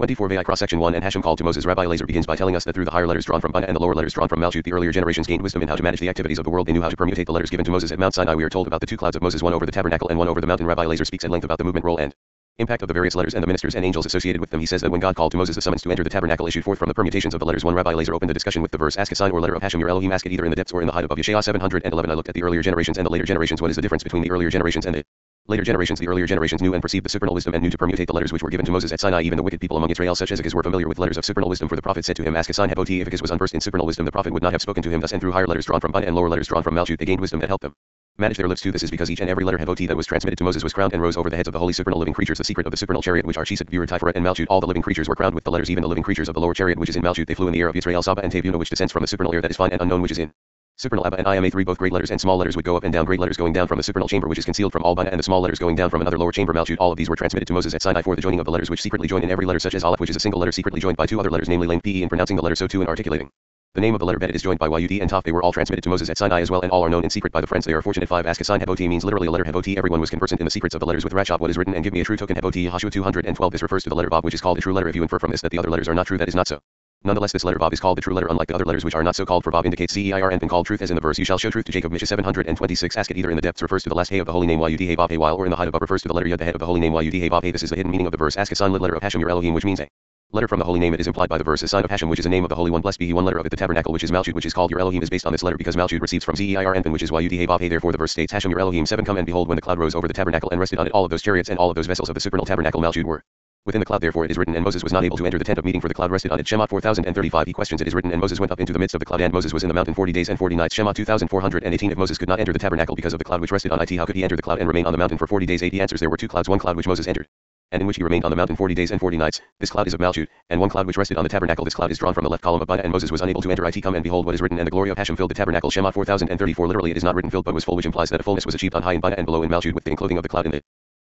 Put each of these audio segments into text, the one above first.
24 Vayikra section 1 and Hashem called to Moses Rabbi Elazar begins by telling us that through the higher letters drawn from Bina and the lower letters drawn from Malchut the earlier generations gained wisdom in how to manage the activities of the world. They knew how to permutate the letters given to Moses at Mount Sinai. We are told about the two clouds of Moses one over the tabernacle and one over the mountain. Rabbi Elazar speaks at length about the movement role and impact of the various letters and the ministers and angels associated with them. He says that when God called to Moses the summons to enter the tabernacle issued forth from the permutations of the letters one. Rabbi Elazar opened the discussion with the verse ask a sign or letter of Hashem your Elohim ask it either in the depths or in the height above. Yeshaya 711 I looked at the earlier generations and the later generations. What is the difference between the earlier generations and the Later generations The earlier generations knew and perceived the supernal wisdom and knew to permutate the letters which were given to Moses at Sinai even the wicked people among Israel such as Achaz were familiar with letters of supernal wisdom for the prophet said to him ask a sign Hebot if Achaz was unversed in supernal wisdom the prophet would not have spoken to him thus and through higher letters drawn from Bina and lower letters drawn from Malchut they gained wisdom that helped them. Manage their lips too this is because each and every letter Hebot that was transmitted to Moses was crowned and rose over the heads of the holy supernal living creatures the secret of the supernal chariot which are Chesed, Gvurah, Tiferet and Malchut all the living creatures were crowned with the letters even the living creatures of the lower chariot which is in Malchut they flew in the air of Israel Saba and Tevuna which descends from the supernal air that is fine and unknown which is in Supernal and IMA 3 both great letters and small letters would go up and down great letters going down from the supernal chamber which is concealed from all and the small letters going down from another lower chamber Malchut. All of these were transmitted to Moses at Sinai for the joining of the letters which secretly join in every letter such as Aleph which is a single letter secretly joined by two other letters namely length PE in pronouncing the letter so too in articulating. The name of the letter Bet is joined by Yud and Taf they were all transmitted to Moses at Sinai as well and all are known in secret by the friends they are fortunate 5 ask a sign Hebot means literally a letter Hebot everyone was conversant in the secrets of the letters with Rashab what is written and give me a true token Hebot Yahshua 212 this refers to the letter Vav which is called a true letter if you infer from this that the other letters are not true that is not so. Nonetheless, this letter Vav is called the true letter, unlike the other letters which are not so called. For Vav indicates Zeir Anpin called truth, as in the verse, "You shall show truth to Jacob." Misha 726. Ask it either in the depths refers to the last hay of the holy name Yud Hey Vav while or in the height of Vav refers to the letter Yud, the head of the holy name Yud Hey Vav. This is the hidden meaning of the verse. Ask a sign letter of Hashem, your Elohim, which means a letter from the holy name. It is implied by the verse, a sign of Hashem, which is a name of the Holy One. Blessed be He. One letter of it, the tabernacle, which is Malchut, which is called your Elohim, is based on this letter because Malchut receives from Zeir and which is Yud Hey Vav. Therefore, the verse states, Hashem, your Elohim. Seven. Come and behold, when the cloud rose over the tabernacle and rested on it, all of those chariots and all of those vessels of the supernal tabernacle Malchut were Within the cloud therefore it is written and Moses was not able to enter the tent of meeting for the cloud rested on it. Shemot 4035 he questions it is written and Moses went up into the midst of the cloud and Moses was in the mountain 40 days and 40 nights. Shemot 2418 if Moses could not enter the tabernacle because of the cloud which rested on it how could he enter the cloud and remain on the mountain for 40 days 8 he answers there were two clouds one cloud which Moses entered and in which he remained on the mountain 40 days and 40 nights. This cloud is of Malchut, and one cloud which rested on the tabernacle. This cloud is drawn from the left column of Bina, and Moses was unable to enter it. Come and behold what is written, and the glory of Hashem filled the tabernacle.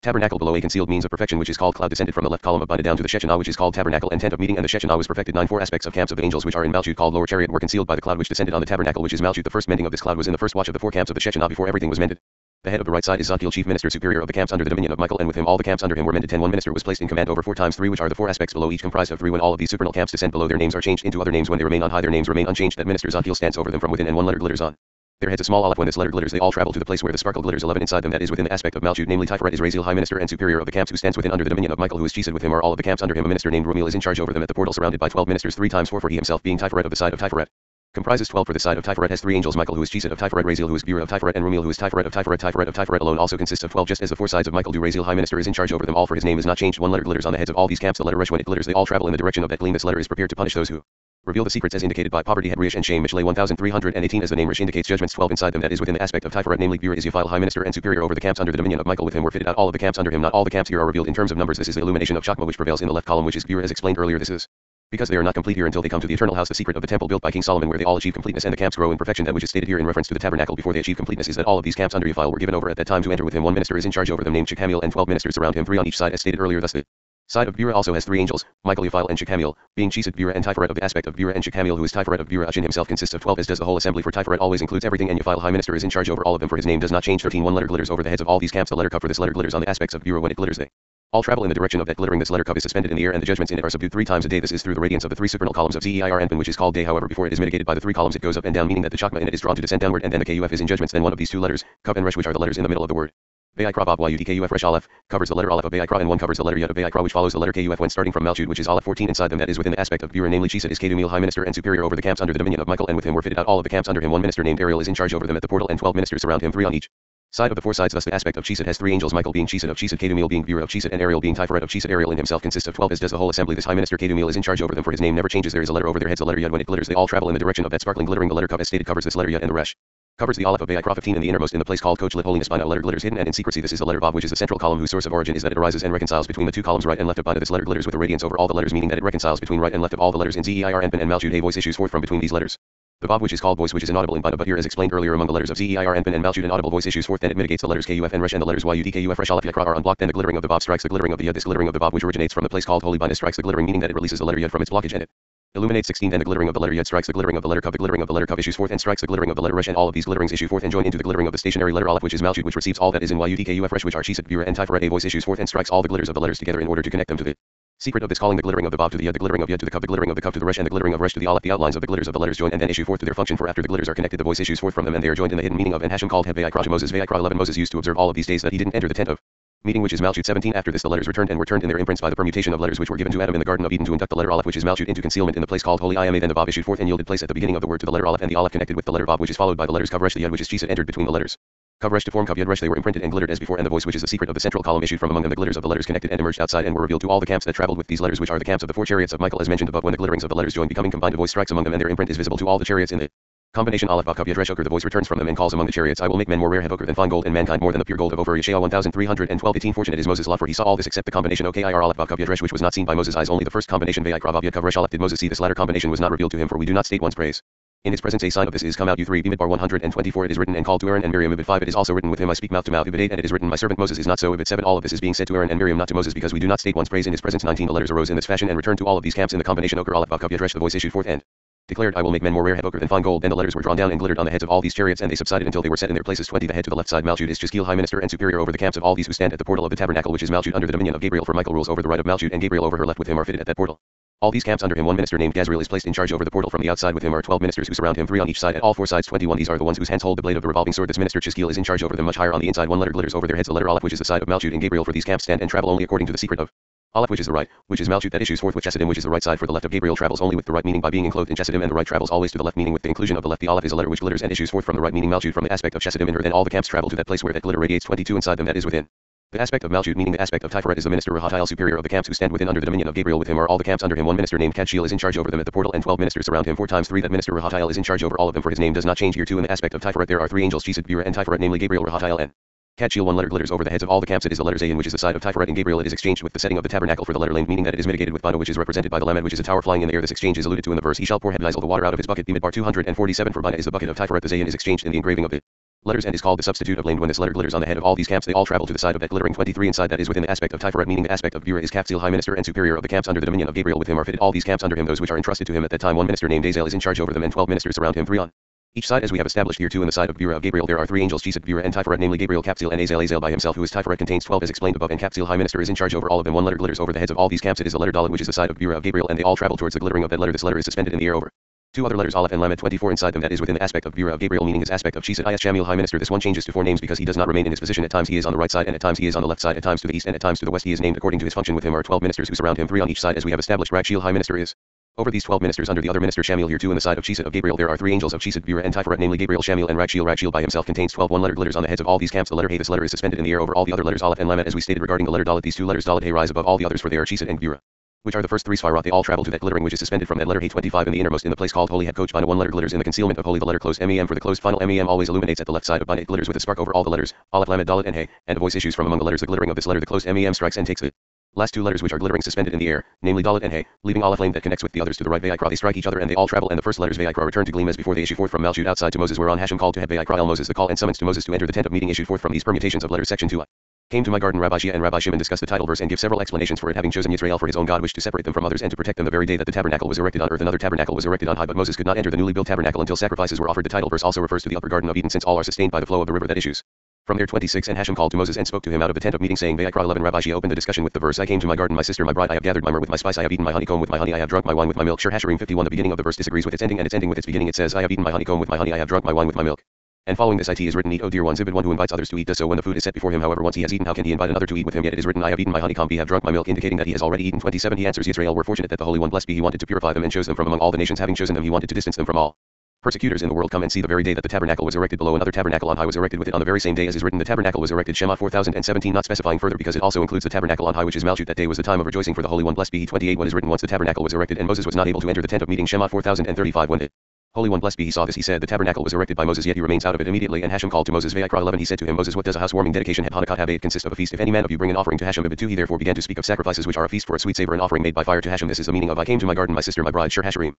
Shemot 4034 literally it is not written filled but was full, which implies that a fullness was achieved on high in Bina and below in Malchut with the enclothing of the cloud in the Tabernacle below a concealed means of perfection which is called cloud descended from the left column of Bina down to the Shechinah which is called tabernacle and tent of meeting and the Shechinah was perfected. Nine four aspects of camps of angels which are in Malchut called lower chariot were concealed by the cloud which descended on the tabernacle which is Malchut. The first mending of this cloud was in the first watch of the four camps of the Shechinah before everything was mended. The head of the right side is Zadkiel, chief minister superior of the camps under the dominion of Michael, and with him all the camps under him were mended. Ten one minister was placed in command over four times three, which are the four aspects below, each comprised of three. When all of these supernal camps descend below, their names are changed into other names. When they remain on high, their names remain unchanged. That minister Zadkiel stands over them from within, and one letter glitters on. Their heads a small aleph when this letter glitters. They all travel to the place where the sparkle glitters. 11 inside them that is within the aspect of Malchut namely Tiferet is Raziel high minister and superior of the camps who stands within under the dominion of Michael who is Chesed with him are all of the camps under him. A minister named Rumiel is in charge over them at the portal surrounded by 12 ministers 3 times 4 for he himself being Tiferet of the side of Tiferet. Comprises 12 for the side of Tiferet has 3 angels Michael who is Chesed of Tiferet Raziel who is Gvurah of Tiferet and Rumiel who is Tiferet of Tiferet Tiferet of Tiferet alone also consists of 12 just as the four sides of Michael do. Raziel high minister is in charge over them. All for his name is not changed. One letter glitters on the heads of all these camps. The letter Resh when it glitters. They all travel in the direction of that gleam this letter is prepared to punish those who reveal the secrets as indicated by poverty Hebrish and shame Mishle 1318 as the name Rish indicates judgments 12 inside them that is within the aspect of Tiferet namely Gvurah is Yephile high minister and superior over the camps under the dominion of Michael with him were fitted out all of the camps under him not all the camps here are revealed in terms of numbers. This is the illumination of Chakma which prevails in the left column which is Gvurah as explained earlier. This is because they are not complete here until they come to the eternal house the secret of the temple built by King Solomon where they all achieve completeness and the camps grow in perfection. That which is stated here in reference to the tabernacle before they achieve completeness is that all of these camps under Yephile were given over at that time to enter with him. One minister is in charge over them named Shechamiel and 12 ministers around him three on each side as stated earlier. Thus the Side of Bura also has three angels, Michael Yephile and Shechamiel, being Chesed Bura and Tiferet of the aspect of Bura and Shechamiel who is Tiferet of Gvurah Achin himself consists of 12 as does the whole assembly for Tiferet always includes everything and Yephile High Minister is in charge over all of them for his name does not change. 13 one letter glitters over the heads of all these camps. The letter Kuf for this letter glitters on the aspects of Bura when it glitters. They all travel in the direction of that glittering. This letter Kuf is suspended in the air and the judgments in it are subdued three times a day. This is through the radiance of the three supernal columns of Zeir Anpin which is called day however before it is mitigated by the three columns. It goes up and down meaning that the chakma in it is drawn to descend downward and then the kuf is in judgments. Then one of these two letters, Kuf and resh which are the letters in the middle of the word. Vayikra Bob Resh Aleph covers the letter Aleph of Vayikra and one covers the letter Yud of Vayikra which follows the letter Kuf when starting from Malchut which is Aleph 14 inside them. That is within the aspect of Gvurah namely Chesed is Kedumil high minister and superior over the camps under the dominion of Michael and with him were fitted out all of the camps under him. One minister named Ariel is in charge over them at the portal and 12 ministers around him three on each. Side of the four sides. Thus the aspect of Chesed has three angels Michael being Chesed of Chesed Kedumil being Gvurah of Chesed and Ariel being Tiferet of Chesed Ariel in himself consists of 12 as does the whole assembly. This high minister Kedumil is in charge over them for his name never changes. There is a letter over their heads a letter Yud. When it glitters they all travel in the direction of that sparkling glittering the letter Kuf as stated covers this letter Yud and the Resh. Covers the Aleph of Be'ai 15 in the innermost in the place called Koch Lit Holiness Bina. A letter glitters hidden and in secrecy. This is the letter Vav, which is the central column whose source of origin is that it arises and reconciles between the two columns right and left of Bina. This letter glitters with a radiance over all the letters, meaning that it reconciles between right and left of all the letters in Zeir and and Malchut. A voice issues forth from between these letters. The Vav which is called voice which is inaudible in Bina, but here as explained earlier among the letters of Zeir and and Malchut, an audible voice issues forth, then it mitigates the letters Kuf and Resh and the letters Yud Kuf Resh Aleph Yakra are unblocked. Then the glittering of the Vav strikes the glittering of the Yud. This glittering of the Vav which originates from the place called Holy Bina strikes the glittering, meaning that it releases the letter Yud from its blockage and it Illuminate 16 and the glittering of the letter Yud strikes the glittering of the letter Kuf. The glittering of the letter Kuf issues forth and strikes the glittering of the letter Resh and all of these glitterings issue forth and join into the glittering of the stationary letter Aleph which is Malchut which receives all that is in Yud Kuf which are Chesed Gvurah and Tiferet. A voice issues forth and strikes all the glitters of the letters together in order to connect them to the Secret of this calling the glittering of the Vav to the Yud, the glittering of Yud to the Kav, the glittering of the Kav to the Resh, and the glittering of Resh to the Aleph. The outlines of the glitters of the letters join and then issue forth to their function, for after the glitters are connected, the voice issues forth from them, and they are joined in the hidden meaning of. And Hashem called Heb Vayikra Moses Vayikra 11. Moses used to observe all of these days that he didn't enter the tent of meeting which is Malchut 17. After this the letters returned and were turned in their imprints by the permutation of letters which were given to Adam in the Garden of Eden to induct the letter Aleph which is Malchut into concealment in the place called Holy Ima. Then the Vav issued forth and yielded place at the beginning of the word to the letter Aleph and the Aleph connected with the letter Vav which is followed by the letters Kav Resh the Yud which is Chisa entered between the letters. Kavresh to form Kav Yud Resh they were imprinted and glittered as before and the voice which is the secret of the central column issued from among them the glitters of the letters connected and emerged outside and were revealed to all the camps that traveled with these letters which are the camps of the four chariots of Michael as mentioned above when the glitterings of the letters join becoming combined a voice strikes among them and their imprint is visible to all the chariots in the combination Aleph Kav Yud Oker the voice returns from them and calls among the chariots I will make men more rare have than fine gold and mankind more than the pure gold of Ophir Yeshaya 1312 18 Fortunate is Moses' love for he saw all this except the combination OKIR Aleph Vav Kav which was not seen by Moses' eyes only the first combination Vayikra Vav Kav Aleph did Moses see this latter combination was not revealed to him for we do not state one's praise. In his presence a sign of this is come out U3 Bimidbar 124 it is written and called to Aaron and Miriam Ibid 5 it is also written with him I speak mouth to mouth Ibid 8 and it is written my servant Moses is not so Ibid 7 all of this is being said to Aaron and Miriam not to Moses because we do not state one's praise in his presence 19 the letters arose in this fashion and returned to all of these camps in the combination Oker Aleph Vav Kav the voice issued forth and declared I will make men more rare have ochre than fine gold. And the letters were drawn down and glittered on the heads of all these chariots and they subsided until they were set in their places 20 the head to the left side Malchut is Chiskil high minister and superior over the camps of all these who stand at the portal of the tabernacle which is Malchut under the dominion of Gabriel for Michael rules over the right of Malchut and Gabriel over her left with him are fitted at that portal. All these camps under him one minister named Gazriel is placed in charge over the portal. From the outside with him are 12 ministers who surround him three on each side at all four sides 21 these are the ones whose hands hold the blade of the revolving sword. This minister Chiskil is in charge over them much higher on the inside. One letter glitters over their heads the letter Aleph which is the side of Malchut and Gabriel for these camps stand and travel only according to the secret of Aleph which is the right, which is Malchut that issues forth with Chesedim which is the right side for the left of Gabriel travels only with the right meaning by being enclosed in Chesedim and the right travels always to the left meaning with the inclusion of the left. The Aleph is a letter which glitters and issues forth from the right meaning. Malchut from the aspect of Chesedim in her then all the camps travel to that place where that glitter radiates 22 inside them that is within. The aspect of Malchut meaning the aspect of Tiferet is the minister Rahatael superior of the camps who stand within under the dominion of Gabriel with him are all the camps under him. One minister named Kadshil is in charge over them at the portal and 12 ministers surround him. Four times three that minister Rahatael is in charge over all of them for his name does not change. Here too in the aspect of Tiferet there are three angels Chesed Bira and Tiferet namely Gabriel Rahatael and Kadshil one letter glitters over the heads of all the camps. It is the letter Zayin which is the side of Tiferet and Gabriel it is exchanged with the setting of the tabernacle for the letter Lame meaning that it is mitigated with Bina which is represented by the Lamed which is a tower flying in the air. This exchange is alluded to in the verse he shall pour Hebnizel the water out of his bucket. Bimidbar 247 for Bina is the bucket of Tiferet the Zayin is exchanged in the engraving of it letters and is called the substitute of lane. When this letter glitters on the head of all these camps they all travel to the side of that glittering 23 inside that is within the aspect of Tiferet meaning the aspect of Bura is Kapsil high minister and superior of the camps under the dominion of Gabriel with him are fitted. All these camps under him those which are entrusted to him at that time one minister named Azael is in charge over them and 12 ministers surround him. Three on each side as we have established here too in the side of Bura of Gabriel there are three angels. Chesed Bura and Tiferet namely Gabriel Kapsil and Azael Azael by himself who is Tiferet contains 12 as explained above and Kapsil high minister is in charge over all of them. One letter glitters over the heads of all these camps. It is the letter Dalet which is the side of Bura of Gabriel and they all travel towards the glittering of that letter. This letter is suspended in the air over Two other letters Aleph and Lamed 24 inside them. That is within the aspect of Bura of Gabriel meaning his aspect of Chesed Is Shamiel High Minister this one changes to four names because he does not remain in his position. At times he is on the right side and at times he is on the left side. At times to the east and at times to the west he is named according to his function with him. Are 12 ministers who surround him. Three on each side as we have established. Rakshil High Minister is over these 12 ministers under the other minister Shamiel here too in the side of Chesed of Gabriel there are three angels of Chesed Bura and Tiferet namely Gabriel Shamiel and Rakshil Rakshil by himself contains 12 one letter glitters on the heads of all these camps. The letter Hey this letter is suspended in the air over all the other letters Aleph and Lamed as we stated regarding the letter Dalet. These two letters Dalet Hey rise above all the others for they are Chesed and Bura which are the first three Sfirat they all travel to that glittering which is suspended from that letter A25 in the innermost in the place called Holy Head Coach Bina one letter glitters in the concealment of Holy the letter closed MEM for the closed final MEM always illuminates at the left side of Bina it glitters with a spark over all the letters Aleph Lamed Dalet and Hey and a voice issues from among the letters. The glittering of this letter the closed MEM strikes and takes the last two letters which are glittering suspended in the air namely Dalet and Hey leaving Aleph flame that connects with the others to the right Vayikra they strike each other and they all travel and the first letters Vayikra return to gleam as before they issue forth from Malchut outside to Moses whereon Hashem called to Heb Vayikra El Moses the call and summons to Moses to enter the tent of meeting issued forth from these permutations of letters section 2 Came to my garden Rabbi Shia and Rabbi Shimon discuss the title verse and give several explanations for it having chosen Yisrael for his own God wished to separate them from others and to protect them the very day that the tabernacle was erected on earth. Another tabernacle was erected on high but Moses could not enter the newly built tabernacle until sacrifices were offered. The title verse also refers to the upper garden of Eden since all are sustained by the flow of the river that issues. From there 26 and Hashem called to Moses and spoke to him out of the tent of meeting saying Vayikra 11 Rabbi she opened the discussion with the verse I came to my garden my sister my bride I have gathered my myrrh with my spice I have eaten my honeycomb with my honey I have drunk my wine with my milk Shir Hashirim 51 the beginning of the verse disagrees with its ending and its ending with its beginning. It says I have eaten my honeycomb with my honey I have drunk my wine with my milk. And following this it is written eat O dear one Zibid one who invites others to eat does so. When the food is set before him however once he has eaten how can he invite another to eat with him? Yet it is written I have eaten my honeycomb he have drunk my milk indicating that he has already eaten. 27 he answers Israel were fortunate that the Holy One blessed be he wanted to purify them and chose them from among all the nations. Having chosen them he wanted to distance them from all. Persecutors in the world come and see the very day that the tabernacle was erected below another tabernacle on high was erected with it. On the very same day as is written the tabernacle was erected Shemot 4017 not specifying further because it also includes the tabernacle on high which is Malchut that day was the time of rejoicing for the Holy One. Blessed be he 28 what is written once the tabernacle was erected and Moses was not able to enter the tent of meeting Shemot 4035 when it Holy One blessed be he saw this he said the tabernacle was erected by Moses yet he remains out of it immediately. And Hashem called to Moses Vayikra 11 he said to him Moses what does a housewarming dedication have Hanukkah have? It consist of a feast. If any man of you bring an offering to Hashem 2 he therefore began to speak of sacrifices which are a feast for a sweet savor an offering made by fire to Hashem. This is the meaning of I came to my garden my sister my bride Shir Hashirim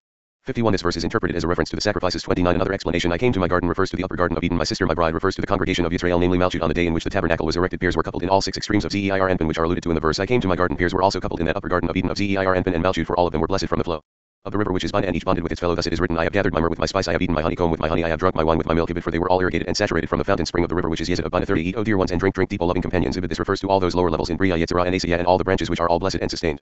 51 This verse is interpreted as a reference to the sacrifices. 29 Another explanation. I came to my garden refers to the upper garden of Eden. My sister my bride refers to the congregation of Israel namely Malchut on the day in which the tabernacle was erected. Pairs were coupled in all six extremes of Zeir Anpin which are alluded to in the verse. I came to my garden. Pairs were also coupled in that upper garden of Eden of Zeir Anpin and Malchut for all of them were blessed from the flow of the river which is Bina and each bonded with its fellow. Thus it is written I have gathered my myrrh with my spice I have eaten my honeycomb with my honey I have drunk my wine with my milk Ibid for they were all irrigated and saturated from the fountain spring of the river which is Yezid of Bina 30 eat O dear ones and drink drink deep O loving companions. Ibid this refers to all those lower levels in Bria Yetzirah and Asiyah and all the branches which are all blessed and sustained.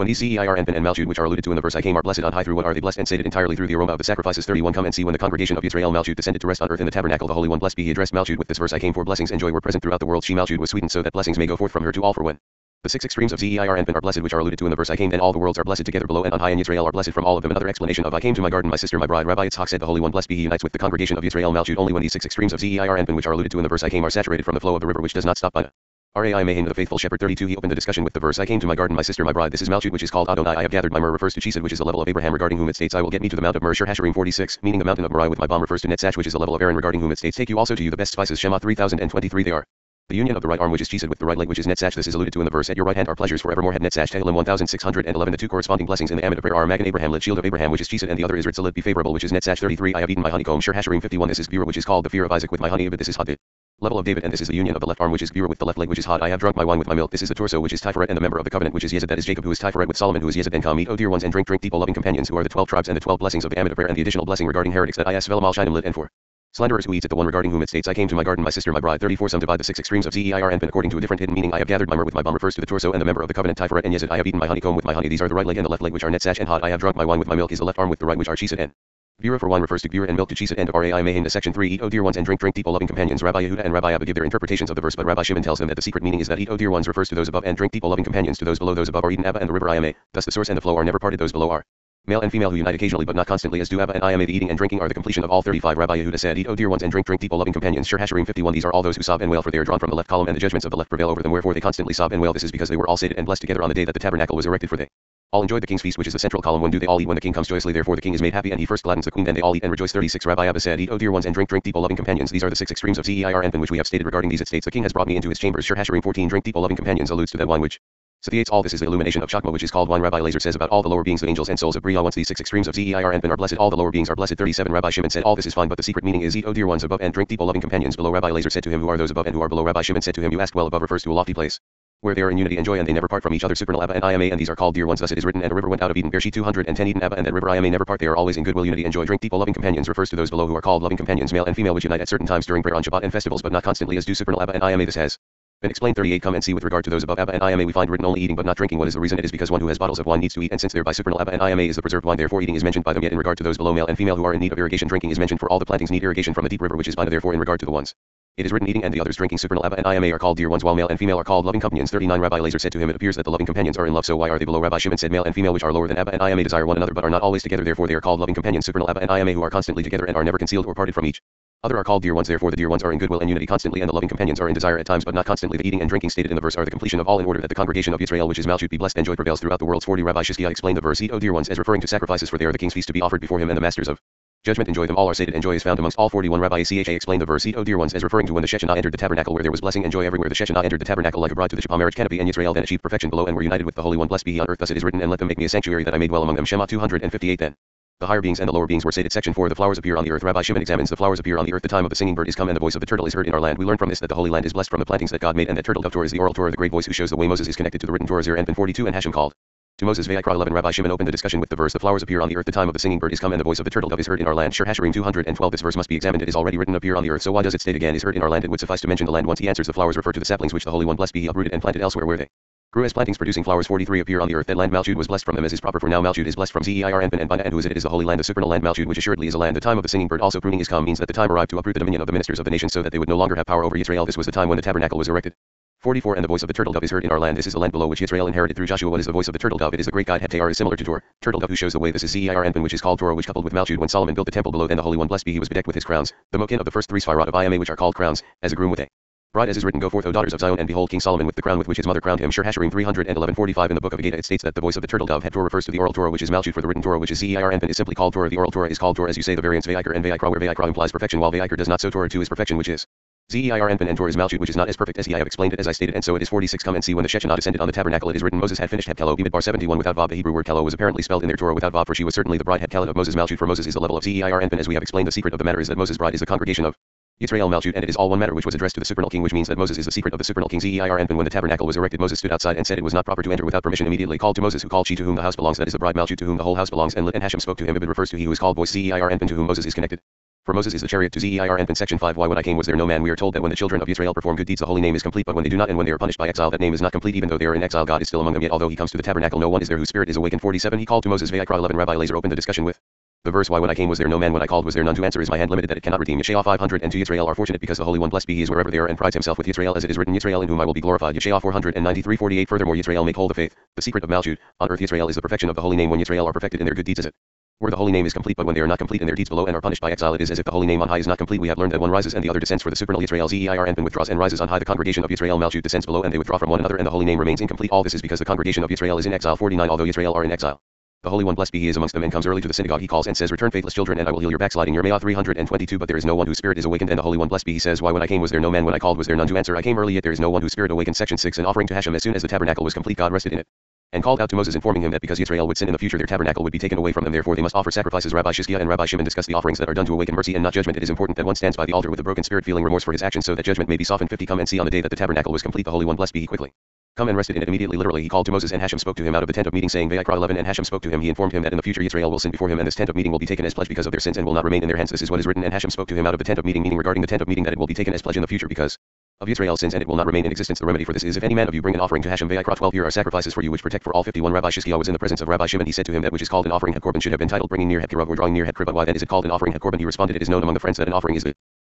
When these Zeir Anpin and Malchut which are alluded to in the verse I came are blessed on high through what are they blessed and sated entirely through the aroma of the sacrifices 31 Come and see when the congregation of Israel Malchut descended to rest on earth in the tabernacle the Holy One blessed be he addressed Malchut with this verse I came for blessings and joy were present throughout the world. She Malchut was sweetened so that blessings may go forth from her to all for when. The six extremes of Zeir Anpin are blessed which are alluded to in the verse I came then all the worlds are blessed together below and on high and Israel are blessed from all of them. Another explanation of I came to my garden my sister my bride Rabbi Yitzhak said the Holy One blessed be he unites with the congregation of Israel Malchut only when these six extremes of Zeir Anpin which are alluded to in the verse I came are saturated from the flow of the river which does not stop by Rai Mahin the faithful shepherd. 32 he opened the discussion with the verse I came to my garden my sister my bride. This is Malchut which is called Adonai. I have gathered my myrrh refers to Chesed which is the level of Abraham regarding whom it states I will get me to the mount of Myrrh Shir Hashirim 46 meaning the mountain of Moriah with my bomb refers to Netzach which is the level of Aaron regarding whom it states take you also to you the best spices Shemot 3023 they are. The union of the right arm which is Chesed with the right leg which is Netzach. This is alluded to in the verse. At your right hand are pleasures forevermore had Netzach Tehillim 1611 the two corresponding blessings in the Amit of are Magan Abraham lit shield of Abraham which is Chesed and the other is Ritzalit be favorable which is Netzach 33 I have eaten my honeycomb. Shir Hashirim 51 this is Gvura which is called the fear of Isaac with my honey but this is Hadid level of David and this is the union of the left arm which is Gvura with the left leg which is Hod. I have drunk my wine with my milk. This is the torso which is Tiferet and the member of the covenant which is Yezid that is Jacob who is Tiferet with Solomon who is Yezid and come eat O dear ones and drink drink people loving companions who are the twelve tribes and the twelve blessings of the Amidah and the additional blessing regarding heretics that is Velamal Shinim lit and for. Slanderers who eats at the one regarding whom it states I came to my garden my sister my bride. 34 some divide the six extremes of Zeir Anpin according to a different hidden meaning. I have gathered my myrrh with my bomb refers to the torso and the member of the covenant Tiferet and Yezid I have eaten my honeycomb with my honey. These are the right leg and the left leg which are Netzach and Hod. I have drunk my wine with my milk is the left arm with the right which are Chesed and Gvura for wine refers to beer and milk to Chesed and of Rai Mahin the section 3 eat O dear ones and drink drink people loving companions. Rabbi Yehuda and Rabbi Abba give their interpretations of the verse but Rabbi Shimon tells them that the secret meaning is that eat O dear ones refers to those above and drink people loving companions to those below those above are Eden Abba and the river Ima thus the source and the flow are never parted those below are. Male and female who unite occasionally but not constantly as do Abba and Ima the eating and drinking are the completion of all 35 Rabbi Yehuda said eat O dear ones and drink drink people loving companions. Shir Hashirim 51 these are all those who sob and wail for they are drawn from the left column and the judgments of the left prevail over them. Wherefore they constantly sob and wail. This is because they were all sated and blessed together on the day that the tabernacle was erected for they all enjoyed the king's feast which is the central column. When do they all eat? When the king comes joyously therefore the king is made happy and he first gladdens the queen. Then they all eat and rejoice. 36 Rabbi Abba said eat O dear ones and drink drink people loving companions. These are the six extremes of Zeir Anpin which we have stated regarding these it states the king has brought me into his chambers. Shir Hashirim 14 drink people loving companions alludes to that wine which Satiates all. This is the illumination of Chakma which is called wine Rabbi Lazer says about all the lower beings the angels and souls of Bria once these six extremes of Zeir Anpin are blessed all the lower beings are blessed. 37 Rabbi Shimon said all this is fine but the secret meaning is eat O dear ones above and drink people loving companions. Below Rabbi Lazer said to him who are those above and who are below? Rabbi Shimon said to him you asked well above refers to a lofty place where they are in unity and joy and they never part from each other. Supernal Abba and Ima and these are called dear ones. Thus it is written and a river went out of Eden Bereshit 210 Eden Abba and that river Ima never part. They are always in goodwill unity and joy. Drink people loving companions. Refers to those below who are called loving companions male and female which unite at certain times during prayer on Shabbat and festivals but not constantly as do supernal Abba and Ima this has been explained 38 come and see with regard to those above. Abba and Ima we find written only eating but not drinking. What is the reason? It is because one who has bottles of wine needs to eat and since thereby supernal Abba and Ima is the preserved wine. Therefore eating is mentioned by them. Yet in regard to those below male and female who are in need of irrigation drinking is mentioned for all the plantings need irrigation from a deep river which is Bina therefore in regard to the ones. It is written eating and the others drinking. Supernal Abba and Ima are called dear ones while male and female are called loving companions. 39 Rabbi Lazer said to him it appears that the loving companions are in love so why are they below? Rabbi Shimon said male and female which are lower than Abba and Ima desire one another but are not always together. Therefore they are called loving companions. Supernal Abba and Ima who are constantly together and are never concealed or parted from each other are called dear ones therefore the dear ones are in goodwill and unity constantly and the loving companions are in desire at times but not constantly. The eating and drinking stated in the verse are the completion of all in order that the congregation of Israel which is Malchut be blessed and joy prevails throughout the world. 40 Rabbi Shishkiah explained the verse eat O dear ones as referring to sacrifices for they are the king's feast to be offered before him and the masters of Judgment enjoy them all are sated and joy is found amongst all. 41 Rabbi Cha explained the verse eat O dear ones as referring to when the Shechinah entered the tabernacle where there was blessing and joy everywhere. The Shechinah entered the tabernacle like a bride to the Shepah marriage canopy and Israel then achieved perfection below and were united with the Holy One. Blessed be he on earth thus it is written and let them make me a sanctuary that I may dwell among them. Shemot 258 then. The higher beings and the lower beings were sated. Section 4 The flowers appear on the earth. Rabbi Shimon examines the flowers appear on the earth. The time of the singing bird is come and the voice of the turtle is heard in our land. We learn from this that the Holy Land is blessed from the plantings that God made and that turtle dove Torah is the oral Torah the great voice who shows the way Moses is connected to the written Torah Zeir Anpin 42 and Hashem called. To Moses Vayikra 11 Rabbi Shimon opened the discussion with the verse the flowers appear on the earth the time of the singing bird is come and the voice of the turtle dove is heard in our land Shir Hashirim 212 this verse must be examined it is already written appear on the earth so why does it state again is heard in our land it would suffice to mention the land once he answers the flowers refer to the saplings which the Holy One blessed be uprooted and planted elsewhere where they grew as plantings producing flowers 43 appear on the earth that land Malchut was blessed from them as is proper for now Malchut is blessed from Zeir and Bina and who is it it is the holy land the supernal land Malchut which assuredly is a land the time of the singing bird also pruning is come means that the time arrived to uproot the dominion of the ministers of the nation so that they would no longer have power over Israel this was the time when the tabernacle was erected 44 And the voice of the turtle dove is heard in our land. This is the land below which Israel inherited through Joshua. What is the voice of the turtle dove? It is a great guide. Hetar is similar to Tor. Turtle dove who shows the way. This is Zeir Anpin which is called Torah which coupled with Malchut when Solomon built the temple below then the Holy One blessed be he was bedecked with his crowns. The Mochin of the first three Sphirot of Ima which are called crowns, as a groom with a bride as is written go forth O daughters of Zion and behold King Solomon with the crown with which his mother crowned him. Shir Hashirim 311:45 in the book of Agada it states that the voice of the turtle dove had Torah refers to the oral Torah which is Malchut for the written Torah which is Zeir Anpin is simply called Torah. The oral Torah is called Torah as you say the variants Vayikra and Vayikra where Vayikra implies perfection while Vayikra does not so Torah 2 is perfection which is Zeir Anpin and Tor is Malchut which is not as perfect as he I have explained it as I stated and so it is 46 come and see when the Shechinah descended on the tabernacle it is written Moses had finished had Kelo Bimidbar 71 without Vav the Hebrew word Kelo was apparently spelled in their Torah without Vav for she was certainly the bride had Kalat of Moses Malchut for Moses is the level of Zeir Anpin as we have explained the secret of the matter is that Moses bride is the congregation of Yisrael Malchut and it is all one matter which was addressed to the supernal king which means that Moses is the secret of the supernal king Zeir Anpin when the tabernacle was erected Moses stood outside and said it was not proper to enter without permission immediately called to Moses who called she to whom the house belongs that is the bride Malchut to whom the whole house belongs. And Lit and Hashem spoke to him Ibid refers to he who is called voice Zeir Anpin to whom Moses is connected. For Moses is the chariot to Zeir and section 5 Why when I came was there no man? We are told that when the children of Israel perform good deeds the holy name is complete but when they do not and when they are punished by exile that name is not complete even though they are in exile God is still among them. Yet although he comes to the tabernacle no one is there whose spirit is awakened 47 He called to Moses Vayikra 11 Rabbi Lazar opened the discussion with the verse why when I came was there no man. When I called was there none to answer. Is my hand limited that it cannot redeem Yeshayah 502 Yisrael are fortunate because the Holy One blessed be he is wherever they are and prides himself with Yisrael as it is written Yisrael in whom I will be glorified. Yeshayah 493 48 Furthermore Yisrael make whole the faith the secret of Malchut on earth Yisrael is the perfection of the holy name. When Yisrael are perfected in their good deeds is it where the holy name is complete but when they are not complete in their deeds below and are punished by exile it is as if the holy name on high is not complete. We have learned that one rises and the other descends for the supernal Yisrael Zeir and withdraws and rises on high. The congregation of Yisrael Malchut descends below and they withdraw from one another and the holy name remains incomplete. All this is because the congregation of Yisrael is in exile. 49 although Yisrael are in exile the Holy One blessed be he is amongst them and comes early to the synagogue he calls and says return faithless children and I will heal your backsliding your Yirmiyah 322 but there is no one whose spirit is awakened and the Holy One blessed be he says why when I came was there no man when I called was there none to answer. I came early yet there is no one whose spirit awakened section 6 and offering to Hashem as soon as the tabernacle was complete God rested in it and called out to Moses informing him that because Israel would sin in the future their tabernacle would be taken away from them. Therefore they must offer sacrifices. Rabbi Shishkiah and Rabbi Shimon discuss the offerings that are done to awaken mercy and not judgment. It is important that one stands by the altar with a broken spirit feeling remorse for his actions so that judgment may be softened. 50 come and see on the day that the tabernacle was complete. The Holy One blessed be he quickly Come and rested in it immediately. Literally he called to Moses and Hashem spoke to him out of the tent of meeting saying Vayikra 11 and Hashem spoke to him. He informed him that in the future Israel will sin before him and this tent of meeting will be taken as pledge because of their sins and will not remain in their hands. This is what is written. And Hashem spoke to him out of the tent of meeting meaning regarding the tent of meeting that it will be taken as pledge in the future because of Israel's sins and it will not remain in existence. The remedy for this is if any man of you bring an offering to Hashem Vayikra 12 here are sacrifices for you which protect for all 51 Rabbi Shishkiah was in the presence of Rabbi Shimon. He said to him that which is called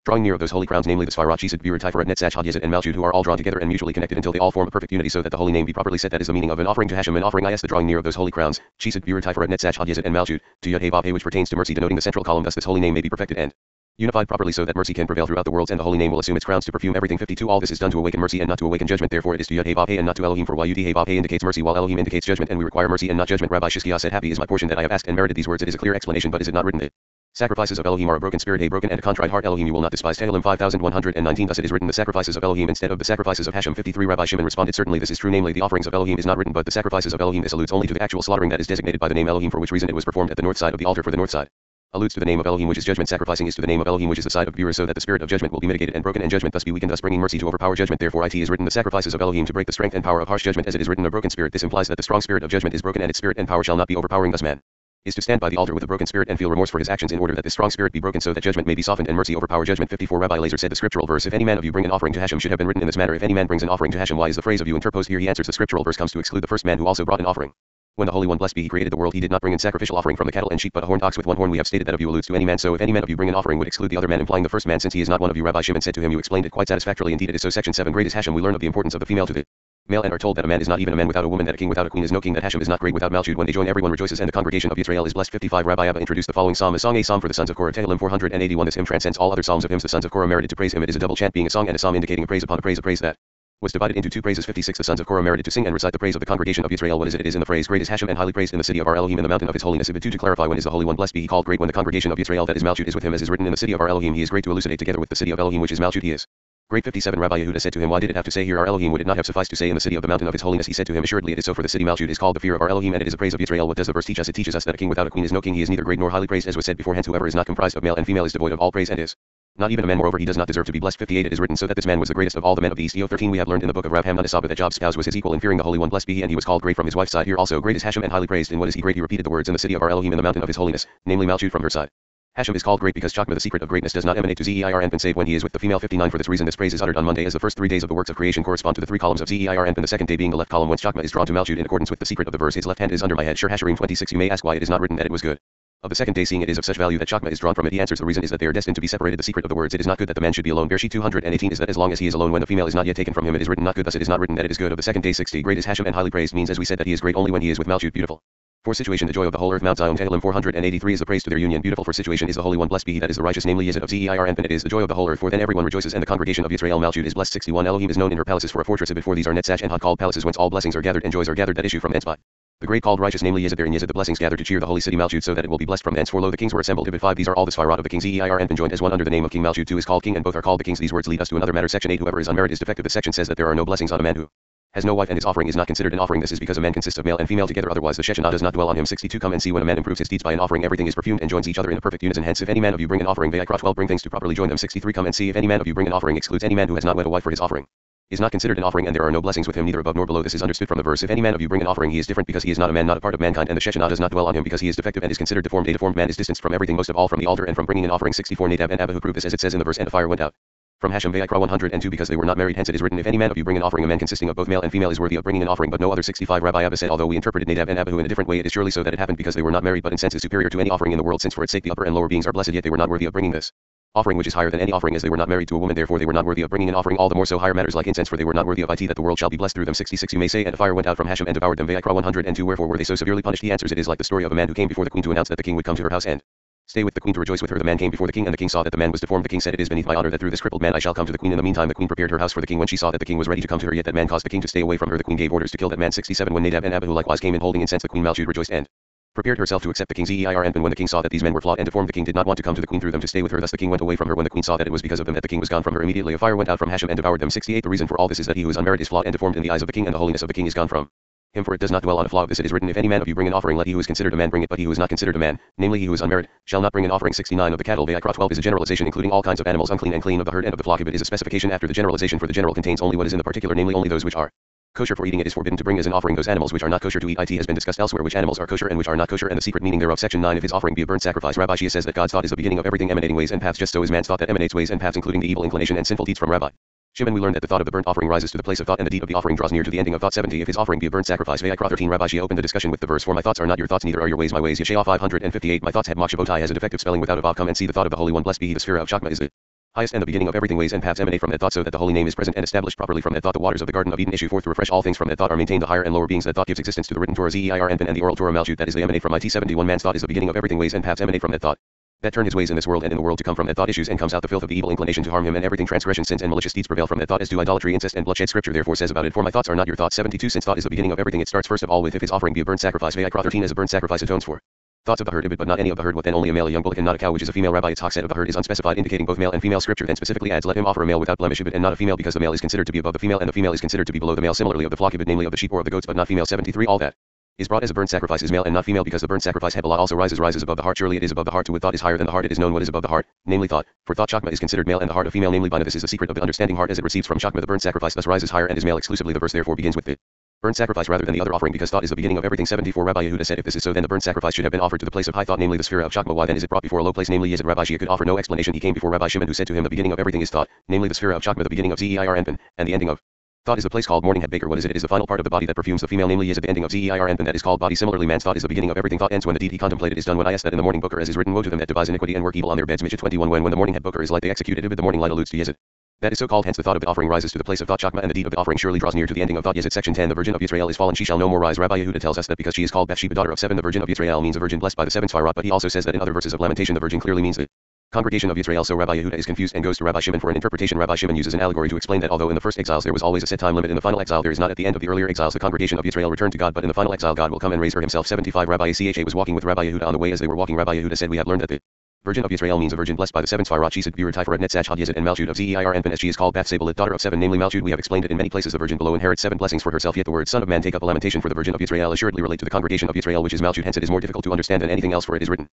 drawing near of those holy crowns namely the Sfirat Chesed Bira Tiferet Netzach Hadyazet and Malchut who are all drawn together and mutually connected until they all form a perfect unity so that the holy name be properly set that is the meaning of an offering to Hashem an offering is the drawing near of those holy crowns Chesed Bira Tiferet Netzach Hadyazet and Malchut to Yud He which pertains to mercy denoting the central column thus this holy name may be perfected and unified properly so that mercy can prevail throughout the worlds and the holy name will assume its crowns to perfume everything. 52 all this is done to awaken mercy and not to awaken judgment. Therefore it is to Yud He and not to Elohim for Yud He indicates mercy while Elohim indicates judgment and we require mercy and not judgment. Rabbi Shishkiah said happy is my portion that I have asked and merited these words. It is a clear explanation but is it not written it Sacrifices of Elohim are a broken spirit, a broken and a contrite heart. Elohim you will not despise. Tehillim 5119. Thus it is written the sacrifices of Elohim instead of the sacrifices of Hashem. 53 Rabbi Shimon responded certainly this is true namely the offerings of Elohim is not written but the sacrifices of Elohim this alludes only to the actual slaughtering that is designated by the name Elohim for which reason it was performed at the north side of the altar for the north side alludes to the name of Elohim which is judgment sacrificing is to the name of Elohim which is the side of Bura so that the spirit of judgment will be mitigated and broken and judgment thus be weakened thus bringing mercy to overpower judgment therefore it is written the sacrifices of Elohim to break the strength and power of harsh judgment as it is written a broken spirit this implies that the strong spirit of judgment is broken and its spirit and power shall not be overpowering thus man is to stand by the altar with a broken spirit and feel remorse for his actions in order that this strong spirit be broken so that judgment may be softened and mercy overpower judgment. 54 Rabbi Lazar said the scriptural verse if any man of you bring an offering to Hashem should have been written in this manner. If any man brings an offering to Hashem why is the phrase of you interposed here he answers the scriptural verse comes to exclude the first man who also brought an offering. When the Holy One blessed be he created the world he did not bring in sacrificial offering from the cattle and sheep but a horned ox with one horn. We have stated that of you alludes to any man. So if any man of you bring an offering would exclude the other man implying the first man since he is not one of you. Rabbi Shimon said to him you explained it quite satisfactorily. Indeed it is so. Section 7 great is Hashem. We learn of the importance of the female to the male and are told that a man is not even a man without a woman that a king without a queen is no king that Hashem is not great without Malchut when they join everyone rejoices and the congregation of Israel is blessed. 55 Rabbi Abba introduced the following psalm a song a psalm for the sons of Korah. Tehillim 481 this hymn transcends all other psalms of hymns the sons of Korah merited to praise him. It is a double chant being a song and a psalm indicating a praise upon a praise a praise that was divided into two praises. 56 the sons of Korah merited to sing and recite the praise of the congregation of Israel. What is it? It is in the phrase great is Hashem and highly praised in the city of our Elohim in the mountain of his holiness. Ibid 2 to clarify when is the Holy One blessed? Be he called great when the congregation of Israel that is Malchut is with him as is written in the city of our Elohim he is great to elucidate together with the city of Elohim which is Malchut he is Great 57 Rabbi Yehuda said to him why did it have to say here our Elohim would it not have sufficed to say in the city of the mountain of his holiness he said to him assuredly it is so for the city Malchut is called the fear of our Elohim and it is a praise of Israel what does the verse teach us? It teaches us that a king without a queen is no king he is neither great nor highly praised as was said before whoever is not comprised of male and female is devoid of all praise and is not even a man moreover he does not deserve to be blessed 58 it is written so that this man was the greatest of all the men of the east. Eo 13 we have learned in the book of Rav Hamnon that Job's spouse was his equal in fearing the Holy One blessed be he and he was called great from his wife's side. Here also great is Hashem and highly praised in what is he great? He repeated the words in the city of our Elohim in the mountain of his holiness namely Malchut from her side Hashem is called great because Chakma the secret of greatness does not emanate to Zeir Anpin save when he is with the female 59 for this reason. This praise is uttered on Monday as the first three days of the works of creation correspond to the three columns of Zeir Anpin the second day being the left column. Whence Chakma is drawn to Malchut in accordance with the secret of the verse his left hand is under my head. Shir Hashirim 26 you may ask why it is not written that it was good. Of the second day seeing it is of such value that Chakma is drawn from it he answers the reason is that they are destined to be separated. The secret of the words it is not good that the man should be alone. Bereshit 218 is that as long as he is alone when the female is not yet taken from him it is written not good thus it is not written that it is good. Of the second day 60 great is Hashem and highly praised means as we said that he is great only when he is with Malchut. Beautiful. For situation the joy of the whole earth Mount Zion Tehillim 483 is the praise to their union. Beautiful for situation is the Holy One. Blessed be he that is the righteous namely is it of Zeir and it is the joy of the whole earth. For then everyone rejoices and the congregation of Israel. Malchut is blessed. 61 Elohim is known in her palaces for a fortress before these are Netzach and Hod called palaces whence all blessings are gathered and joys are gathered that issue from thence. The great called righteous namely Yezid there in Yezid the blessings gathered to cheer the holy city Malchut so that it will be blessed from thence. For lo the kings were assembled Ibid 5 these are all the Sfirat of the kings Zeir and joined as one under the name of King Malchut. 2 is called king and both are called the kings. These words lead us to another matter. Section 8 whoever is unmarried is defective. The section says that there are no blessings on a man who has no wife and his offering is not considered an offering this is because a man consists of male and female together otherwise the Shechinah does not dwell on him. 62 come and see when a man improves his deeds by an offering. Everything is perfumed and joins each other in a perfect unison. Hence if any man of you bring an offering Vayikra 12 bring things to properly join them? 63 come and see if any man of you bring an offering excludes any man who has not wed a wife for his offering. Is not considered an offering and there are no blessings with him neither above nor below. This is understood from the verse if any man of you bring an offering he is different because he is not a man not a part of mankind and the Shechinah does not dwell on him because he is defective and is considered deformed. A deformed man is distanced from everything most of all from the altar and from bringing an offering. 64 Nadab and Abihu prove this as it says in the verse and a fire went out from Hashem Vayikra 102 because they were not married. Hence it is written if any man of you bring an offering a man consisting of both male and female is worthy of bringing an offering but no other 65 Rabbi Abba said although we interpreted Nadab and Abihu in a different way it is surely so that it happened because they were not married but incense is superior to any offering in the world since for its sake the upper and lower beings are blessed yet they were not worthy of bringing this offering which is higher than any offering as they were not married to a woman therefore they were not worthy of bringing an offering. All the more so higher matters like incense for they were not worthy of it that the world shall be blessed through them. 66 you may say and a fire went out from Hashem and devoured them. Vayikra 102 wherefore were they so severely punished he answers it is like the story of a man who came before the queen to announce that the king would come to her house and Stay with the queen to rejoice with her. The man came before the king, and the king saw that the man was deformed. The king said, It is beneath my honor that through this crippled man I shall come to the queen. In the meantime, the queen prepared her house for the king. When she saw that the king was ready to come to her, yet that man caused the king to stay away from her. The queen gave orders to kill that man. 67 When Nadab and Abihu likewise came in holding incense, the queen Malchut rejoiced and prepared herself to accept the king's Eir and when the king saw that these men were flawed and deformed, the king did not want to come to the queen through them to stay with her. Thus the king went away from her. When the queen saw that it was because of them that the king was gone from her, immediately a fire went out from Hashem and devoured them. 68 The reason for all this is that he who is unmarried is flawed and deformed in the eyes of the king, and the holiness of the king is gone from him for it does not dwell on a flaw of this it is written if any man of you bring an offering let he who is considered a man bring it but he who is not considered a man namely he who is unmarried shall not bring an offering. 69 of the cattle Vayikra 12 is a generalization including all kinds of animals unclean and clean of the herd and of the flock. If it is a specification after the generalization for the general contains only what is in the particular namely only those which are kosher for eating it is forbidden to bring as an offering those animals which are not kosher to eat. It has been discussed elsewhere which animals are kosher and which are not kosher and the secret meaning thereof. Section 9 if his offering be a burnt sacrifice. Rabbi Shia says that God's thought is the beginning of everything emanating ways and paths just so is man's thought that emanates ways and paths including the evil inclination and sinful deeds from Rabbi Shimon we learned that the thought of the burnt offering rises to the place of thought and the deed of the offering draws near to the ending of thought 70 if his offering be a burnt sacrifice Vayikra 13 Rabbi? Shia opened the discussion with the verse for my thoughts are not your thoughts neither are your ways my ways. Yeshayah 558 my thoughts have mokshabotai has a defective spelling without a vav. Come and see the thought of the Holy One. Blessed be he the sphere of Chakma is the highest and the beginning of everything ways and paths emanate from that thought so that the holy name is present and established properly from that thought. The waters of the garden of Eden issue forth to refresh all things from that thought are maintained. The higher and lower beings that thought gives existence to the written Torah Zeir and the oral Torah Malchut that is they emanate from it 71 man's thought is the beginning of everything ways and paths emanate from that thought that turn his ways in this world and in the world to come from that thought issues and comes out the filth of the evil inclination to harm him and everything transgression sins and malicious deeds prevail from that thought as do idolatry incest and bloodshed. Scripture therefore says about it for my thoughts are not your thoughts. 72 since thought is the beginning of everything it starts first of all with if his offering be a burnt sacrifice Vayikra 13 as a burnt sacrifice atones for? Thoughts of the herd but not any of the herd what then only a male a young bullock and not a cow which is a female. Rabbi its said of the herd is unspecified indicating both male and female scripture then specifically adds let him offer a male without blemish and not a female because the male is considered to be above the female and the female is considered to be below the male. Similarly of the flock namely of the sheep or of the goats but not female. 73 all that is brought as a burnt sacrifice is male and not female because the burnt sacrifice Hebelah also rises rises above the heart. Surely it is above the heart to with thought is higher than the heart. It is known what is above the heart namely thought. For thought chakma is considered male and the heart of female namely bina this is the secret of the understanding heart as it receives from chakma. The burnt sacrifice thus rises higher and is male exclusively. The verse therefore begins with it. Burnt sacrifice rather than the other offering because thought is the beginning of everything. 74 Rabbi Yehuda said if this is so then the burnt sacrifice should have been offered to the place of high thought namely the sphere of chakma. Why then is it brought before a low place namely is it Rabbi Shia could offer no explanation? He came before Rabbi Shimon who said to him the beginning of everything is thought namely the sphere of chakma the beginning of Zeir and the ending of Thought is a place called morning head baker. What is it? It is the final part of the body that perfumes the female, namely is at the ending of Zeir and that is called body. Similarly, man's thought is the beginning of everything. Thought ends when the deed he contemplated is done. When I ask that in the morning booker, as is written, woe to them that devise iniquity and work evil on their beds. Mishnah 21. When when the morning head booker is light, they execute it. The morning light alludes to Yezid. That is so called, hence the thought of it offering rises to the place of thought chakma, and the deed of it offering surely draws near to the ending of thought. Yezid section 10. The virgin of Israel is fallen, she shall no more rise. Rabbi Yehuda tells us that because she is called Bathsheba, daughter of seven, the virgin of Israel means a virgin blessed by the seven Sfarot, but he also says that in other verses of Lamentation, the virgin clearly means the congregation of Israel. So Rabbi Yehuda is confused and goes to Rabbi Shimon for an interpretation. Rabbi Shimon uses an allegory to explain that although in the first exiles there was always a set time limit, in the final exile there is not at the end of the earlier exiles. The congregation of Israel returned to God, but in the final exile God will come and raise her himself. 75 Rabbi Acha was walking with Rabbi Yehuda on the way as they were walking. Rabbi Yehuda said, We have learned that the Virgin of Israel means a virgin blessed by the seven Sfarot Chesed Bura Tiferet Netzach Had Yezid and Malchut of Zeir as she is called Bathsabelit daughter of seven namely Malchut we have explained it in many places the virgin below inherits seven blessings for herself yet the word son of man take up a lamentation for the virgin of Israel assuredly relate to the congregation of Israel which is Malchut hence it is more difficult to understand than anything else for it is written.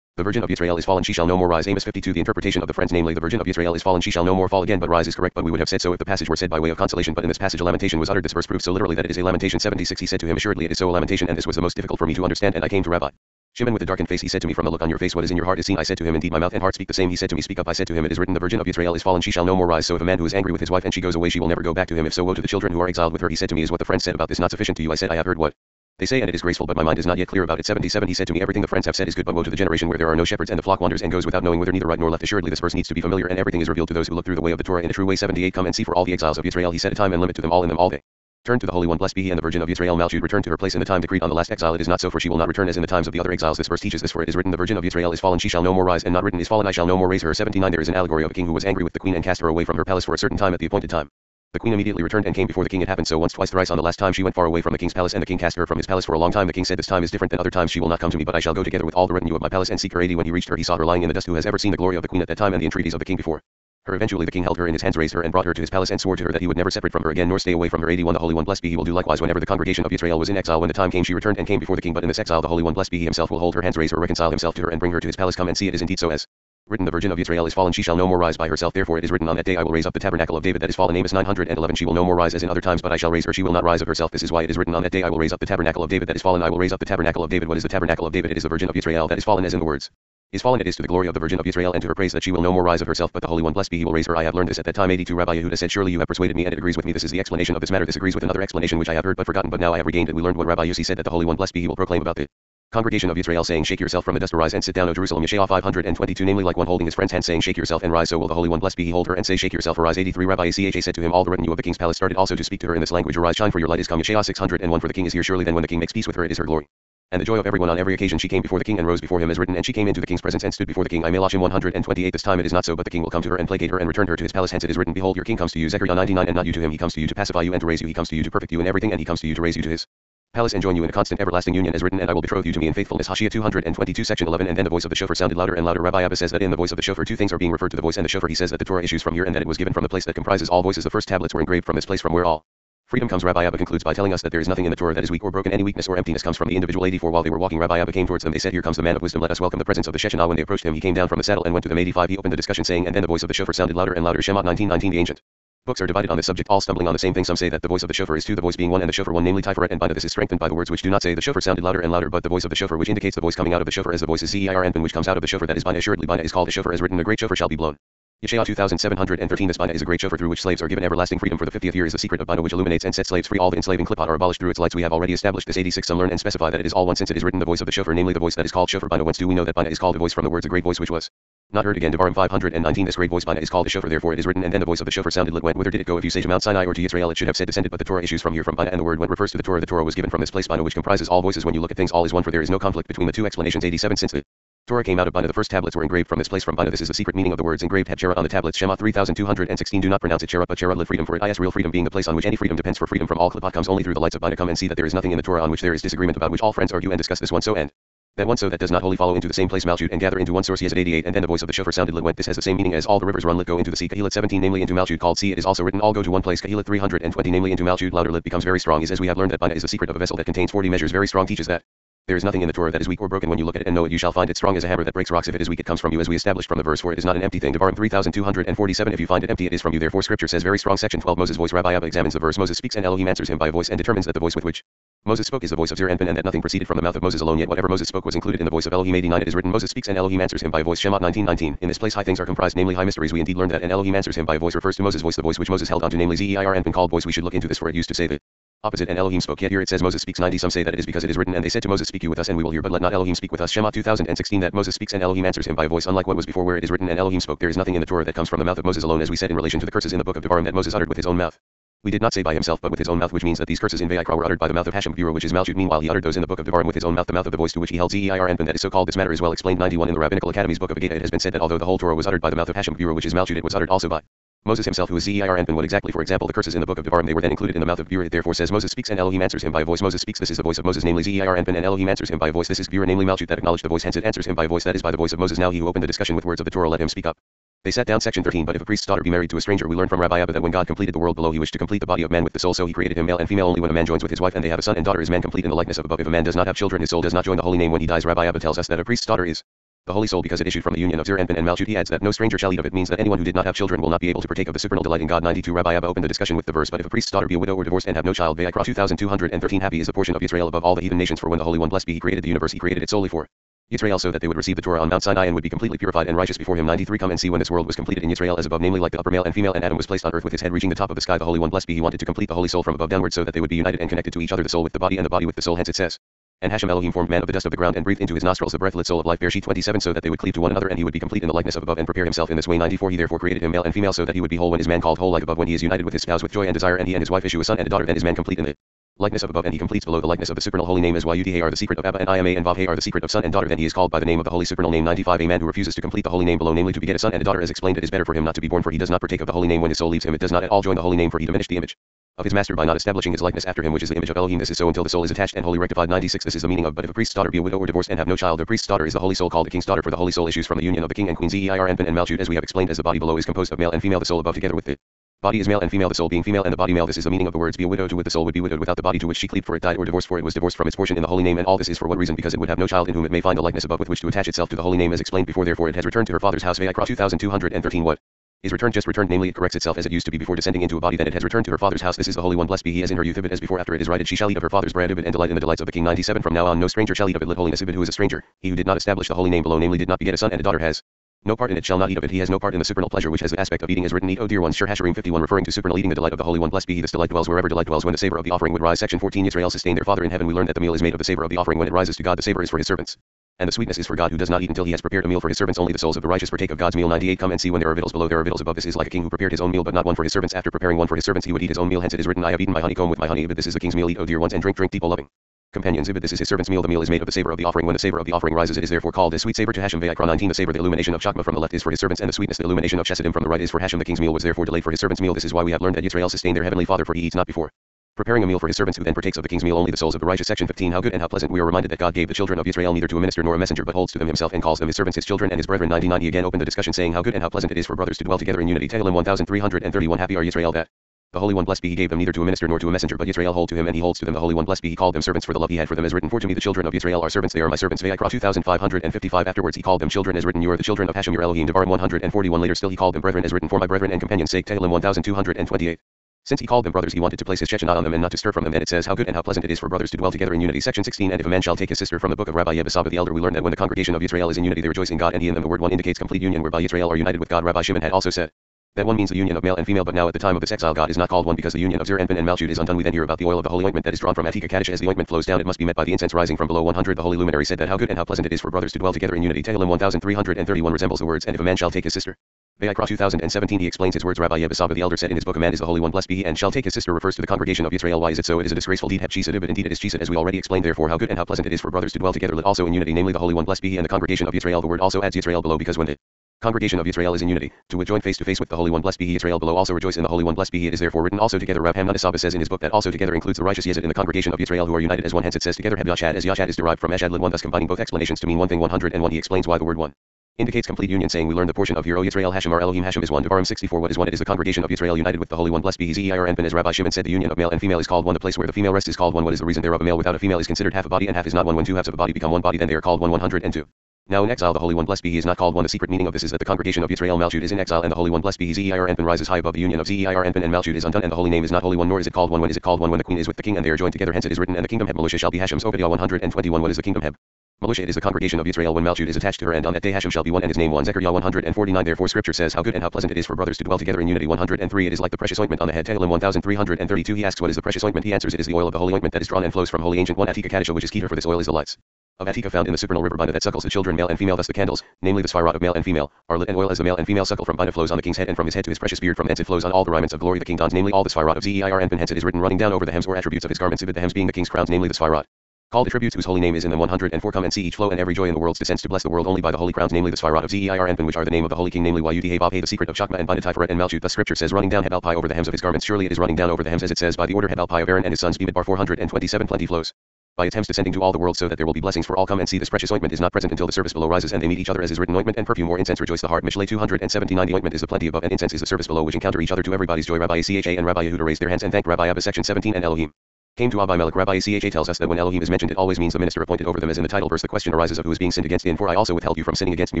The Virgin of Israel is fallen, she shall no more rise. Amos 52 The interpretation of the friends, namely, the Virgin of Israel is fallen, she shall no more fall again, but rise is correct, but we would have said so if the passage were said by way of consolation, but in this passage a lamentation was uttered. This verse proves so literally that it is a lamentation. 76 He said to him, Assuredly it is so a lamentation, and this was the most difficult for me to understand, and I came to Rabbi. Shimon with a darkened face he said to me from the look on your face what is in your heart is seen I said to him indeed my mouth and heart speak the same he said to me speak up I said to him it is written the virgin of Israel is fallen she shall no more rise so if a man who is angry with his wife and she goes away she will never go back to him if so woe to the children who are exiled with her he said to me is what the friend said about this not sufficient to you I said I have heard what they say and it is graceful but my mind is not yet clear about it 77 he said to me everything the friends have said is good but woe to the generation where there are no shepherds and the flock wanders and goes without knowing whether neither right nor left assuredly this verse needs to be familiar and everything is revealed to those who look through the way of the Torah in a true way 78 come and see for all the exiles of Israel he set a time and limit to them all in them all day Turn to the Holy One, blessed be He, and the Virgin of Israel Malchut returned to her place in the time decreed on the last exile. It is not so, for she will not return as in the times of the other exiles. This verse teaches this, for it is written, The Virgin of Israel is fallen, she shall no more rise, and not written is fallen, I shall no more raise her. 79 There is an allegory of a king who was angry with the queen and cast her away from her palace for a certain time at the appointed time. The queen immediately returned and came before the king. It happened so once, twice, thrice. On the last time she went far away from the king's palace, and the king cast her from his palace for a long time. The king said, This time is different than other times. She will not come to me, but I shall go together with all the retinue of my palace and seek her. 80 When he reached her, he saw her lying in the dust. Who has ever seen the glory of the queen at that time and the entreaties of the king before? her eventually the king held her in his hands raised her and brought her to his palace and swore to her that he would never separate from her again nor stay away from her 81 the Holy One blessed be he will do likewise whenever the congregation of Israel was in exile when the time came she returned and came before the king but in this exile the Holy One blessed be he himself will hold her hands raise her reconcile himself to her and bring her to his palace come and see it is indeed so as Written the Virgin of Israel is fallen she shall no more rise by herself. Therefore it is written on that day I will raise up the tabernacle of David that is fallen Amos 911 she will no more rise as in other times but I shall raise her. She will not rise of herself this is why it is written on that day I will raise up the tabernacle of David that is fallen. I will raise up the tabernacle of David. What is the tabernacle of David? It is the Virgin of Israel that is fallen as in the words is fallen it is to the glory of the Virgin of Israel and to her praise that she will no more rise of herself but the Holy One. Blessed be he will raise her I have learned this at that time. 82 Rabbi Yehuda said surely you have persuaded me and it agrees with me. This is the explanation of this matter. This agrees with another explanation which I have heard but forgotten but now I have regained it we learned what Rabbi Yossi said that the Holy One blessed be he will proclaim about the Congregation of Israel saying shake yourself from the dust arise and sit down O Jerusalem. Yeshaya 522 namely like one holding his friend's hand saying shake yourself and rise so will the Holy One blessed be he hold her and say shake yourself arise. 83 Rabbi Cha said to him all the retinue of the king's palace started also to speak to her in this language arise shine for your light is come. Yeshaya 601 for the king is here surely then when the king makes peace with her it is her glory. And the joy of everyone on every occasion she came before the king and rose before him as written and she came into the king's presence and stood before the king. I Melachim 128 this time it is not so but the king will come to her and placate her and return her to his palace. Hence it is written behold your king comes to you. Zechariah 99 and not you to him he comes to you to pacify you and to raise you. He comes to you to perfect you in everything and he comes to you to raise you to his palace and join you in a constant everlasting union as written and I will betroth you to me in faithfulness. Hashia 222 section 11 and then the voice of the shofar sounded louder and louder. Rabbi Abba says that in the voice of the shofar two things are being referred to the voice and the shofar he says that the Torah issues from here and that it was given from the place that comprises all voices. The first tablets were engraved from this place from where all Freedom comes. Rabbi Abba concludes by telling us that there is nothing in the Torah that is weak or broken. Any weakness or emptiness comes from the individual 84 while they were walking Rabbi Abba came towards them. They said here comes the man of wisdom. Let us welcome the presence of the Shechinah. When they approached him he came down from the saddle and went to them 85 he opened the discussion saying and then the voice of the shofar sounded louder and louder. Shemot 1919 the ancient Books are divided on this subject, all stumbling on the same thing. Some say that the voice of the shofar is two, the voice being one, and the shofar one, namely Tiferet and Bina. This is strengthened by the words which do not say the shofar sounded louder and louder, but the voice of the shofar which indicates the voice coming out of the shofar as the voice is Zeir and which comes out of the shofar that is Bina. Assuredly, Bina is called a shofar as written, a great shofar shall be blown. Yeshaya 2713 This Bina is a great shofar through which slaves are given everlasting freedom for the 50th year is the secret of Bina which illuminates and sets slaves free. All the enslaving clipot are abolished through its lights. We have already established this 86. Some learn and specify that it is all one since it is written the voice of the shofar, namely the voice that is called shofar Bina. Whence do we know that Bina is called the voice from the words a great voice which was not heard again. Devarim 519 This great voice Bina is called the shofar therefore it is written and then the voice of the shofar sounded lit went whither did it go if you say to Mount Sinai or to Israel it should have said descended but the Torah issues from here from Bina and the word went refers to the Torah the Torah was given from this place Bina which comprises all voices when you look at things all is one for there is no conflict between the two explanations 87 since the Torah came out of Bina. The first tablets were engraved from this place from Bina. This is the secret meaning of the words engraved had Cherah on the tablets. Shemot 3216 do not pronounce it Cherah but Cherah lit freedom for it is real freedom being the place on which any freedom depends for freedom from all clipot comes. Only through the lights of Bina come and see that there is nothing in the Torah on which there is disagreement about which all friends argue and discuss this one so and that one so that does not wholly follow into the same place Malchut and gather into one source Yesod 88 and then the voice of the shofar sounded lit went this has the same meaning as all the rivers run lit go into the sea Kohelet 17 namely into Malchut called sea it is also written all go to one place Kohelet 320 namely into Malchut louder lit becomes very strong is as we have learned that Bina is the secret of a vessel that contains 40 measures very strong teaches that there is nothing in the Torah that is weak or broken when you look at it and know it. You shall find it strong as a hammer that breaks rocks if it is weak it comes from you as we established from the verse for it is not an empty thing. Devarim 3247 if you find it empty it is from you. Therefore scripture says very strong section 12 Moses voice Rabbi Abba examines the verse. Moses speaks and Elohim answers him by a voice and determines that the voice with which Moses spoke is the voice of Zeir Anpin and that nothing proceeded from the mouth of Moses alone yet whatever Moses spoke was included in the voice of Elohim. 89 it is written Moses speaks and Elohim answers him by a voice. Shemot 1919 in this place high things are comprised namely high mysteries. We indeed learned that and Elohim answers him by a voice. Refers to Moses voice the voice which Moses held onto namely Zeir Anpin called voice. We should look into this for it used to say that opposite and Elohim spoke. Yet here it says Moses speaks 90 some say that it is because it is written and they said to Moses speak you with us and we will hear but let not Elohim speak with us Shemot 2016 that Moses speaks and Elohim answers him by a voice unlike what was before where it is written and Elohim spoke. There is nothing in the Torah that comes from the mouth of Moses alone as we said in relation to the curses in the book of Devarim that Moses uttered with his own mouth. We did not say by himself but with his own mouth which means that these curses in Vayikra were uttered by the mouth of Hashem Bureau which is Malchut. Meanwhile he uttered those in the book of Devarim with his own mouth the mouth of the voice to which he held Zeir Anpin that is so called this matter is well explained. 91 in the Rabbinical Academy's book of Agata it has been said that although the whole Torah was uttered by the mouth of Hashem Bureau which is Malchut it was uttered also by Moses himself who is Zeir Anpin what exactly for example the curses in the book of Devarim they were then included in the mouth of it therefore says Moses speaks and Elohim answers him by voice. Moses speaks this is the voice of Moses namely Zeir Anpin and Elohim answers him by voice. This is Gvurah namely Malchut that acknowledged the voice hence it answers him by voice. That is by the voice of Moses. Now he who opened the discussion with words of the Torah let him speak up. They sat down section 13 but if a priest's daughter be married to a stranger we learn from Rabbi Abba that when God completed the world below he wished to complete the body of man with the soul so he created him male and female. Only when a man joins with his wife and they have a son and daughter is man complete in the likeness of above. If a man does not have children his soul does not join the holy name. When he dies Rabbi Abba tells us that a priest's daughter is the holy soul because it issued from the union of Zeir Anpin and Malchut he adds that no stranger shall eat of it means that anyone who did not have children will not be able to partake of the supernal delight in God. 92 Rabbi Abba opened the discussion with the verse but if a priest's daughter be a widow or divorced and have no child Vayikra 2213 happy is the portion of Israel above all the heathen nations for when the Holy One blessed be he created the universe he created it solely for Israel so that they would receive the Torah on Mount Sinai and would be completely purified and righteous before him. 93 come and see when this world was completed in Israel as above namely like the upper male and female and Adam was placed on earth with his head reaching the top of the sky. The Holy One blessed be he wanted to complete the holy soul from above downward so that they would be united and connected to each other the soul with the body and the body with the soul. Hence it says and Hashem Elohim formed man of the dust of the ground and breathed into his nostrils the breath-lit soul of life Bereshit 27 so that they would cleave to one another and he would be complete in the likeness of above and prepare himself in this way 94 he therefore created him male and female so that he would be whole when his man called whole like above when he is united with his spouse with joy and desire and he and his wife issue a son and a daughter then is man complete in the likeness of above and he completes below the likeness of the supernal holy name is Yudha are the secret of Abba and Ima and are the secret of son and daughter then he is called by the name of the holy supernal name 95 a man who refuses to complete the holy name below namely to beget a son and a daughter as explained it is better for him not to be born for he does not partake of the holy name when his soul leaves him it does not at all join the holy name for he diminished the image of his master by not establishing his likeness after him which is the image of Elohim. This is so until the soul is attached and wholly rectified. 96 this is the meaning of but if a priest's daughter be a widow or divorced and have no child the priest's daughter is the holy soul called the king's daughter for the holy soul issues from the union of the king and queen Zeir Anpin and Malchut as we have explained as the body below is composed of male and female the soul above together with the Body is male and female, the soul being female and the body male. This is the meaning of the words be a widow to wit the soul would be widowed without the body to which she cleaved for it died or divorced for it was divorced from its portion in the holy name and all this is for what reason because it would have no child in whom it may find the likeness above with which to attach itself to the holy name as explained before therefore it has returned to her father's house Vayikra 2213 what? Is returned just returned namely it corrects itself as it used to be before descending into a body then it has returned to her father's house this is the holy one blessed be he as in her youth Ibid as before after it is righted she shall eat of her father's bread Ibid and delight in the delights of the king 97 from now on no stranger shall eat of it lit holiness Ibid who is a stranger he who did not establish the holy name below namely did not beget a son and a daughter has no part in it shall not eat of it. He has no part in the supernal pleasure which has the aspect of eating as written. Eat, O dear ones. Shir Hashirim 51 referring to supernal eating the delight of the Holy One. Blessed be he. This delight dwells wherever delight dwells when the savor of the offering would rise. Section 14 Israel sustained their father in heaven. We learn that the meal is made of the savor of the offering when it rises to God. The savor is for his servants. And the sweetness is for God who does not eat until he has prepared a meal for his servants. Only the souls of the righteous partake of God's meal. 98 Come and see when there are victuals below, there are victuals above. This is like a king who prepared his own meal, but not one for his servants. After preparing one for his servants, he would eat his own meal. Hence it is written, I have eaten my honeycomb with my honey. But this is the king's meal. Eat, O dear ones, and drink, drink, deep, O loving companions. Ibid this is his servant's meal. The meal is made of the savor of the offering. When the savor of the offering rises, it is therefore called a sweet savor to Hashem. Vayikra 19. The savor, the illumination of Chakma from the left is for his servants, and the sweetness, the illumination of Chesedim from the right is for Hashem. The king's meal was therefore delayed for his servant's meal. This is why we have learned that Yisrael sustained their heavenly father, for he eats not before. Preparing a meal for his servants who then partakes of the king's meal only the souls of the righteous. Section 15 How good and how pleasant we are reminded that God gave the children of Israel neither to a minister nor a messenger but holds to them himself and calls them his servants his children and his brethren 90 again opened the discussion saying how good and how pleasant it is for brothers to dwell together in unity Tehillim 1331 Happy are Israel that the Holy One blessed be he gave them neither to a minister nor to a messenger but Israel hold to him and he holds to them the Holy One blessed be he called them servants for the love he had for them as written for to me the children of Israel are servants they are my servants Vayikra 2555 afterwards he called them children as written you are the children of Hashem your Elohim Devarim 141 later still he called them brethren as written for my brethren and companions sake Tehillim 1228 since he called them brothers, he wanted to place his Shechinah on them and not to stir from them. And it says how good and how pleasant it is for brothers to dwell together in unity. Section 16 And if a man shall take his sister from the book of Rabbi Yebasaba the elder, we learn that when the congregation of Israel is in unity, they rejoice in God and he in them. The word one indicates complete union, whereby Israel are united with God. Rabbi Shimon had also said that one means the union of male and female, but now at the time of this exile, God is not called one because the union of Zeir, and Malchut is undone. We then hear about the oil of the holy ointment that is drawn from Atika Kaddish. As the ointment flows down, it must be met by the incense rising from below 100. The holy luminary said that how good and how pleasant it is for brothers to dwell together in unity. Tehillim 1331 resembles the words, and if a man shall take his sister. Vayikra 2017 he explains his words. Rabbi Yebasaba the elder said in his book a man is the holy one. Blessed be he and shall take his sister refers to the congregation of Israel. Why is it so? It is a disgraceful deed. Have but indeed it is Chesed as we already explained. Therefore how good and how pleasant it is for brothers to dwell together lit also in unity namely the holy one. Blessed be he and the congregation of Israel. The word also adds Israel below because when the congregation of Israel is in unity, to which join face to face with the Holy One blessed be he Israel below also rejoice in the Holy One blessed be he it is therefore written also together Rab Hamnad says in his book that also together includes the righteous Yezid in the congregation of Israel who are united as one hence it says together Heb Yashad as Yashad is derived from Ashad one thus combining both explanations to mean one thing 101 he explains why the word one indicates complete union saying we learn the portion of here O Yisrael Hashem our Elohim Hashem is one Devarim 64 what is one? It is the congregation of Israel united with the Holy One blessed be he Zeir and as Rabbi Shimon said the union of male and female is called one the place where the female rest is called one what is the reason thereof? A male without a female is considered half a body and half is not one when two halves of a body become one body then they are called one 102 now in exile the Holy One blessed be he is not called one the secret meaning of this is that the congregation of Israel Malchut is in exile and the Holy One blessed be he Zeir Anpin rises high above the union of Zeir Anpin and Malchut is undone and the holy name is not Holy One nor is it called one when is it called one when the queen is with the king and they are joined together hence it is written and the kingdom Heb Malusha shall be Hashem's Obadiah 121 what is the kingdom Heb Malusha is the congregation of Israel when Malchut is attached to her and on that day Hashem shall be one and his name one. Zechariah 149 therefore scripture says how good and how pleasant it is for brothers to dwell together in unity. 103 it is like the precious ointment on the head. Tehillim 1332 he asks what is the precious ointment? He answers it is the oil of the holy ointment that is drawn and flows from holy ancient one Atika Kadisha which is Keter for this oil is the lights of Atika found in the supernal river Bina that suckles the children male and female thus the candles, namely the Sphirot of male and female, are lit and oil as the male and female suckle from Bina flows on the king's head and from his head to his precious beard. From thence it flows on all the raiments of glory the king dons namely all the Sphirot of Zeir and hence it is written running down over the hems or attributes of his garments Ibid the hems being the king's crowns namely the Sphirot. Called attributes whose holy name is in them 104 come and see each flow and every joy in the world's descends to bless the world only by the holy crowns namely the Sphirot of Zeir Anpin which are the name of the holy king namely Yud He the secret of Chakma and Bina Tiferet and Malchut. Thus scripture says running down Heb Alpai over the hems of his garments. Surely it is running down over the hems as it says by the order Heb Alpai of Aaron and his sons Bimidbar 427 plenty flows by hems descending to all the world so that there will be blessings for all come and see this precious ointment is not present until the service below rises and they meet each other as is written ointment and perfume or incense rejoice the heart Mishlei 279 the ointment is the plenty above and incense is the service below which encounter each other to everybody's joy Rabbi Cha and Rabbi Yehuda raised their hands and thanked Rabbi Abba section 17 and Elohim came to Abimelech. Rabbi Cha tells us that when Elohim is mentioned, it always means the minister appointed over them, as in the title verse. The question arises of who is being sinned against in. For I also withheld you from sinning against me.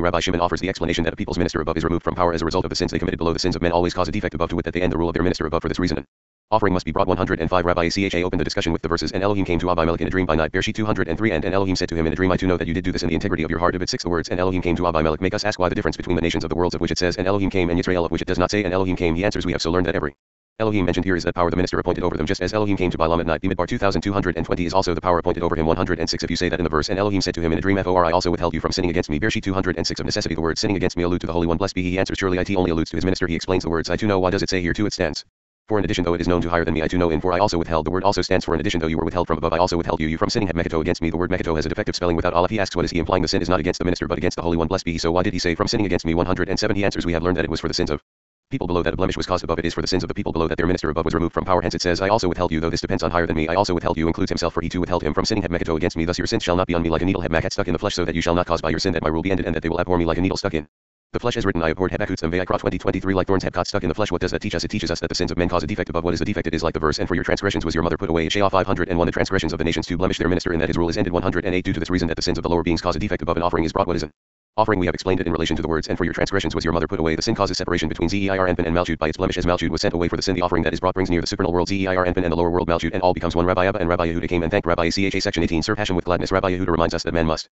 Rabbi Shimon offers the explanation that a people's minister above is removed from power as a result of the sins they committed below. The sins of men always cause a defect above to wit that they end the rule of their minister above. For this reason, offering must be brought 105. Rabbi Cha opened the discussion with the verses, and Elohim came to Abimelech in a dream by night. Bereshit 203, and, and Elohim said to him in a dream, I too know that you did do this in the integrity of your heart. Of it six the words, and Elohim came to Abimelech. Make us ask why the difference between the nations of the worlds of which it says, and Elohim came, and Israel of which it does not say, and Elohim came. He answers, we have so learned that every Elohim mentioned here is that power the minister appointed over them just as Elohim came to Balaam at night. Bimidbar 2220 is also the power appointed over him 106 if you say that in the verse and Elohim said to him in a dream for I also withheld you from sinning against me. Bereshit 206 of necessity the word sinning against me allude to the Holy One blessed be he answers surely it only alludes to his minister he explains the words I too know why does it say here too it stands. For in addition though it is known to higher than me I too know in for I also withheld the word also stands for in addition though you were withheld from above I also withheld you you from sinning had mekito against me the word mekito has a defective spelling without aleph he asks what is he implying the sin is not against the minister but against the Holy One blessed be he so why did he say from sinning against me 107 he answers we have learned that it was for the sins of people below that a blemish was caused above it is for the sins of the people below that their minister above was removed from power hence it says I also withheld you though this depends on higher than me I also withheld you includes himself for he too withheld him from sinning had mekato against me thus your sins shall not be on me like a needle had makat stuck in the flesh so that you shall not cause by your sin that my rule be ended and that they will abhor me like a needle stuck in The flesh is written I abhorred Habakkuk them 2023 like thorns have caught stuck in the flesh. What does that teach us? It teaches us that the sins of men cause a defect above what is a defect. It is like the verse, and for your transgressions was your mother put away. Isaiah 501 The transgressions of the nations to blemish their minister in that his rule is ended. 108 Due to this reason that the sins of the lower beings cause a defect above an offering is brought. What is an offering? We have explained it in relation to the words and for your transgressions was your mother put away. The sin causes separation between Zeir and Anpin and Malchut by its blemish. As Malchut was sent away for the sin the offering that is brought brings near the supernal world. Zeir and Anpin and the lower world Malchut and all becomes one. Rabbi Abba and Rabbi Yehuda came and thanked Rabbi Cha section 18 serve Hashem with gladness. Rabbi Yehuda reminds us that man must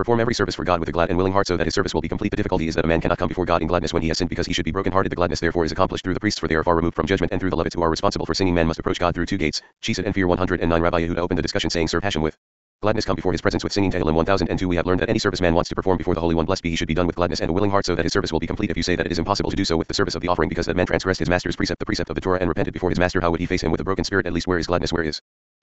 Perform every service for God with a glad and willing heart so that his service will be complete. The difficulty is that a man cannot come before God in gladness when he has sinned because he should be broken-hearted. The gladness therefore is accomplished through the priests for they are far removed from judgment and through the Levites who are responsible for singing man must approach God through two gates. Chesed and Fear 109 Rabbi Yehuda opened the discussion saying serve Hashem with Gladness come before his presence with singing Tehillim 1002 We have learned that any service man wants to perform before the Holy One blessed be he should be done with gladness and a willing heart so that his service will be complete if you say that it is impossible to do so with the service of the offering because that man transgressed his master's precept the precept of the Torah and repented before his master how would he face him with a broken spirit at least where is gladness where is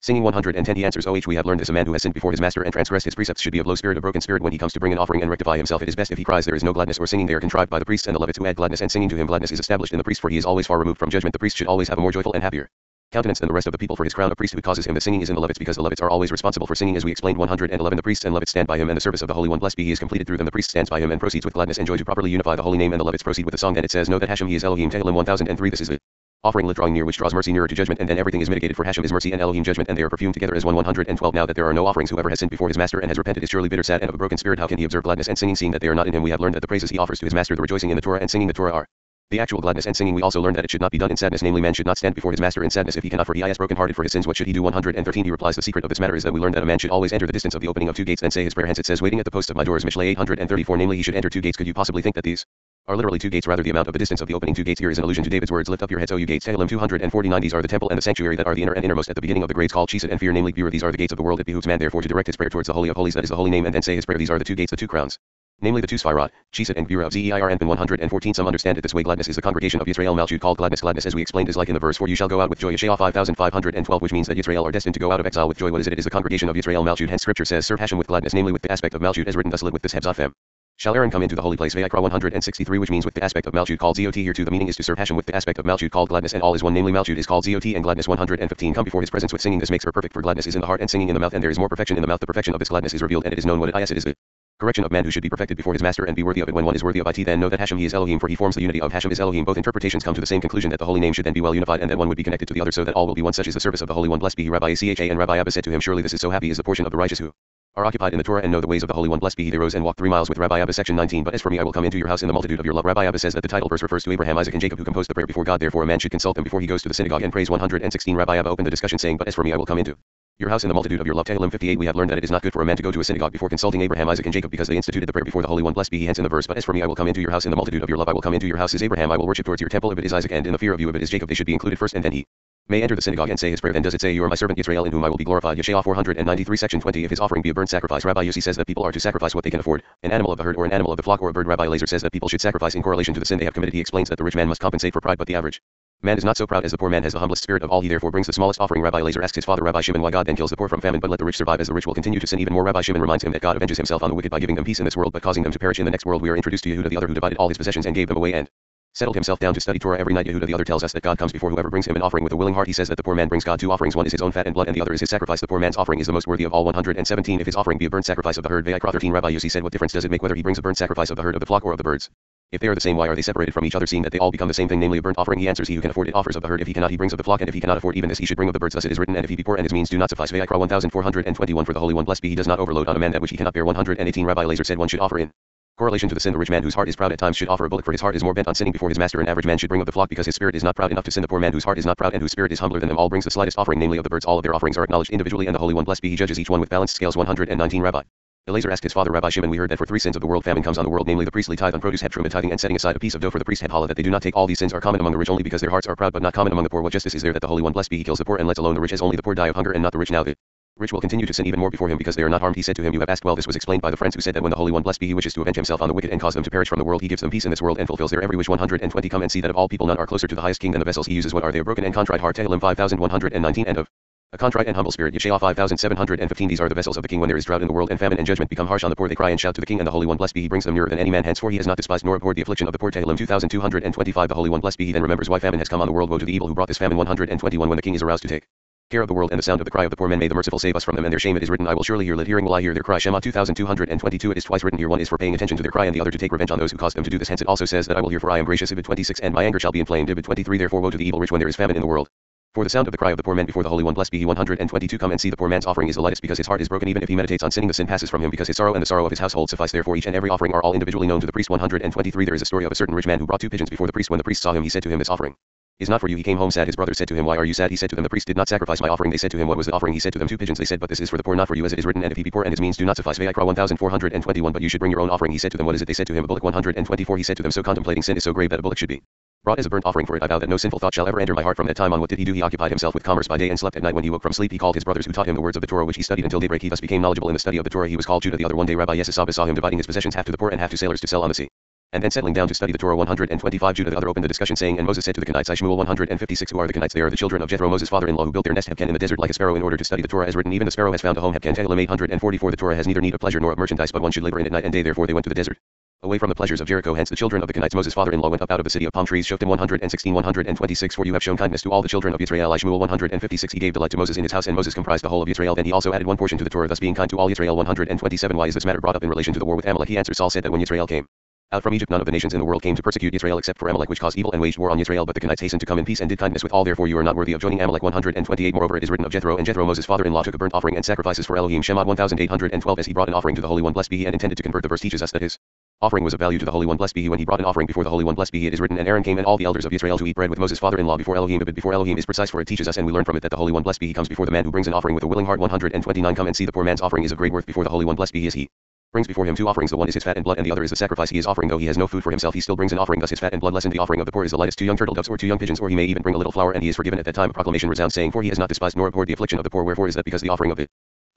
Singing 110 He answers, Oh, we have learned this a man who has sinned before his master and transgressed his precepts should be of low spirit, a broken spirit when he comes to bring an offering and rectify himself. It is best if he cries, There is no gladness or singing. They are contrived by the priests and the Levites who add gladness and singing to him. Gladness is established in the priest, for he is always far removed from judgment. The priest should always have a more joyful and happier countenance than the rest of the people for his crown. Priest who causes him the singing is in the Levites because the Levites are always responsible for singing as we explained 111 the priests and Levites stand by him and the service of the Holy One blessed be he is completed through them the priest stands by him and proceeds with gladness and joy to properly unify the holy name and the Levites proceed with the song and it says know that Hashem he is Elohim Tehillim 1003 this is it offering drawing near which draws mercy nearer to judgment and then everything is mitigated for Hashem is mercy and Elohim judgment and they are perfumed together as one 112 now that there are no offerings whoever has sinned before his master and has repented is surely bitter sad and of a broken spirit. How can he observe gladness and singing seeing that they are not in him? We have learned that the praises he offers to his master the rejoicing in the Torah and singing the Torah are the actual gladness and singing we also learned that it should not be done in sadness. Namely man should not stand before his master in sadness if he cannot for he is broken hearted for his sins. What should he do? 113 he replies the secret of this matter is that we learned that a man should always enter the distance of the opening of two gates and say his prayer. Hence it says waiting at the posts of my doors. Mishle 834 namely he should enter two gates. Could you possibly think that these are literally two gates rather the amount of the distance of the opening two gates? Here is an allusion to David's words lift up your heads O you gates. Tehillim 249 these are the temple and the sanctuary that are the inner and innermost at the beginning of the grades called Chesed and Fear. Namely pure these are the gates of the world. It behooves man therefore to direct his prayer towards the holy of holies that is the holy name and then say his prayer. These are the two gates the two crowns namely the two Sphirot, Chesed and Gvura of Zeir and 114 some understand it this way. Gladness is the congregation of Israel Malchut called gladness gladness as we explained is like in the verse for you shall go out with joy. Yeshayah 5512 which means that Israel are destined to go out of exile with joy. What is it? It is the congregation of Israel Malchut hence scripture says serve Hashem with gladness namely with the aspect of Malchut as written thus with this Hebzathem. Shall Aaron come into the holy place? Vayikra 163 which means with the aspect of Malchut called Zot. Here too the meaning is to serve Hashem with the aspect of Malchut called gladness and all is one. Namely Malchut is called Zot and gladness 115 come before his presence with singing. This makes her perfect for gladness is in the heart and singing in the mouth and there is more perfection in the mouth. The perfection of this gladness is revealed and it is known what it is. It is the correction of man who should be perfected before his master and be worthy of it when one is worthy of it then know that Hashem he is Elohim for he forms the unity of Hashem is Elohim both interpretations come to the same conclusion that the holy name should then be well unified and that one would be connected to the other so that all will be one such is the service of the holy one blessed be he Rabbi Cha and Rabbi Abba said to him surely this is so happy is the portion of the righteous who are occupied in the Torah and know the ways of the Holy One. Blessed be he. They rose and walked three miles with Rabbi Abba. Section 19. But as for me, I will come into your house in the multitude of your love. Rabbi Abba says that the title verse refers to Abraham, Isaac, and Jacob who composed the prayer before God. Therefore, a man should consult them before he goes to the synagogue and prays 116. Rabbi Abba opened the discussion saying, But as for me, I will come into your house in the multitude of your love. Tehillim 58. We have learned that it is not good for a man to go to a synagogue before consulting Abraham, Isaac, and Jacob because they instituted the prayer before the Holy One. Blessed be he. Hence in the verse, But as for me, I will come into your house in the multitude of your love. I will come into your house is Abraham. I will worship towards your temple. If it is Isaac, and in the fear of you, if it is Jacob, they should be included first, and then he may enter the synagogue and say his prayer. Then does it say, You are my servant Israel in whom I will be glorified? Yeshayah 493 section 20 If his offering be a burnt sacrifice, Rabbi Yossi says that people are to sacrifice what they can afford, an animal of the herd or an animal of the flock or a bird. Rabbi Lazer says that people should sacrifice in correlation to the sin they have committed. He explains that the rich man must compensate for pride, but the average man is not so proud as the poor man has the humblest spirit of all. He therefore brings the smallest offering. Rabbi Lazer asks his father Rabbi Shimon why God then kills the poor from famine, but let the rich survive as the rich will continue to sin even more. Rabbi Shimon reminds him that God avenges himself on the wicked by giving them peace in this world but causing them to perish in the next world. We are introduced to Yehuda the other who divided all his possessions and gave them away and settled himself down to study Torah every night. Yehuda the other tells us that God comes before whoever brings him an offering with a willing heart. He says that the poor man brings God two offerings. One is his own fat and blood, and the other is his sacrifice. The poor man's offering is the most worthy of all. 117. If his offering be a burnt sacrifice of the herd, Vayikra 13. Rabbi Yossi said, What difference does it make whether he brings a burnt sacrifice of the herd of the flock or of the birds? If they are the same, why are they separated from each other, seeing that they all become the same thing, namely a burnt offering? He answers, He who can afford it offers of the herd. If he cannot, he brings of the flock, and if he cannot afford even this, he should bring of the birds. Thus it is written, and if he be poor and his means do not suffice. Vayikra 1421 for the Holy One. Blessed be he does not overload on a man that which he cannot bear. 118. Rabbi Lazer said one should offer in correlation to the sin. The rich man whose heart is proud at times should offer a bullock, for his heart is more bent on sinning before his master. An average man should bring of the flock because his spirit is not proud enough to sin. The poor man whose heart is not proud and whose spirit is humbler than them all brings the slightest offering, namely of the birds. All of their offerings are acknowledged individually, and the Holy One, blessed be he, judges each one with balanced scales. 119. Rabbi. Elazar asked his father Rabbi Shimon, we heard that for three sins of the world famine comes on the world, namely the priestly tithe on produce, heb truma tithing, and setting aside a piece of dough for the priest heb that they do not take all these sins are common among the rich only because their hearts are proud, but not common among the poor. What justice is there that the Holy One blessed be he kills the poor and lets alone the rich, as only the poor die of hunger and not the rich? Now the rich will continue to sin even more before him because they are not harmed. He said to him, You have asked well. This was explained by the friends who said that when the Holy One blessed be he wishes to avenge himself on the wicked and cause them to perish from the world, he gives them peace in this world and fulfills their every wish. 120 Come and see that of all people none are closer to the highest king than the vessels he uses. What are they? Broken and contrite heart. Tehillim 5119 End of. A contrite and humble spirit. Yeshayah 5715 These are the vessels of the king when there is drought in the world and famine and judgment become harsh on the poor. They cry and shout to the king and the Holy One blessed be he brings them nearer than any man henceforth. He has not despised nor abhorred the affliction of the poor. Tehillim 2225 The Holy One blessed be he then remembers why famine has come on the world. Woe to the evil who brought this famine 121 When the king is aroused to take care of the world and the sound of the cry of the poor men may the merciful save us from them and their shame it is written I will surely hear lit hearing will I hear their cry. Shemot 2222 it is twice written here one is for paying attention to their cry and the other to take revenge on those who caused them to do this. Hence it also says that I will hear for I am gracious. Ibid 26 and my anger shall be inflamed. Ibid 23 therefore woe to the evil rich when there is famine in the world for the sound of the cry of the poor men before the Holy One blessed be he 122 come and see the poor man's offering is the lightest because his heart is broken even if he meditates on sinning the sin passes from him because his sorrow and the sorrow of his household suffice therefore each and every offering are all individually known to the priest 123 there is a story of a certain rich man who brought two pigeons before the priest when the priest saw him he said to him this offering is not for you. He came home sad. His brother said to him, Why are you sad? He said to them, The priest did not sacrifice my offering. They said to him, What was the offering? He said to them, Two pigeons. They said, But this is for the poor, not for you, as it is written, and if he be poor and his means do not suffice. Vayikra 1421, but you should bring your own offering. He said to them, What is it? They said to him, A bullock 124. He said to them, So contemplating sin is so grave that a bullock should be brought as a burnt offering for it. I vow that no sinful thought shall ever enter my heart from that time on. What did he do? He occupied himself with commerce by day and slept at night. When he woke from sleep, he called his brothers who taught him the words of the Torah, which he studied until daybreak. He thus became knowledgeable in the study of the Torah. He was called Judah. The other one day, Rabbi Yesasabah saw him dividing his possessions half to the poor and half to sailors to sell on the sea and then settling down to study the Torah 125 Judah the other opened the discussion saying and Moses said to the Kenites Shmuel 156 who are the Kenites they are the children of Jethro Moses father-in-law who built their nest Hebken in the desert like a sparrow in order to study the Torah as written even the sparrow has found a home Hebken Tehillim 844 the Torah has neither need of pleasure nor of merchandise but one should labor in it night and day therefore they went to the desert away from the pleasures of Jericho hence the children of the Kenites. Moses father-in-law went up out of the city of palm trees Shoftim 116 126 for you have shown kindness to all the children of Israel. Shmuel 156 he gave delight to Moses in his house and Moses comprised the whole of Israel. Then he also added one portion to the Torah thus being kind to all Israel 127 why is this matter brought up in relation to the war with Amalek? He answered Saul said that when Israel came out from Egypt none of the nations in the world came to persecute Israel except for Amalek which caused evil and waged war on Israel. But the Kenites hastened to come in peace and did kindness with all. Therefore you are not worthy of joining Amalek. 128 moreover it is written of Jethro and Jethro Moses father-in-law took a burnt offering and sacrifices for Elohim. Shemot 1812 as he brought an offering to the Holy One. Blessed be he and intended to convert the verse teaches us that his offering was of value to the Holy One blessed be he when he brought an offering before the Holy One blessed be he. It is written and Aaron came and all the elders of Israel to eat bread with Moses father-in-law before Elohim but before Elohim is precise for it teaches us and we learn from it that the Holy One blessed be he comes before the man who brings an offering with a willing heart 129 come and see the poor man's offering is of great worth before the Holy One blessed be he is he brings before him two offerings. The one is his fat and blood and the other is the sacrifice he is offering. Though he has no food for himself he still brings an offering. Thus his fat and blood lessen the offering of the poor. Is the lightest two young turtle doves or two young pigeons or he may even bring a little flour and he is forgiven at that time. A proclamation resounds saying for he has not despised nor abhorred the affliction of the poor. Wherefore is that because the offering of the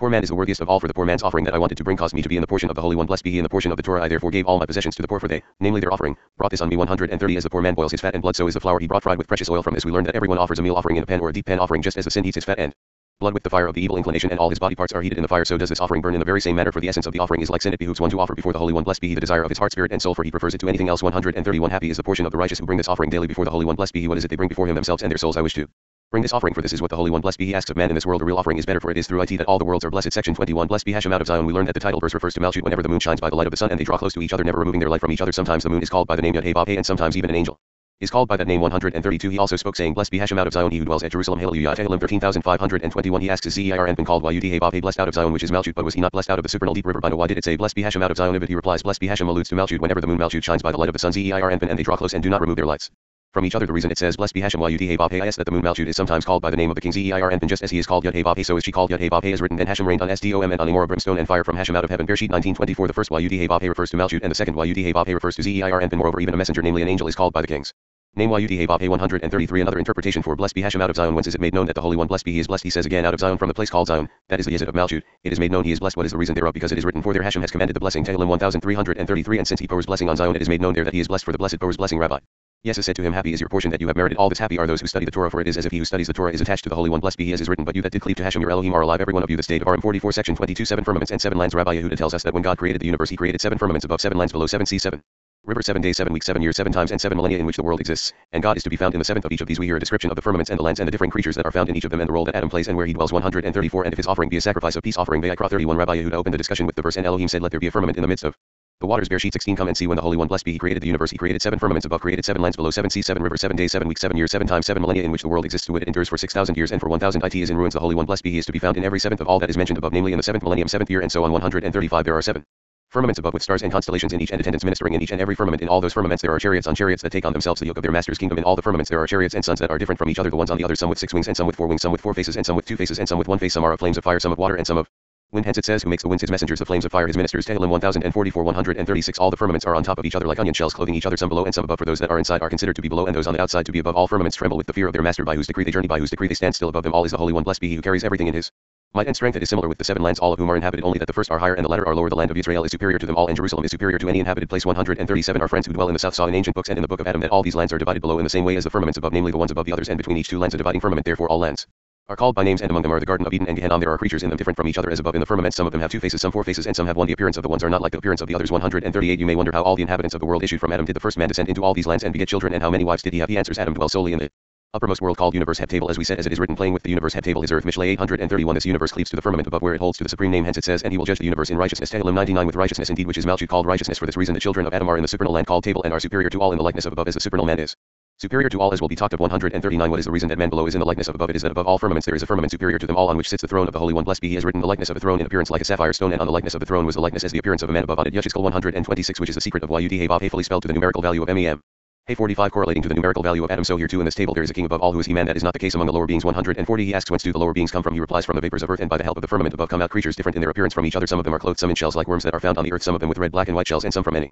poor man is the worthiest of all for the poor man's offering that I wanted to bring caused me to be in the portion of the Holy One. Blessed be he in the portion of the Torah. I therefore gave all my possessions to the poor for they, namely their offering, brought this on me 130 as the poor man boils his fat and blood so is the flour he brought fried with precious oil from this. We learned that everyone offers a meal offering in a pan or a deep pan offering just as the sin heats his fat and blood with the fire of the evil inclination and all his body parts are heated in the fire so does this offering burn in the very same manner for the essence of the offering is like sin. It behooves one to offer before the Holy One. Blessed be he the desire of his heart spirit and soul for he prefers it to anything else. 131 happy is the portion of the righteous who bring this offering daily before the Holy One. Blessed be he what is it they bring before him themselves and their souls? I wish to Bring this offering for this is what the Holy One blessed be he asks of man in this world. A real offering is better for it is through it that all the worlds are blessed. Section 21 blessed be Hashem out of Zion. We learn that the title verse refers to Malchut whenever the moon shines by the light of the sun and they draw close to each other never removing their light from each other. Sometimes the moon is called by the name Yud Hey and sometimes even an angel is called by that name 132 he also spoke saying blessed be Hashem out of Zion he who dwells at Jerusalem. Hail Yah Tehillim 13521 he asks is Zeir and been called Yud Hey blessed out of Zion which is Malchut but was he not blessed out of the supernal deep river by why did it say blessed be Hashem out of Zion but he replies blessed be Hashem alludes to Malchut whenever the moon Malchut shines by the light of the sun. Zeir and they draw close and do not remove their lights from each other. The reason it says blessed be Hashem Yud Hey Vav Hey is that the moon Malchut is sometimes called by the name of the king Zeir and just as he is called Yud Hey Vav Hey so is she called Yud Hey Vav Hey is written and Hashem rained on Sdom and on Amorah brimstone and fire from Hashem out of heaven. Bereshit 1924 the first Yud Hey Vav Hey refers to Malchut and the second Yud Hey Vav Hey refers to Zeir and moreover even a messenger namely an angel is called by the kings. Name Yud Hey 133 Another interpretation for blessed be Hashem out of Zion. Whence is it made known that the Holy One blessed be he is blessed he says again out of Zion from the place called Zion. That is the Yizid of Malchut it is made known he is blessed. What is the reason thereof? Because it is written for there Hashem has commanded the blessing. Tehillim 1333 and since he pours blessing on Zion it is made known there that he is blessed for the blessed pours blessing Rabbi Yes, said to him, Happy is your portion that you have merited. All this happy are those who study the Torah, for it is as if he who studies the Torah is attached to the Holy One. Blessed be he as is written. But you that did cleave to Hashem, your Elohim are alive. Every one of you. The state of Aram 44, section 22, seven firmaments and seven lands. Rabbi Yehuda tells us that when God created the universe, he created seven firmaments above, seven lands below, seven seas, seven river, seven days, seven weeks, seven years, seven times, and seven millennia in which the world exists. And God is to be found in the seventh of each of these. We hear a description of the firmaments and the lands and the different creatures that are found in each of them and the role that Adam plays and where he dwells. 134. And if his offering be a sacrifice of peace offering, Vayikra 31. Rabbi Yehuda opened the discussion with the verse, and Elohim said, Let there be a firmament in the midst of the waters Bereshit 16 come and see when the Holy One blessed be. He created the universe. He created seven firmaments above created seven lands below seven seas seven rivers seven days seven weeks seven years seven times seven millennia in which the world exists to it, endures for six thousand years and for one thousand it is in ruins. The Holy One blessed be. He is to be found in every seventh of all that is mentioned above namely in the seventh millennium seventh year and so on. 135 there are seven firmaments above with stars and constellations in each and attendants ministering in each and every firmament. In all those firmaments there are chariots. On chariots that take on themselves the yoke of their master's kingdom. In all the firmaments there are chariots and suns that are different Wind hence it says who makes the winds his messengers the flames of fire his ministers. Tehillim 1044 136 all the firmaments are on top of each other like onion shells clothing each other some below and some above for those that are inside are considered to be below and those on the outside to be above. All firmaments tremble with the fear of their master by whose decree they journey by whose decree they stand still above them. All is the Holy One. Blessed be he who carries everything in his might and strength. It is similar with the seven lands all of whom are inhabited. Only that the first are higher and the latter are lower. The land of Israel is superior to them all and Jerusalem is superior to any inhabited place. 137 our friends who dwell in the south saw in ancient books and in the book of Adam that all these lands are divided below in the same way as the firmaments above namely the ones above the others and between each two lands a dividing firmament. Therefore all lands are called by names and among them are the Garden of Eden and Gehenna. There are creatures in them different from each other as above in the firmament. Some of them have two faces some four faces and some have one. The appearance of the ones are not like the appearance of the others. 138 you may wonder how all the inhabitants of the world issued from Adam did the first man descend into all these lands and beget children and how many wives did he have? He answers Adam dwells solely in the Uppermost world called universe heb table as we said as it is written playing with the universe heb table is earth. Mishle 831 this universe cleaves to the firmament above where it holds to the supreme name. Hence it says and he will judge the universe in righteousness. Tehillim 99 with righteousness indeed which is Malchut called righteousness for this reason. The children of Adam are in the supernal land called table and are superior to all in the likeness of above as the supernal man is. Superior to all as will be talked of 139 What is the reason that man below is in the likeness of above? It is that above all firmaments there is a firmament superior to them all on which sits the throne of the Holy One. Blessed be he has written the likeness of a throne in appearance like a sapphire stone and on the likeness of the throne was the likeness as the appearance of a man above on it. Yechezkel 126 which is the secret of why Hey Vav Hey fully spelled to the numerical value of MEM. Hey 45 correlating to the numerical value of Adam so here too in this table there is a king above all who is he man that is not the case among the lower beings 140 he asks whence do the lower beings come from he replies from the vapors of earth and by the help of the firmament above come out creatures different in their appearance from each other some of them are clothed some in shells like worms that are found on the earth some of them with red black and white shells and some from any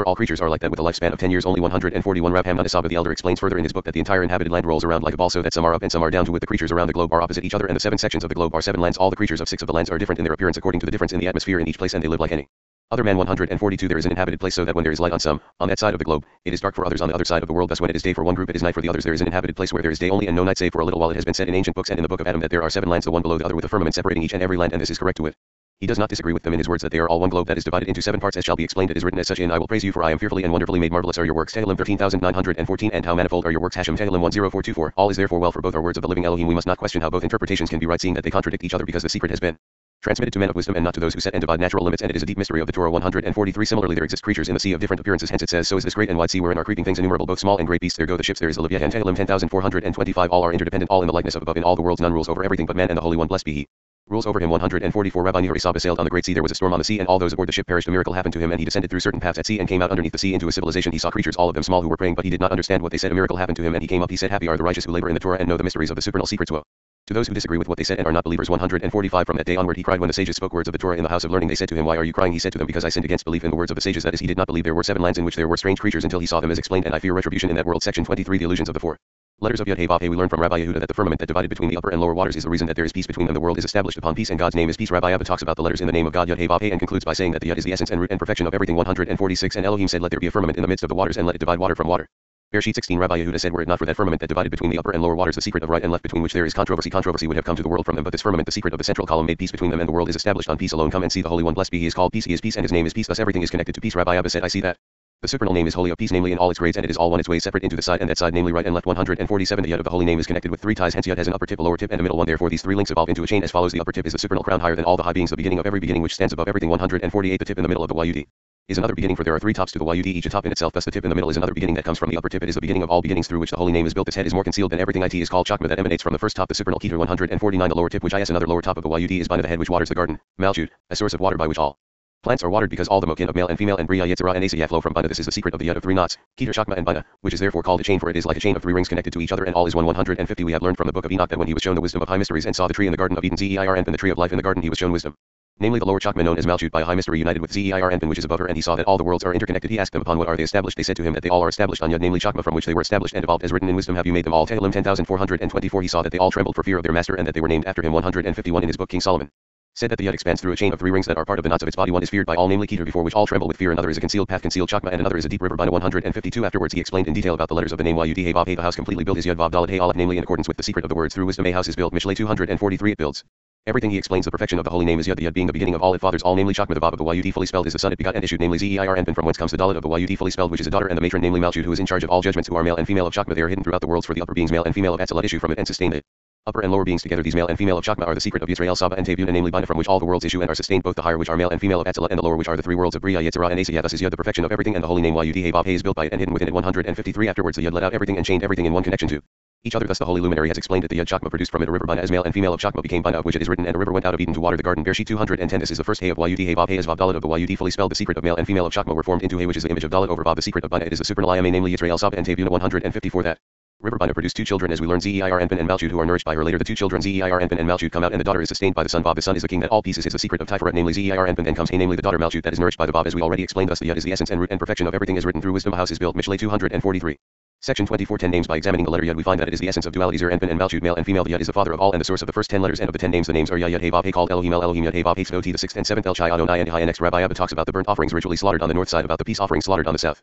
all creatures are like that with a lifespan of 10 years. Only 141 Rab Hamnadasaba the elder explains further in his book that the entire inhabited land rolls around like a ball so that some are up and some are down to with the creatures around the globe are opposite each other and the seven sections of the globe are seven lands. All the creatures of six of the lands are different in their appearance according to the difference in the atmosphere in each place and they live like any other man. 142 There is an inhabited place so that when there is light on some, on that side of the globe, it is dark for others on the other side of the world. Thus when it is day for one group it is night for the others. There is an inhabited place where there is day only and no night save for a little while it has been said in ancient books and in the book of Adam that there are seven lands the one below the other with a firmament separating each and every land and this is correct to it. He does not disagree with them in his words that they are all one globe that is divided into seven parts as shall be explained it is written as such in I will praise you for I am fearfully and wonderfully made. Marvelous are your works. Tehillim 13914 and how manifold are your works. Hashem Tehillim 10424 all is therefore well for both are words of the living Elohim. We must not question how both interpretations can be right seeing that they contradict each other because the secret has been transmitted to men of wisdom and not to those who set and divide natural limits and it is a deep mystery of the Torah 143 similarly there exist creatures in the sea of different appearances. Hence it says so is this great and wide sea wherein are creeping things innumerable both small and great beasts. There go the ships. There is the Leviathan. Tehillim 10425 all are interdependent. All in the likeness of above in all the worlds. None rules over everything but man and the Holy One. Blessed be he rules over him 144 Rabbi Nehor Saba sailed on the great sea. There was a storm on the sea and all those aboard the ship perished. A miracle happened to him and he descended through certain paths at sea and came out underneath the sea into a civilization. He saw creatures all of them small who were praying but he did not understand what they said. A miracle happened to him and he came up. He said happy are the righteous who labor in the Torah and know the mysteries of the supernal secrets. Woe to those who disagree with what they said and are not believers 145 from that day onward he cried when the sages spoke words of the Torah in the house of learning. They said to him why are you crying? He said to them because I sinned against belief in the words of the sages. That is he did not believe there were seven lands in which there were strange creatures until he saw them as explained and I fear retribution in that world. Section 23 the illusions of the four letters of Yud Hey Vav Hey we learn from Rabbi Yehuda that the firmament that divided between the upper and lower waters is the reason that there is peace between them. The world is established upon peace and God's name is peace. Rabbi Abba talks about the letters in the name of God Yud Hey Vav Hey and concludes by saying that the Yud is the essence and root and perfection of everything 146 and Elohim said let there be a firmament in the midst of the waters and let it divide water from water. Bereshit 16 Rabbi Yehuda said were it not for that firmament that divided between the upper and lower waters the secret of right and left between which there is controversy controversy would have come to the world from them. But this firmament the secret of the central column made peace between them and the world is established on peace alone. Come and see the Holy One. Blessed be he is called. Peace he is peace and his name is peace. Thus everything is connected to peace. Rabbi Abba said I see that the supernal name is holy of peace namely in all its grades and it is all one its ways separate into the side and that side namely right and left 147 the yud of the holy name is connected with three ties hence yud has an upper tip a lower tip and a middle one. Therefore these three links evolve into a chain as follows. The upper tip is the supernal crown higher than all the high beings the beginning of every beginning which stands above everything 148 the tip in the middle of the yud is another beginning for there are three tops to the yud each a top in itself. Thus the tip in the middle is another beginning that comes from the upper tip. It is the beginning of all beginnings through which the holy name is built. Its head is more concealed than everything it is called. Chakma that emanates from the first top the supernal keter 149 the lower tip which is another lower top of the yud is bina the head which waters the garden. Malchut a source of water by which all Plants are watered because all the Mochin of male and female and bria yetzirah and asiyah flow from bina. This is the secret of the yud of three knots, keter chakma and bina, which is therefore called a chain for it is like a chain of three rings connected to each other and all is one 150. We have learned from the book of Enoch that when he was shown the wisdom of high mysteries and saw the tree in the garden of Eden Zeir and the tree of life in the garden he was shown wisdom. Namely the lower chakma known as Malchut by a high mystery united with Zeir and which is above her and he saw that all the worlds are interconnected. He asked them upon what are they established. They said to him that they all are established on Yud namely chakma from which they were established and evolved as written in wisdom have you made them all. Tehillim 10424 he saw that they all trembled for fear of their master and that they were named after him 151 in his book King Solomon said that the yud expands through a chain of three rings that are part of the knots of its body. One is feared by all, namely Keter, before which all tremble with fear. Another is a concealed path, concealed chakma, and another is a deep river. Bina 152. Afterwards, he explained in detail about the letters of the name Yud Hey Vav. The house completely built his Yud Vav Dalet Hey Aleph, namely in accordance with the secret of the words through wisdom. A house is built. Mishle 243. It builds. Everything he explains the perfection of the holy name is Yud, the Yud being the beginning of all it fathers all, namely Chakma, the Vav of the Yud fully spelled is the son it begot and issued, namely Zeir and from whence comes the Dalet of the Yud fully spelled, which is a daughter, and the matron, namely Malchut, who is in charge of all judgments, who are male and female of Chakma. They are hidden throughout the worlds for the upper beings, male and female of Atzilut, issue from it and sustain it. Upper and lower beings together, these male and female of Chakma are the secret of Yisrael, Saba and Tevuna, namely Bina, from which all the worlds issue and are sustained, both the higher which are male and female of Atzilut, and the lower which are the three worlds of Bria, Yetzirah, and Asiyah. Thus is Yud the perfection of everything, and the holy name Yud Hey Vav Hey is built by it and hidden within it. 153. Afterwards, the Yud let out everything and chained everything in one connection to each other. Thus the holy luminary has explained that the Yud Chakma produced from it a river Bina as male and female of Chakma became Bina, of which it is written, and a river went out of Eden to water the garden. Bereshit 210. This is the first Hey of Yud Hey Vav Hey is Vav of the Yud fully spelled. The secret of male and female of Chakma were formed into Hey, which is the image of Dalet over Vav. The secret of Bina it is the supernal Ayame, namely Yisrael, Saba, and Tevuna. 154. That River Bina produced two children as we learn Zeir Anpin and Malchut who are nourished by her later. The two children Zeir Anpin and Malchut come out and the daughter is sustained by the son. Vav the son is the king that all pieces is the secret of Tiferet namely Zeir Anpin and comes Hey namely the daughter Malchut that is nourished by the Vav as we already explained thus. The Yud is the essence and root and perfection of everything is written through wisdom. A house is built Mishle 243. Section 24 10 names by examining the letter. Yud we find that it is the essence of duality. Zeir Anpin and Malchut male and female. The Yud is the father of all and the source of the first 10 letters. And of the 10 names the names are Yud Hey Vav Hey called Elohim El Elohim Yud Hey Vav Hey the 6th and 7th El Chai Adonai and Hi next Rabbi Abba talks about the burnt offerings ritually slaughtered on the north side about the peace offerings slaughtered on the south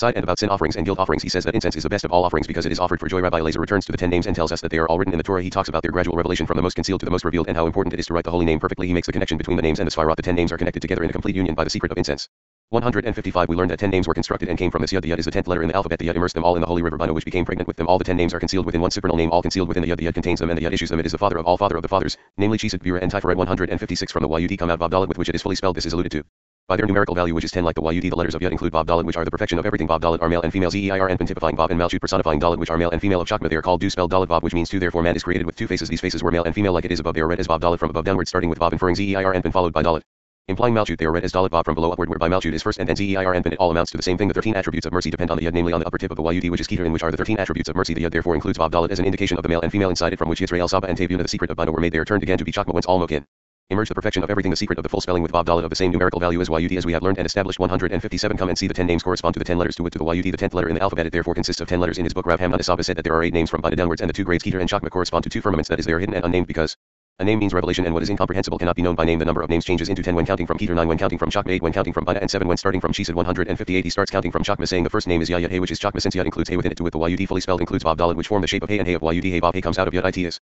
side and about sin offerings and guilt offerings he says that incense is the best of all offerings because it is offered for joy Rabbi Elazar returns to the ten names and tells us that they are all written in the Torah he talks about their gradual revelation from the most concealed to the most revealed and how important it is to write the holy name perfectly he makes the connection between the names and the Sphirot the ten names are connected together in a complete union by the secret of incense 155 We learned that 10 names were constructed and came from this yud. The yud is the 10th letter in the alphabet. The yud immersed them all in the holy river Bina which became pregnant with them. All the 10 names are concealed within one supernal name. All concealed within the yud. The yud contains them and the yud issues them. It is the father of all father of the fathers, namely Chesed, Gvura and Tiferet 156 from the Yud come out Vav with which it is fully spelled. This is alluded to. By their numerical value which is 10 like the Yud, the letters of Yud include Vav Dalet which are the perfection of everything. Vav Dalet are male and female Zeir and typifying Vav and Malchut personifying Dalet which are male and female of Chakma. They are called do spelled Dalet Vav which means two. Therefore man is created with two faces. These faces were male and female like it is above. They are read as Vav Dalet from above downward starting with Vav inferring Zeir and followed by Dalet. Implying Malchut they are read as Dalet Vav from below upward whereby Malchut is first and then Zeir and it all amounts to the same thing. The 13 attributes of mercy depend on the Yud namely on the upper tip of the Yud which is Keter in which are the 13 attributes of mercy. The Yud therefore includes Vav Dalet as an indication of the male and female inside it from which Yisrael Saba and Tevuna the secret of Bina were made. They are turned again to be Chakma whence all Mochin. Emerge the perfection of everything the secret of the full spelling with Vav Dalet of the same numerical value as Yud as we have learned and established 157 come and see the 10 names correspond to the 10 letters to it to the Yud the 10th letter in the alphabet it therefore consists of 10 letters in his book. Rav Hamdan Asaba said that there are 8 names from Bina downwards and the two grades Keter and Chakma correspond to two firmaments that is they are hidden and unnamed because a name means revelation and what is incomprehensible cannot be known by name. The number of names changes into 10 when counting from Keter 9 when counting from Chakma 8 when counting from Bina and 7 when starting from Chesed 158 he starts counting from Chakma saying the first name is Yayat Hay which is Chakma since Yud includes Hay within it to with the Yud fully spelled includes Vav Dalet which form the shape of Hay and Hay of Yud Hay Vav Hay comes out of Yud It is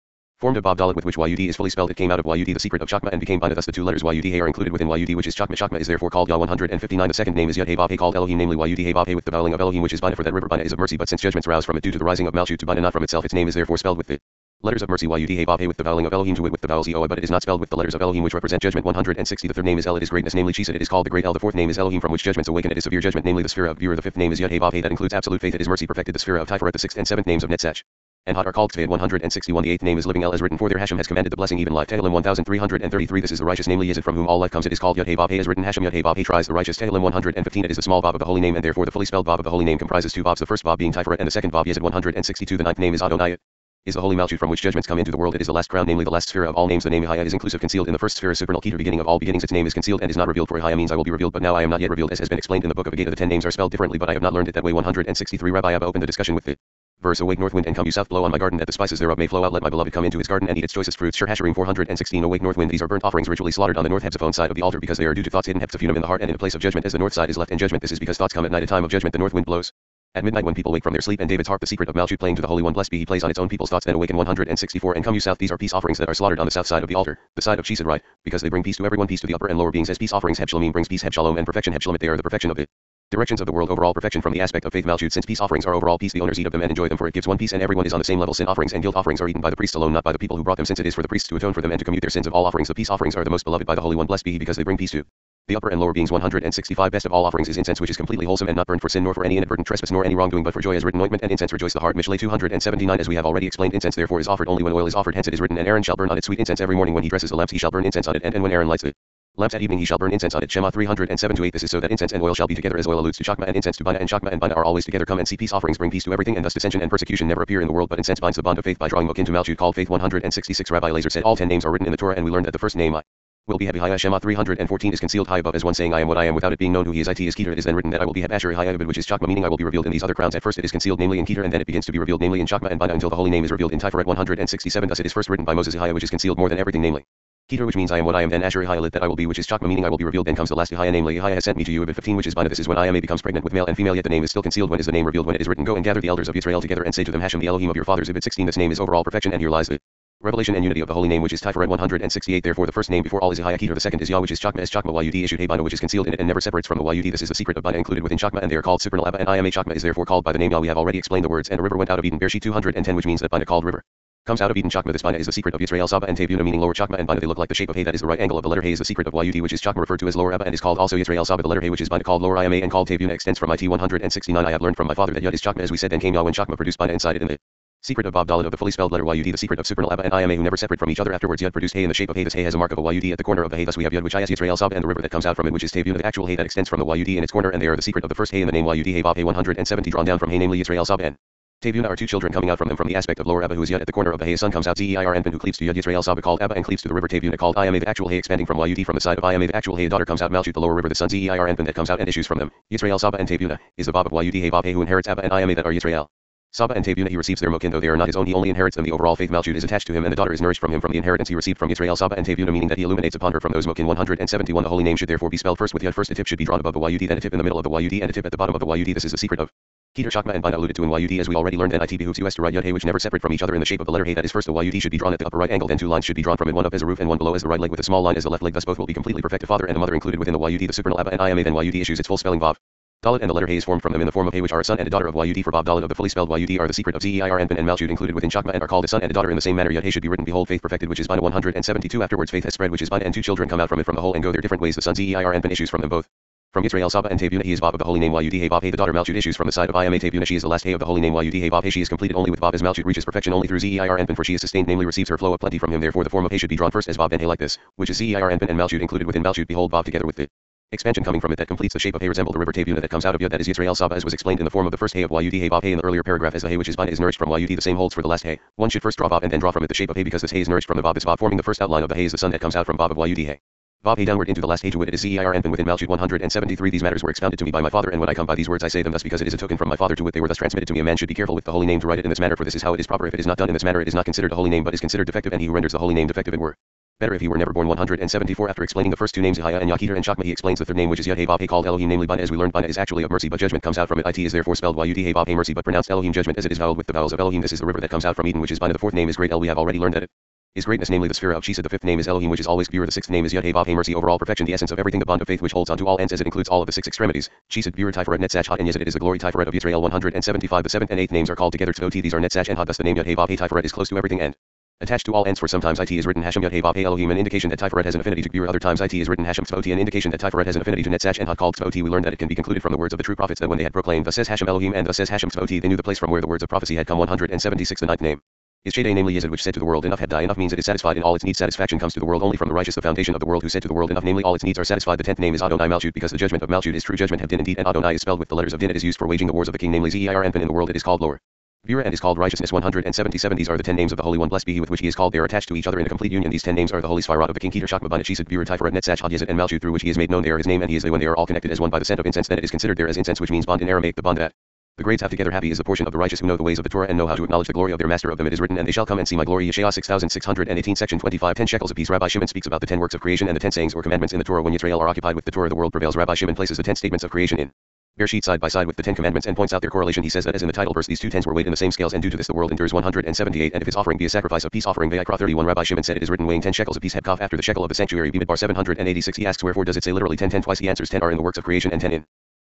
formed of Vav with which Yud is fully spelled. It came out of Yud the secret of Chakma and became Bina thus the two letters Yud Hay are included within Yud which is Chakma. Chakma is therefore called Yah 159 the second name is Yud Hay called Elohim namely Yud Hay with the vowing of Elohim which is Bina for that river Bina is of mercy. But since judgments rouse from it due to the rising of Malchut to Bina not from itself its name is therefore spelled with it. Letters of mercy. Yud Hey Vav with the vowing of Elohim to it with the vowels Eoa but it is not spelled with the letters of Elohim which represent judgment 160 the third name is El it is greatness namely Chesed it is called the great El. The fourth name is Elohim from which judgments awaken it is severe judgment namely the sphere of Gvura the fifth name is Yud Hey that includes absolute faith it is mercy perfected the sphere of Tiferet the sixth and seventh names of Netzach. And Hod are called Tzved 161 the eighth name is living El as written for there Hashem has commanded the blessing even life Tehillim 1333 this is the righteous namely Yizid from whom all life comes it is called Yud Hey Hey as written Hashem Yud Hey Hey tries the righteous Tehillim 115 it is the small Vav of the holy name and therefore the fully spelled Vav of the holy name comprises two Vavs the first Vav being Tiferet and the second Vav Yizid 162 the ninth name is Adonai is the holy Malchut from which judgments come into the world. It is the last crown, namely the last sphere of all names. The name Ihaya is inclusive, concealed in the first sphere, supernal Keter, beginning of all beginnings. Its name is concealed and is not revealed. For Ihaya means I will be revealed, but now I am not yet revealed, as has been explained in the book of Agata. The ten names are spelled differently, but I have not learned it that way. 163 Rabbi Abba opened the discussion with it. Verse Awake north wind and come you south blow on my garden that the spices thereof may flow out. Let my beloved come into his garden and eat its choicest fruits. Hashirim 416 Awake north wind these are burnt offerings ritually slaughtered on the north heptaphone side of the altar because they are due to thoughts hidden heptaphunim in the heart and in a place of judgment. As the north side is left in judgment this is because thoughts come at night a time of judgment the north wind blows. At midnight when people wake from their sleep and David's harp the secret of Malchut playing to the Holy One blessed be he plays on its own people's thoughts then awaken 164 and come you south these are peace offerings that are slaughtered on the south side of the altar, the side of Chesed right, because they bring peace to everyone peace to the upper and lower beings as peace offerings Heb Shalomim brings peace Heb Shalom and perfection Heb Shalomit they are the perfection of it. Directions of the world overall perfection from the aspect of faith Malchut since peace offerings are overall peace the owners eat of them and enjoy them for it gives one peace and everyone is on the same level. Sin offerings and guilt offerings are eaten by the priest alone not by the people who brought them since it is for the priests to atone for them and to commute their sins. Of all offerings the peace offerings are the most beloved by the Holy One. Blessed be he because they bring peace to the upper and lower beings. 165 best of all offerings is incense which is completely wholesome and not burned for sin nor for any inadvertent trespass nor any wrongdoing but for joy as written ointment and incense. Rejoice the heart Mishlei 279 as we have already explained. Incense therefore is offered only when oil is offered. Hence it is written and Aaron shall burn on it sweet incense every morning when he dresses the lamps. He shall burn incense on it and, and when Aaron lights it lamps at evening he shall burn incense on it. Shemot 307 to 8 this is so that incense and oil shall be together as oil alludes to Chakma and incense to Bina and Chakma and Bina are always together. Come and see peace. Offerings bring peace to everything and thus dissension and persecution never appear in the world. But incense binds the bond of faith by drawing Mochin to Malchut called faith 166 Rabbi Lazar said all ten names are written in the Torah and we learned that the first name I will be Hebihaya Shemot 314 is concealed high above as one saying I am what I am without it being known who he is. It is Keter. It is then written that I will be Heb Asher Hayabid which is Chakma meaning I will be revealed in these other crowns. At first it is concealed namely in Keter and then it begins to be revealed namely in Chakma and Bina until the holy name is revealed in Tiferet 167 thus it is first written by Moses Ihaya which is concealed more than everything namely Keter which means I am what I am then Asher Ihaya that I will be which is Chakma meaning I will be revealed then comes the last Ihaya namely Ihaya has sent me to you Abid 15 which is Bina this is when I am becomes pregnant with male and female yet the name is still concealed when is the name revealed when it is written. Go and gather the elders of Israel together and say to them Hashem the Elohim of your fathers Abid 16 this name is overall perfection and here lies. The Revelation and unity of the holy name which is Tiferet 168 therefore the first name before all is Ihaya Keter the second is Yah which is Chakma as Chakma Yud issued Hey Bina which is concealed in it and never separates from the Yud. This is the secret of Bina included within Chakma and they are called supernal Abba and I am a Chakma is therefore called by the name Yah. We have already explained the words and a river went out of Eden. Bereshit 210 which means that Bina called river comes out of Eden Chakma. This Bina is the secret of Yisrael. Saba and Tevuna meaning lower Chakma and Bina they look like the shape of Hay that is the right angle of the letter Hay is the secret of Yud which is Chakma referred to as lower Abba and is called also Yisrael. Saba the letter Hay which is Bina called lower Ima and called Tevuna extends from IT 169 I have learned from my father that Yud is Chakma as we said then came Yah when Chakma produced Bina inside it in the Secret of Vav Dalet of the fully spelled letter Yud the secret of supernal Abba and Ima who never separate from each other afterwards Yud produced Hay in the shape of Hay this Hay has a mark of a Yud at the corner of the Hay. Thus we have Yud which is Yisrael Saba and the river that comes out from it which is Tevuna the actual Hay that extends from the Yud in its corner and they are the secret of the first Hay in the name Yud Hay Vav Hay 170 drawn down from Hay namely Yisrael Saba and Tevuna are two children coming out from them from the aspect of lower Abba who is Yud at the corner of the Hay son comes out Zeir and who cleaves to Yud Yisrael Saba called Abba and cleaves to the river Tevuna called the actual Hay expanding from Yud from the side of the actual Hay daughter comes out Malchut the lower river the son Zeir and that comes out and issues from them Yisrael Saba and Tevuna uh, is the Vav of Yud Hay Vav Hay who inherits Abba and Ima that are Yisrael. Saba and Tevuna he receives their Mochin though they are not his own he only inherits them the overall faith Malchut is attached to him and the daughter is nourished from him from the inheritance he received from Yisrael Saba and Tevuna meaning that he illuminates upon her from those Mochin 171 the holy name should therefore be spelled first with yud first a tip should be drawn above the yud then a tip in the middle of the yud and a tip at the bottom of the yud this is the secret of Keter Chakma and Bina alluded to in YUD as we already learned and IT behooves us to write Yud which never separate from each other in the shape of the letter Hey that is first a YUD should be drawn at the upper right angle then two lines should be drawn from it one up as a roof and one below as the right leg with a small line as the left leg thus both will be completely perfect a father and a mother included within the YUD the supernal Abba and IMA then YUD issues its full spelling Vav. Dalet and the letter Hey is formed from them in the form of Hey which are a son and a daughter of YUD for Vav Dalet of the fully spelled YUD are the secret of Zeir Anpin and Malchut included within Chakma and are called a son and a daughter in the same manner yet Hey should be written behold faith perfected which is Bina 172 afterwards faith has spread which is Bina and two children come out from it from the whole and go their different ways the son Zeir Anpin issues from them both. From Israel Saba and Tevuna he is Vav of the holy name Yud Hey Vav Hey the daughter Malchut issues from the side of Ima Tevuna she is the last Hey of the holy name Yud Hey Vav Hey she is completed only with Vav as Malchut reaches perfection only through Zeir Anpin for she is sustained namely receives her flow of plenty from him therefore the form of Hey should be drawn first as Vav and Hey like this, which is Zeir Anpin and Malchut included within Malchut behold Vav together with the expansion coming from it that completes the shape of Hey resemble the river Tevuna that comes out of Yud that is Yisrael Saba as was explained in the form of the first Hey of Yud Hey Vav Hey in the earlier paragraph as the Hey which is Bina is nourished from Yud the same holds for the last Hey. One should first draw Vav and then draw from it the shape of Hey because this Hey is nourished from the Vav this Vav forming the first outline of the Hey is the son that comes out from Vav of Yud Hey downward into the last age to it, is Zeir Anpin within Malchut 173 these matters were expounded to me by my father and when I come by these words I say them thus because it is a token from my father to wit they were thus transmitted to me. A man should be careful with the holy name to write it in this manner for this is how it is proper. If it is not done in this manner it is not considered a holy name but is considered defective and he who renders the holy name defective it were better if he were never born. 174 after explaining the first two names Yahya and Yakiter and Chakma he explains the third name which is Yud Hey Vav Hey called Elohim namely Bina as we learned Bina is actually of mercy but judgment comes out from it. It is therefore spelled Vav mercy but pronounced Elohim judgment as it is voweled with the vowels of Elohim. This is the river that comes out from Eden which is Bina the fourth name is great El. We have already learned that it is greatness namely the sphere of Chesed the fifth name is Elohim which is always pure the sixth name is Yud Vav Hey mercy overall perfection the essence of everything the bond of faith which holds on to all ends as it includes all of the six extremities. Chesed Gvura Tiferet Netzach Hod and Yesed it is the glory Tiferet of Yisrael 175 the seventh and eighth names are called together Tzvot these are Netzach and Hod thus the name Yud Hey Vav Hey Tiferet is close to everything and attached to all ends for sometimes it is written Hashem Yud Hey Elohim an indication that Tiferet has an affinity to Gvura other times it is written Hashem Tzvoti an indication that Tiferet has an affinity to Netzach and Hod called Tzvoti we learned that it can be concluded from the words of the true prophets that when they had proclaimed thus says Hashem Elohim and thus says Hashem Tzvoti they knew the place from where the words of prophecy had come 176 the ninth name is Shade namely Yesed which said to the world enough had die enough means it is satisfied in all its needs satisfaction comes to the world only from the righteous the foundation of the world who said to the world enough namely all its needs are satisfied. The tenth name is Adonai Malchut because the judgment of Malchut is true judgment. Have din indeed and Adonai is spelled with the letters of din. It is used for waging the wars of the king namely Zeir Anpin in the world it is called lower. Gvura and is called righteousness. 177 these are the ten names of the Holy One. Blessed be he with which he is called. They are attached to each other in a complete union. These ten names are the holy Sphirot of the king Keter Chakma Bina Chesed Gvura Tiferet Netzach Hod Yesed and Malchut through which he is made known they are his name and he is they when they are all connected as one by the scent of incense. Then it is considered there as incense which means bond in Aramaic the bond that the grades have together happy is the portion of the righteous who know the ways of the Torah and know how to acknowledge the glory of their master of them it is written and they shall come and see my glory Yeshaya 6618 section 25 10 shekels apiece Rabbi Shimon speaks about the ten works of creation and the ten sayings or commandments in the Torah when Yisrael are occupied with the Torah the world prevails Rabbi Shimon places the ten statements of creation in Bereshit side by side with the Ten Commandments and points out their correlation. He says that as in the title verse, these two tens were weighed in the same scales, and due to this, the world endures 178. And if his offering be a sacrifice of peace offering, Vayikra 31, Rabbi Shimon said it is written weighing 10 shekels apiece. Hebkaf after the shekel of the sanctuary, Bimidbar 786. He asks wherefore does it say literally 10 10 twice? He answers 10 are in the works of creation and 10 in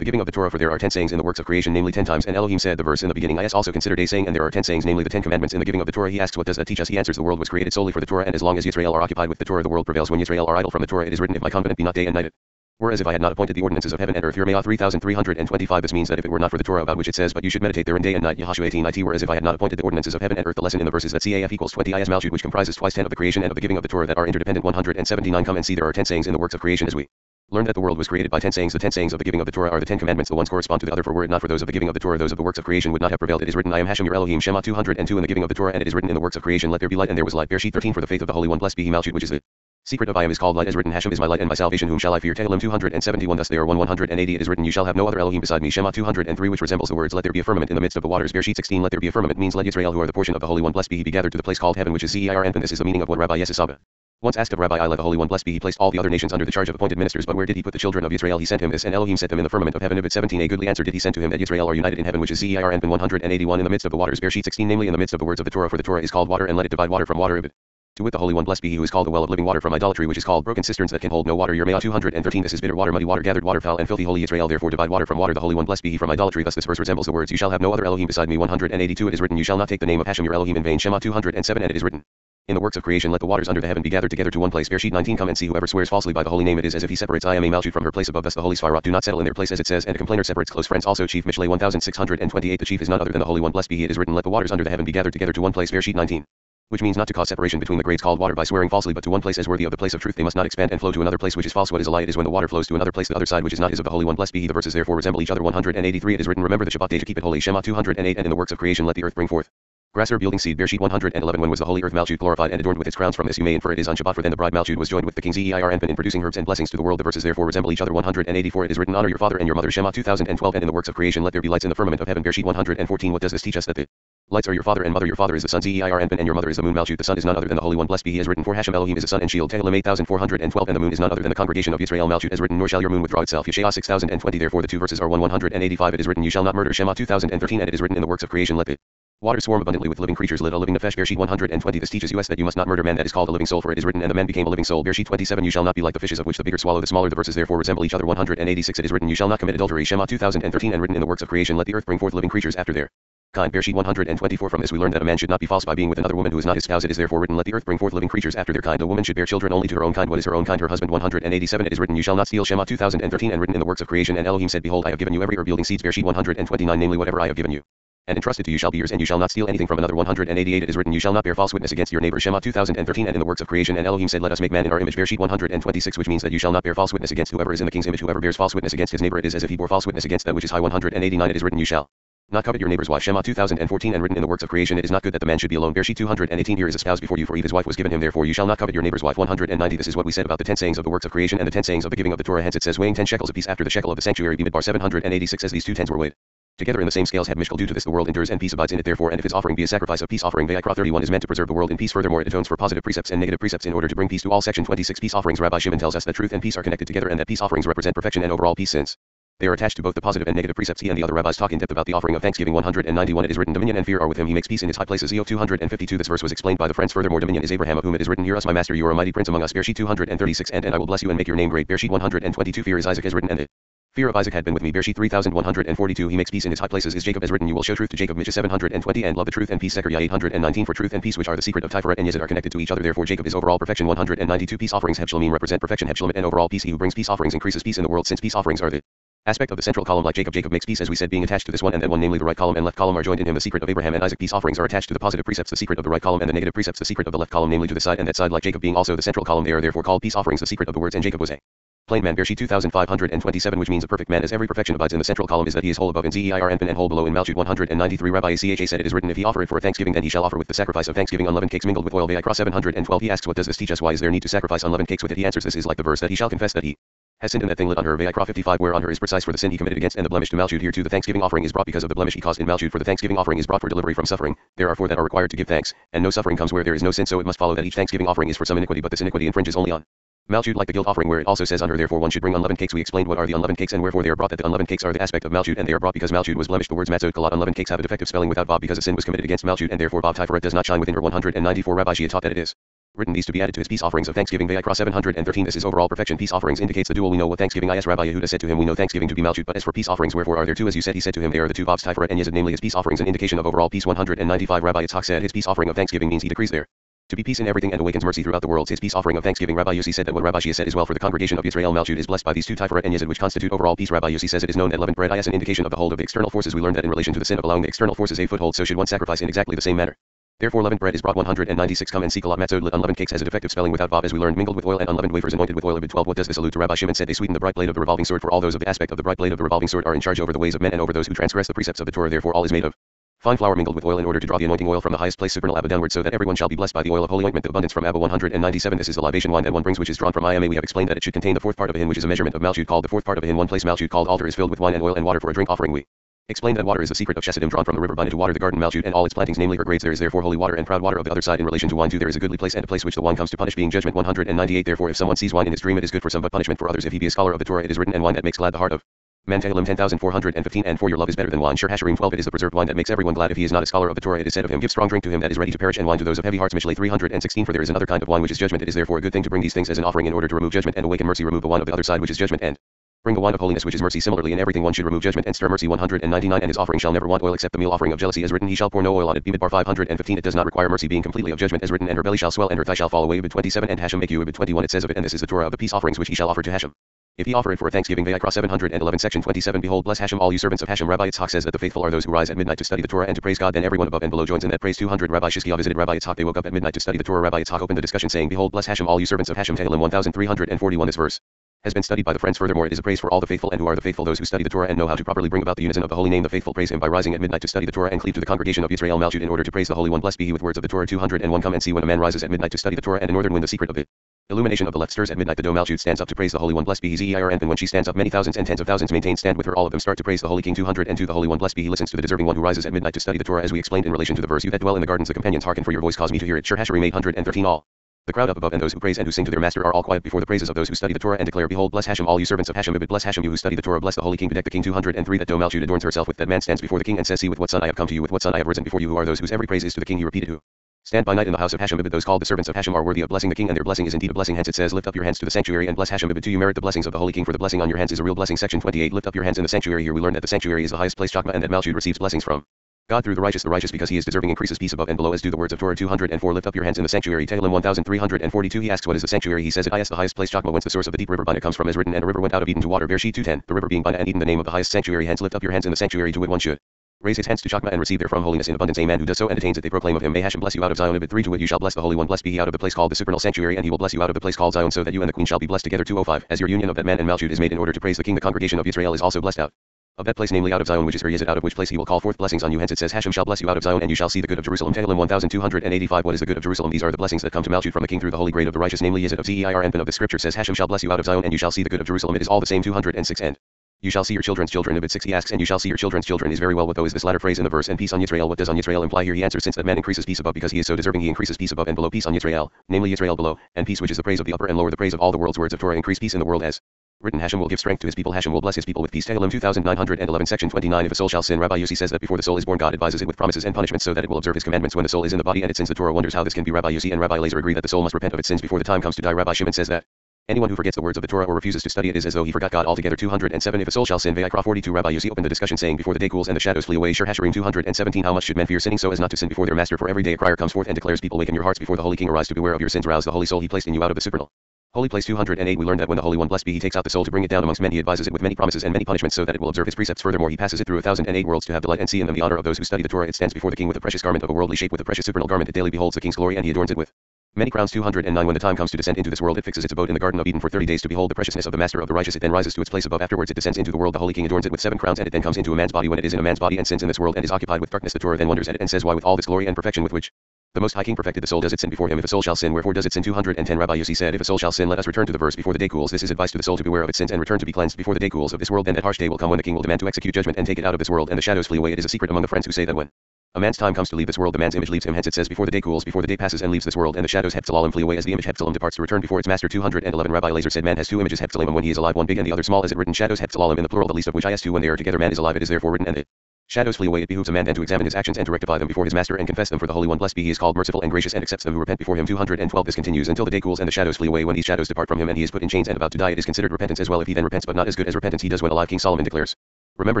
the giving of the Torah. For there are 10 sayings in the works of creation, namely 10 times. And Elohim said the verse in the beginning. Is also considered a saying, and there are 10 sayings, namely the 10 commandments in the giving of the Torah. He asks what does that teach us? He answers the world was created solely for the Torah, and as long as Israel are occupied with the Torah, the world prevails. When Israel are idle from the Torah, it is written, if my covenant be not day and night. Whereas if I had not appointed the ordinances of heaven and earth, Yermeyah 3325 this means that if it were not for the Torah about which it says, but you should meditate therein day and night, Yahashua 18 it whereas if I had not appointed the ordinances of heaven and earth, the lesson in the verses that CAF equals 20 is Malchut which comprises twice 10 of the creation and of the giving of the Torah that are interdependent 179 come and see there are 10 sayings in the works of creation as we learned that the world was created by 10 sayings. The 10 sayings of the giving of the Torah are the 10 commandments. The ones correspond to the other for were it not for those of the giving of the Torah. Those of the works of creation would not have prevailed. It is written I am Hashem your Elohim. Shemot 202 in the giving of the Torah and it is written in the works of creation let there be light and there was light. Bereshit 13 for the faith of the Holy One blessed be he Malchut which is the Secret of I am is called light. As written Hashem is my light and my salvation. Whom shall I fear? Tehillim 271 thus there are 1 180 it is written you shall have no other Elohim beside me. Shemot 203 which resembles the words let there be a firmament in the midst of the waters. Bereshit 16 let there be a firmament. Means let Israel who are the portion of the Holy One blessed be he be gathered to the place called heaven which is Zeir Anpin this is the meaning of what Rabbi Yesisaba once asked of Rabbi Ilah the Holy One blessed be he placed all the other nations under the charge of appointed ministers but where did he put the children of Israel? He sent him this and Elohim set them in the firmament of heaven. Ibid 17 a goodly answer did he send to him that Israel are united in heaven which is Zeir Anpin 181 in the midst of the waters. Bereshit 16 namely in the midst of the words of the Torah for the Torah is called water and let it divide water from water. Ibid to wit the Holy One blessed be he who is called the well of living water from idolatry which is called broken cisterns that can hold no water. Yermeyah 213 this is bitter water muddy water gathered water foul and filthy holy Israel therefore divide water from water. The Holy One blessed be he from idolatry. Thus this verse resembles the words you shall have no other Elohim beside me 182 it is written you shall not take the name of Hashem your Elohim in vain. Shemot 207 and it is written in the works of creation let the waters under the heaven be gathered together to one place. Bereshit 19 come and see whoever swears falsely by the holy name it is as if he separates I am a Malchut from her place above. Thus the holy Sphirot do not settle in their place as it says and a complainer separates close friends. Also chief Mishlei 1628 the chief is none other than the holy one. Blessed be he. It is written let the waters under the heaven be gathered together to one place. Bereshit 19 which means not to cause separation between the grades called water by swearing falsely but to one place as worthy of the place of truth. They must not expand and flow to another place which is false. What is a lie? It is when the water flows to another place the other side which is not is of the holy one. Blessed be he. The verses therefore resemble each other 183 it is written remember the Shabbat day to keep it holy. Shemot 208 and in the works of creation let the earth bring forth grass herb yielding seed Bereshit 111 when was the holy earth Malchut glorified and adorned with its crowns from this you may infer it is on Shabbat for then the bride Malchut was joined with the king Zeir Anpin in producing herbs and blessings to the world the verses therefore resemble each other 184 it is written honor your father and your mother Shemot 2012 and in the works of creation let there be lights in the firmament of heaven Bereshit 114 what does this teach us that the Lights are your father and mother. Your father is the sun, Zeir Anpin, and your mother is the moon, Malchut. The sun is none other than the Holy One. Blessed be he is written for Hashem Elohim is a sun and shield. Tehillim 8412, and the moon is none other than the congregation of Israel. Malchut as written, nor shall your moon withdraw itself. Yeshaya 6020. Therefore the two verses are 1 185. It is written, you shall not murder. Shemot 2013, and it is written in the works of creation. Let it. Water swarm abundantly with living creatures. Lit a living nefesh. Bereshit 120. This teaches us that you must not murder man. That is called a living soul. For it is written, and the man became a living soul. Bereshit 27. You shall not be like the fishes of which the bigger swallow the smaller. The verses therefore resemble each other. 186. It is written, you shall not commit adultery. Shemot 2013, and written in the works of creation. Let the earth bring forth living creatures after their Kind Bereshit 124 From this we learn that a man should not be false by being with another woman who is not his spouse. It is therefore written, Let the earth bring forth living creatures after their kind. A woman should bear children only to her own kind. What is her own kind? Her husband 187 It is written, You shall not steal. Shemot 2013 and written in the works of creation. And Elohim said, Behold, I have given you every herb yielding seeds. Bereshit 129 Namely whatever I have given you. And entrusted to you shall be yours, and you shall not steal anything from another. 188 It is written, You shall not bear false witness against your neighbor. Shemot 2013 And in the works of creation. And Elohim said, Let us make man in our image. Bereshit 126 Which means that you shall not bear false witness against whoever is in the king's image. Whoever bears false witness against his neighbor, it is as if he bore false witness against that which is high. 189 It is written, You shall not covet your neighbor's wife. Shemot 2014 and written in the works of creation. It is not good that the man should be alone. Bereshit 218 Here is a spouse before you, for Eve his wife was given him. Therefore you shall not covet your neighbor's wife. 190 This is what we said about the ten sayings of the works of creation and the ten sayings of the giving of the Torah. Hence it says weighing ten shekels apiece after the shekel of the sanctuary. Bimidbar 786 as these two tens were weighed. Together in the same scales had Mishkal due to this the world endures and peace abides in it therefore and if his offering be a sacrifice of peace offering Vayikra 31 is meant to preserve the world in peace furthermore it atones for positive precepts and negative precepts in order to bring peace to all section 26 peace offerings Rabbi Shimon tells us that truth and peace are connected together and that peace offerings represent perfection and overall peace since they are attached to both the positive and negative precepts. He and the other rabbis talk in depth about the offering of thanksgiving. 191 It is written, Dominion and fear are with him. He makes peace in his high places. Eo 252 This verse was explained by the friends. Furthermore, dominion is Abraham, of whom it is written, Hear us, my master, you are a mighty prince among us. Bereshit 236 And, and I will bless you and make your name great. Bereshit 122 Fear is Isaac as written, and it. Fear of Isaac had been with me. Bereshit 3142 He makes peace in his high places. Is Jacob as written, You will show truth to Jacob. Michah 720 And love the truth and peace. Zechariah 819 For truth and peace, which are the secret of Tiferet and Yezid, are connected to each other. Therefore, Jacob is overall perfection. 192 Peace offerings. Hebshalimim represent perfection. Hebshalimim and overall peace. He who brings peace offerings increases peace in the world, since peace offerings are the aspect of the central column like Jacob. Jacob makes peace as we said being attached to this one and that one namely the right column and left column are joined in him. The secret of Abraham and Isaac peace offerings are attached to the positive precepts. The secret of the right column and the negative precepts. The secret of the left column namely to the side and that side like Jacob being also the central column. They are therefore called peace offerings. The secret of the words and Jacob was a plain man. Bereshit 2527 which means a perfect man as every perfection abides in the central column is that he is whole above in Zeir and whole below in Malchut 193 Rabbi Cha said it is written if he offer it for thanksgiving then he shall offer with the sacrifice of thanksgiving unleavened cakes mingled with oil. Vayikra 712 He asks what does this teach us why is there need to sacrifice unleavened cakes with it he answers this is like the verse that he shall confess that he has sinned in that thing lit on her. Vayikra 55 where on her is precise for the sin he committed against and the blemish to Malchut. Here too the thanksgiving offering is brought because of the blemish he caused in Malchut. For the thanksgiving offering is brought for delivery from suffering. There are four that are required to give thanks, and no suffering comes where there is no sin. So it must follow that each thanksgiving offering is for some iniquity, but this iniquity infringes only on Malchut like the guilt offering where it also says under therefore one should bring unleavened cakes. We explained what are the unleavened cakes and wherefore they are brought that the unleavened cakes are the aspect of Malchut and they are brought because Malchut was blemished. The words matzot kalat unleavened cakes have a defective spelling without vav because a sin was committed against Malchut and therefore vav tiferet does not shine within her 194 Rabbi. Chiya taught that it is written these to be added to his peace offerings of thanksgiving. Vayikra 713 This is overall perfection. Peace offerings indicates the dual we know what thanksgiving is Rabbi Yehuda said to him we know thanksgiving to be Malchut but as for peace offerings wherefore are there two? As you said he said to him they are the two vavs Tiferet and Yezid namely his peace offerings an indication of overall peace. 195 Rabbi Yitzhak said his peace offering of thanksgiving means he decrees there to be peace in everything and awakens mercy throughout the world. His peace offering of thanksgiving. Rabbi Yossi said that what Rabbi Chiya said is well for the congregation of Israel. Malchut is blessed by these two Tiferet and Yezid which constitute overall peace. Rabbi Yossi says it is known that leavened bread is an indication of the hold of the external forces. We learned that in relation to the sin of allowing the external forces a foothold, so should one sacrifice in exactly the same manner. Therefore leavened bread is brought 196 come and seek a lot matzod lit unleavened cakes has a defective spelling without vav as we learned mingled with oil and unleavened wafers anointed with oil of 12 what does this allude to Rabbi Shimon said they sweeten the bright blade of the revolving sword for all those of the aspect of the bright blade of the revolving sword are in charge over the ways of men and over those who transgress the precepts of the Torah therefore all is made of Fine flour mingled with oil in order to draw the anointing oil from the highest place supernal Abba downward so that everyone shall be blessed by the oil of holy ointment. The abundance from Abba 197 This is the libation wine that one brings which is drawn from Ima. We have explained that it should contain the fourth part of a hin which is a measurement of Malchut called the fourth part of a hin. One place Malchut called altar is filled with wine and oil and water for a drink offering. We explained that water is the secret of Chesedim drawn from the river Bina to water the garden Malchut and all its plantings namely her grades. There is therefore holy water and proud water of the other side in relation to wine too. There is a goodly place and a place which the wine comes to punish being judgment 198 Therefore if someone sees wine in his dream it is good for some but punishment for others if he be a scholar of the Torah it is written and wine that makes glad the heart of Man 10415 and for your love is better than wine. Shir Hashirim 12 It is the preserved wine that makes everyone glad if he is not a scholar of the Torah. It is said of him, give strong drink to him that is ready to perish and wine to those of heavy hearts. Mishlei 316 For there is another kind of wine which is judgment. It is therefore a good thing to bring these things as an offering in order to remove judgment and awaken mercy. Remove the wine of the other side which is judgment and Bring the wine of holiness which is mercy similarly in everything one should remove judgment and stir mercy 199 and his offering shall never want oil except the meal offering of jealousy as written he shall pour no oil on it Bimidbar 515 it does not require mercy being completely of judgment as written and her belly shall swell and her thigh shall fall away Ibid 27 and Hashem make you Ibid 21 it says of it and this is the Torah of the peace offerings which he shall offer to Hashem. If he offer it for a thanksgiving Vayikra 711 section 27 Behold bless Hashem all you servants of Hashem Rabbi Yitzhak says that the faithful are those who rise at midnight to study the Torah and to praise God. Then everyone above and below joins in that praise. 200 Rabbi Chizkiyah visited Rabbi Yitzhak. They woke up at midnight to study the Torah. Rabbi Yitzhak opened the discussion saying Behold bless Hashem all you servants of Hashem. Tehillim 1341 This verse has been studied by the friends. Furthermore it is a praise for all the faithful and who are the faithful those who study the Torah and know how to properly bring about the unison of the holy name. The faithful praise him by rising at midnight to study the Torah and cleave to the congregation of Israel Malchut in order to praise the Holy One. Blessed be he with words of the Torah. 201 come and see when a man rises at midnight to study the Torah and a northern wind the secret of it Illumination of the left stirs at midnight. The dome stands up to praise the Holy One. Blessed be he Zeir and when she stands up, many thousands and tens of thousands maintain stand with her. All of them start to praise the Holy King. 202 The Holy One. Blessed be he listens to the deserving one who rises at midnight to study the Torah, as we explained in relation to the verse. You that dwell in the gardens, the companions hearken for your voice. Cause me to hear it. Shir Hashirim 813 All. The crowd up above and those who praise and who sing to their master are all quiet before the praises of those who study the Torah and declare, Behold, bless Hashem, all you servants of Hashem, Ibid, bless Hashem, you who study the Torah, bless the Holy King, Bedek the King. 203 That dome adorns herself with that man stands before the king and says, See with what son I have come to you, with what son I have risen before you, who are those whose every praise is to the king. He repeated, Who stand by night in the house of Hashem, Ibid, those called the servants of Hashem are worthy of blessing the king, and their blessing is indeed a blessing. Hence it says, Lift up your hands to the sanctuary and bless Hashem, Ibid, you merit the blessings of the Holy King, for the blessing on your hands is a real blessing. Section 28 Lift up your hands in the sanctuary. Here we learn that the sanctuary is the highest place, Chakma, and that Malchut receives blessings from. God through the righteous, the righteous because he is deserving increases peace above and below as do the words of Torah 204 lift up your hands in the sanctuary Tehillim 1342 he asks what is the sanctuary he says it is the highest place Chakma whence the source of the deep river Bina comes from is written and a river went out of Eden to water Bereshit 210 the river being Bina and Eden the name of the highest sanctuary hence lift up your hands in the sanctuary to it one should raise his hands to Chakma and receive therefrom holiness in abundance. Amen. Who does so and attains it, they proclaim of him. May Hashem bless you out of Zion. Ibid 3 to it, you shall bless the Holy One. Blessed be he out of the place called the supernal sanctuary, and he will bless you out of the place called Zion, so that you and the Queen shall be blessed together. 205. As your union of that man and Malchut is made in order to praise the King, the congregation of Israel is also blessed out. Of that place namely out of Zion which is is it out of which place he will call forth blessings on you hence it says Hashem shall bless you out of Zion and you shall see the good of Jerusalem Tehillim 1285 What is the good of Jerusalem These are the blessings that come to Malchut from the king through the holy grade of the righteous namely is it of Zeir and of the scripture says Hashem shall bless you out of Zion and you shall see the good of Jerusalem it is all the same 206 and you shall see your children's children. If it 6 he asks, and you shall see your children's children is very well what though is this latter phrase in the verse, and peace on Yisrael. What does on Yisrael imply here? He answers, since that man increases peace above because he is so deserving, he increases peace above and below peace on Yisrael, namely Yisrael below, and peace which is the praise of the upper and lower, the praise of all the world's words of Torah increase peace in the world as written Hashem will give strength to his people Hashem will bless his people with peace Tehillim 2911 section 29 if a soul shall sin Rabbi Yossi says that before the soul is born God advises it with promises and punishments so that it will observe his commandments when the soul is in the body and it sins the Torah wonders how this can be Rabbi Yossi and Rabbi Lazar agree that the soul must repent of its sins before the time comes to die Rabbi Shimon says that Anyone who forgets the words of the Torah or refuses to study it is as though he forgot God altogether. 207 If a soul shall sin, Vayikra 42 Rabbi Yossi opened the discussion saying, Before the day cools and the shadows flee away, Shir Hashirim 217 How much should men fear sinning so as not to sin before their master? For every day a crier comes forth and declares, People waken your hearts before the Holy King arise to beware of your sins. Rouse the Holy Soul he placed in you out of the supernal. Holy place 208 We learned that when the Holy One blessed be he takes out the soul to bring it down amongst men he advises it with many promises and many punishments so that it will observe his precepts furthermore he passes it through a thousand and eight worlds to have delight and see in them the honor of those who study the Torah it stands before the king with a precious garment of a worldly shape with a precious supernal garment it daily beholds the king's glory and he adorns it with Many crowns 209 When the time comes to descend into this world it fixes its abode in the Garden of Eden for 30 days to behold the preciousness of the Master of the righteous. It then rises to its place above. Afterwards it descends into the world. The Holy King adorns it with seven crowns and it then comes into a man's body when it is in a man's body and sins in this world and is occupied with darkness. The Torah then wonders at it and says why with all this glory and perfection with which the Most High King perfected the soul does it sin before him? If a soul shall sin wherefore does it sin? 210 Rabbi Yossi said if a soul shall sin let us return to the verse before the day cools. This is advice to the soul to beware of its sins and return to be cleansed before the day cools of this world. Then that harsh day will come when the king will demand to execute judgment and take it out of this world and the shadows flee away. It is a secret among the friends who say that when a man's time comes to leave this world, the man's image leaves him. Hence it says, before the day cools, before the day passes and leaves this world, and the shadows Hepzalalim flee away as the image Hepzalim departs to return before its master. 211 Rabbi Lazar said, Man has two images Hepzalim when he is alive, one big and the other small. As it written, shadows Hepzalalim in the plural, the least of which is two when they are together. Man is alive, it is therefore written, and the shadows flee away. It behooves a man then to examine his actions and to rectify them before his master and confess them. For the Holy One, blessed be he, is called merciful and gracious and accepts them who repent before him. 212 This continues until the day cools and the shadows flee away. When these shadows depart from him and he is put in chains and about to die, it is considered repentance as well. If he then repents, but not as good as repentance he does when alive, King Solomon declares. Remember